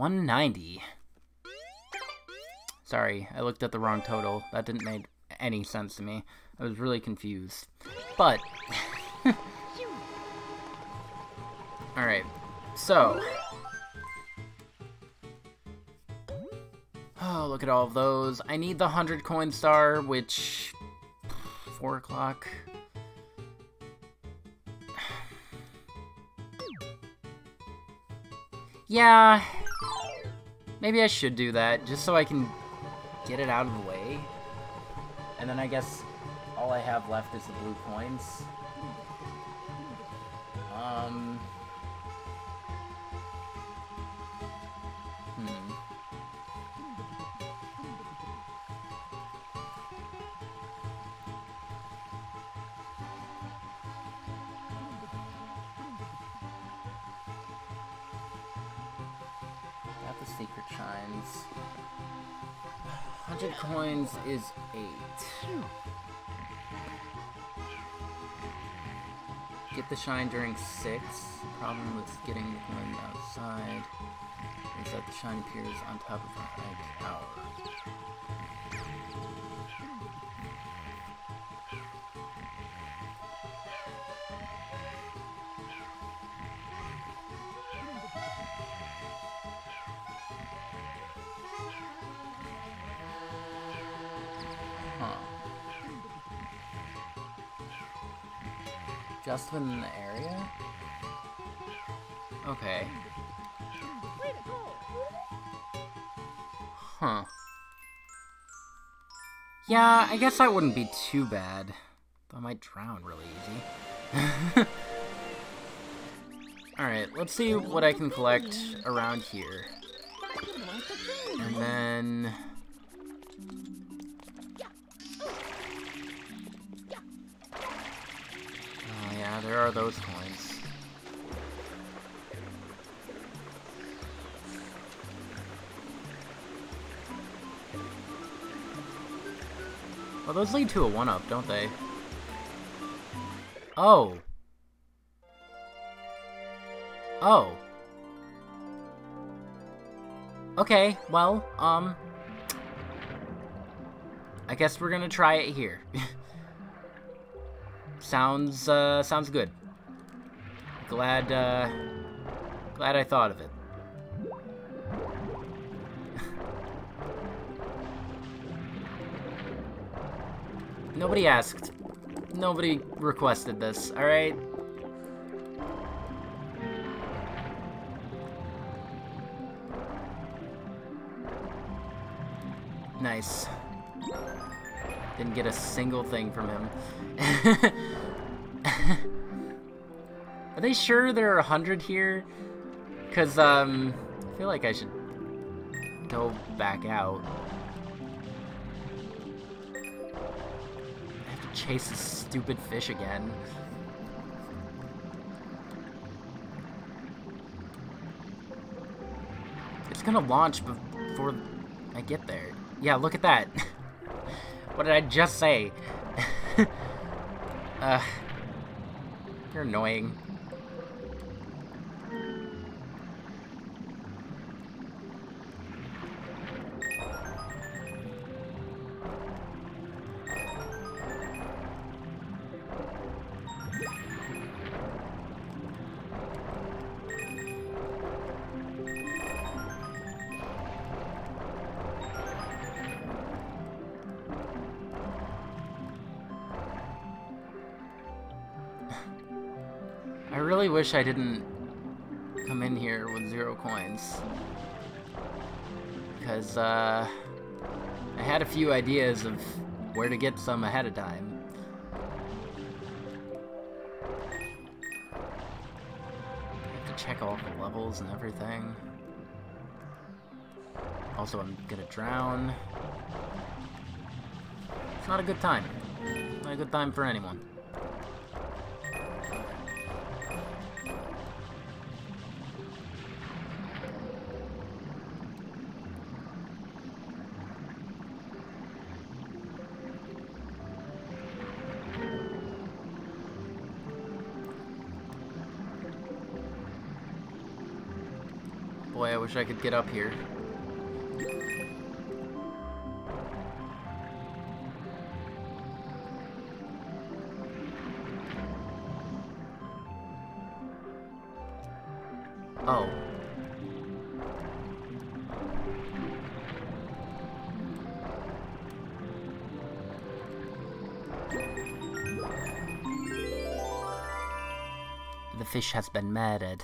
190. Sorry, I looked at the wrong total. That didn't make any sense to me. I was really confused. But... Alright, so... Oh, look at all of those. I need the 100 coin star, which... 4 o'clock... Yeah, maybe I should do that, just so I can get it out of the way. And then I guess all I have left is the blue coins. Is 8. Get the shine during 6. Problem with getting coin outside is that the shine appears on top of the egg tower. Yeah, I guess that wouldn't be too bad. I might drown really easy. Alright, let's see what I can collect around here. And then... Oh yeah, there are those Those lead to a 1-up, don't they? Oh. Oh. Okay, well, um... I guess we're gonna try it here. sounds, uh, sounds good. Glad, uh... Glad I thought of it. Nobody asked. Nobody requested this, alright? Nice. Didn't get a single thing from him. are they sure there are a hundred here? Cause, um, I feel like I should go back out. Chase this stupid fish again. It's gonna launch before I get there. Yeah, look at that. what did I just say? uh, you're annoying. Wish I didn't come in here with zero coins. Because, uh, I had a few ideas of where to get some ahead of time. I have to check all the levels and everything. Also, I'm gonna drown. It's not a good time. Not a good time for anyone. Wish I could get up here. Oh. The fish has been murdered.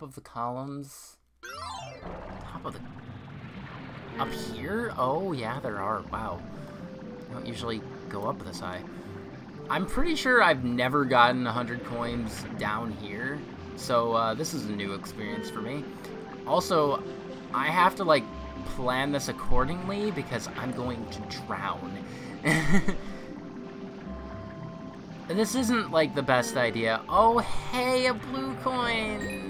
Top of the columns? Top of the... Up here? Oh, yeah, there are. Wow. I don't usually go up this high. I'm pretty sure I've never gotten 100 coins down here, so uh, this is a new experience for me. Also, I have to, like, plan this accordingly because I'm going to drown. And this isn't, like, the best idea. Oh, hey, a blue coin!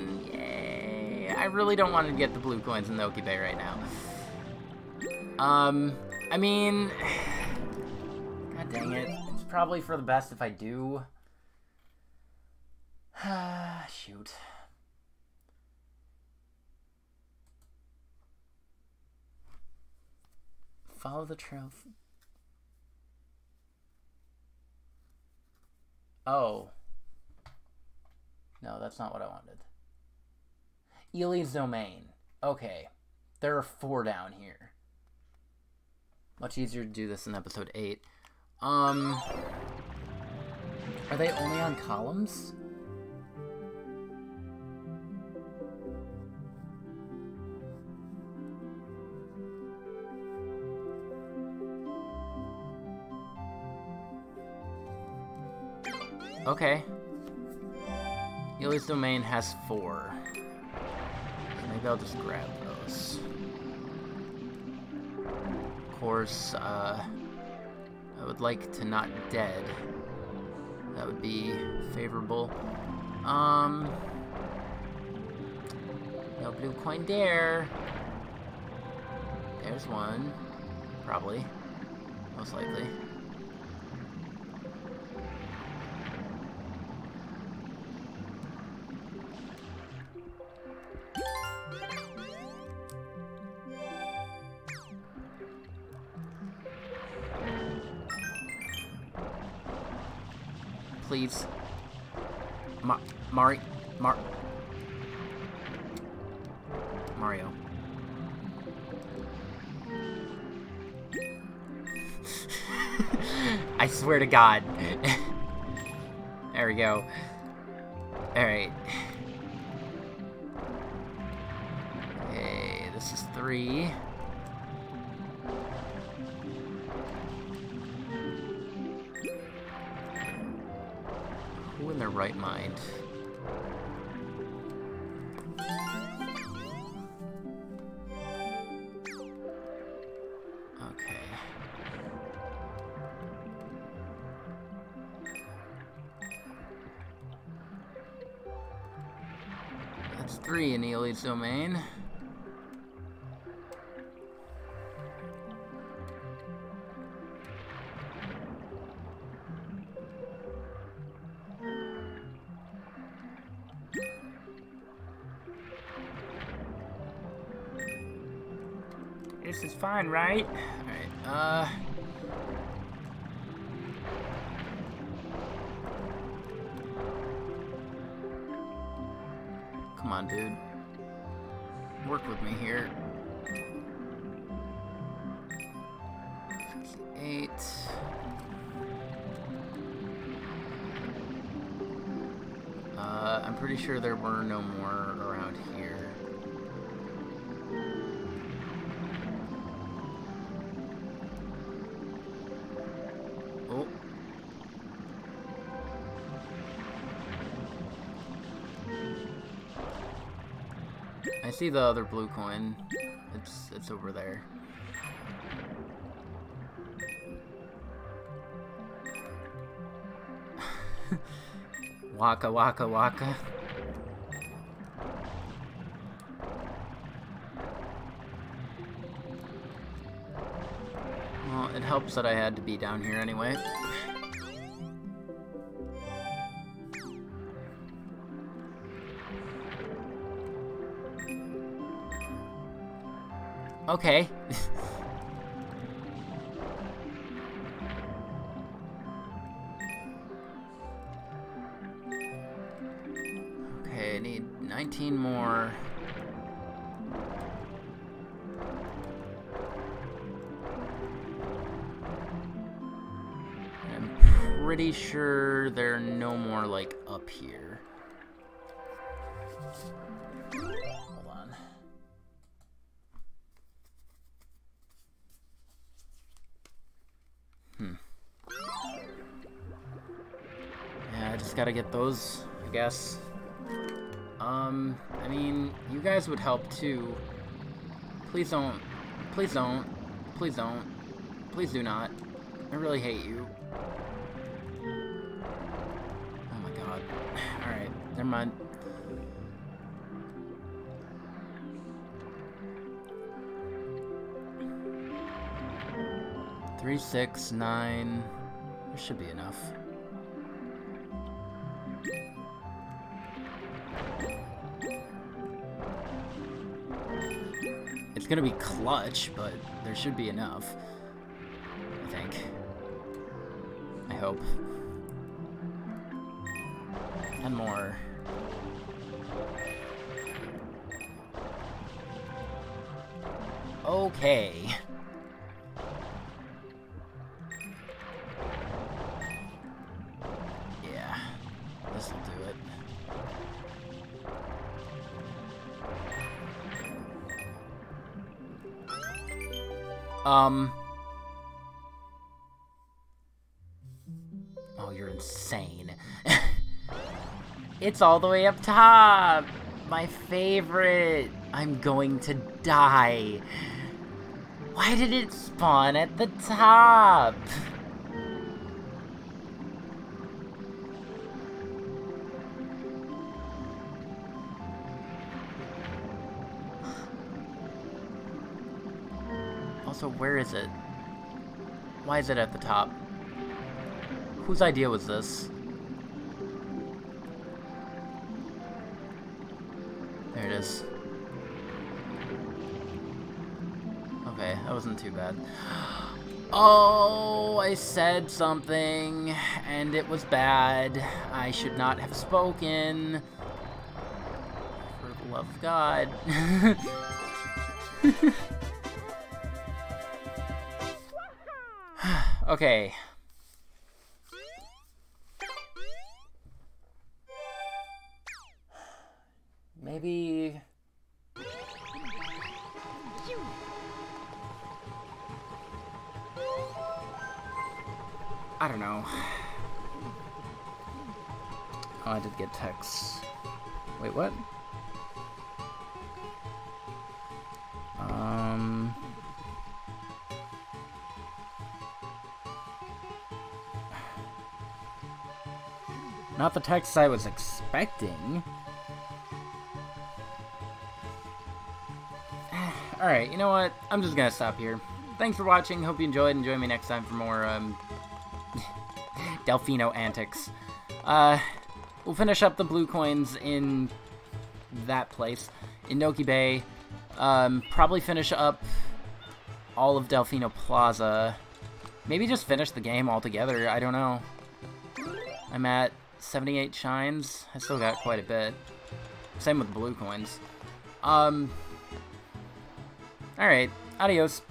I really don't want to get the blue coins in the Noki Bay right now. Um, I mean... God dang it It's probably for the best if I do. Shoot. Follow the trail. Oh. No, that's not what I wanted. Eely's Domain. Okay. There are four down here. Much easier to do this in episode 8. Um, are they only on columns? Okay. Eely's domain has four. Maybe I'll just grab those. Of course, uh, I would like to not dead. That would be favorable. Um, no blue coin there. There's one. Probably. Most likely. To God. there we go. Alright. Okay, this is three. Who in their right mind. Three in the elite domain. fine, right? Alright, uh... see the other blue coin. It's it's over there. waka waka waka. Well, it helps that I had to be down here anyway. Okay. gotta get those, I guess. Um, I mean, you guys would help too. Please don't. Please don't. Please don't. Please do not. I really hate you. Oh my god. Alright, never mind. Three, six, nine. There should be enough. Gonna be clutch, but there should be enough. I think. I hope. And more. Okay. It's all the way up top! My favorite! I'm going to die. Why did it spawn at the top? Also, where is it? Why is it at the top? Whose idea was this? Is. Okay, that wasn't too bad. Oh, I said something, and it was bad. I should not have spoken. For the love of God. okay. Text I was expecting. Alright, you know what? I'm just gonna stop here. Thanks for watching. Hope you enjoyed. And join me next time for more, um... Delfino antics. Uh, we'll finish up the blue coins in that place. In Noki Bay. Um, probably finish up all of Delfino Plaza. Maybe just finish the game altogether. I don't know. I'm at 78 shines. I still got quite a bit. Same with blue coins. Um. Alright. Adios.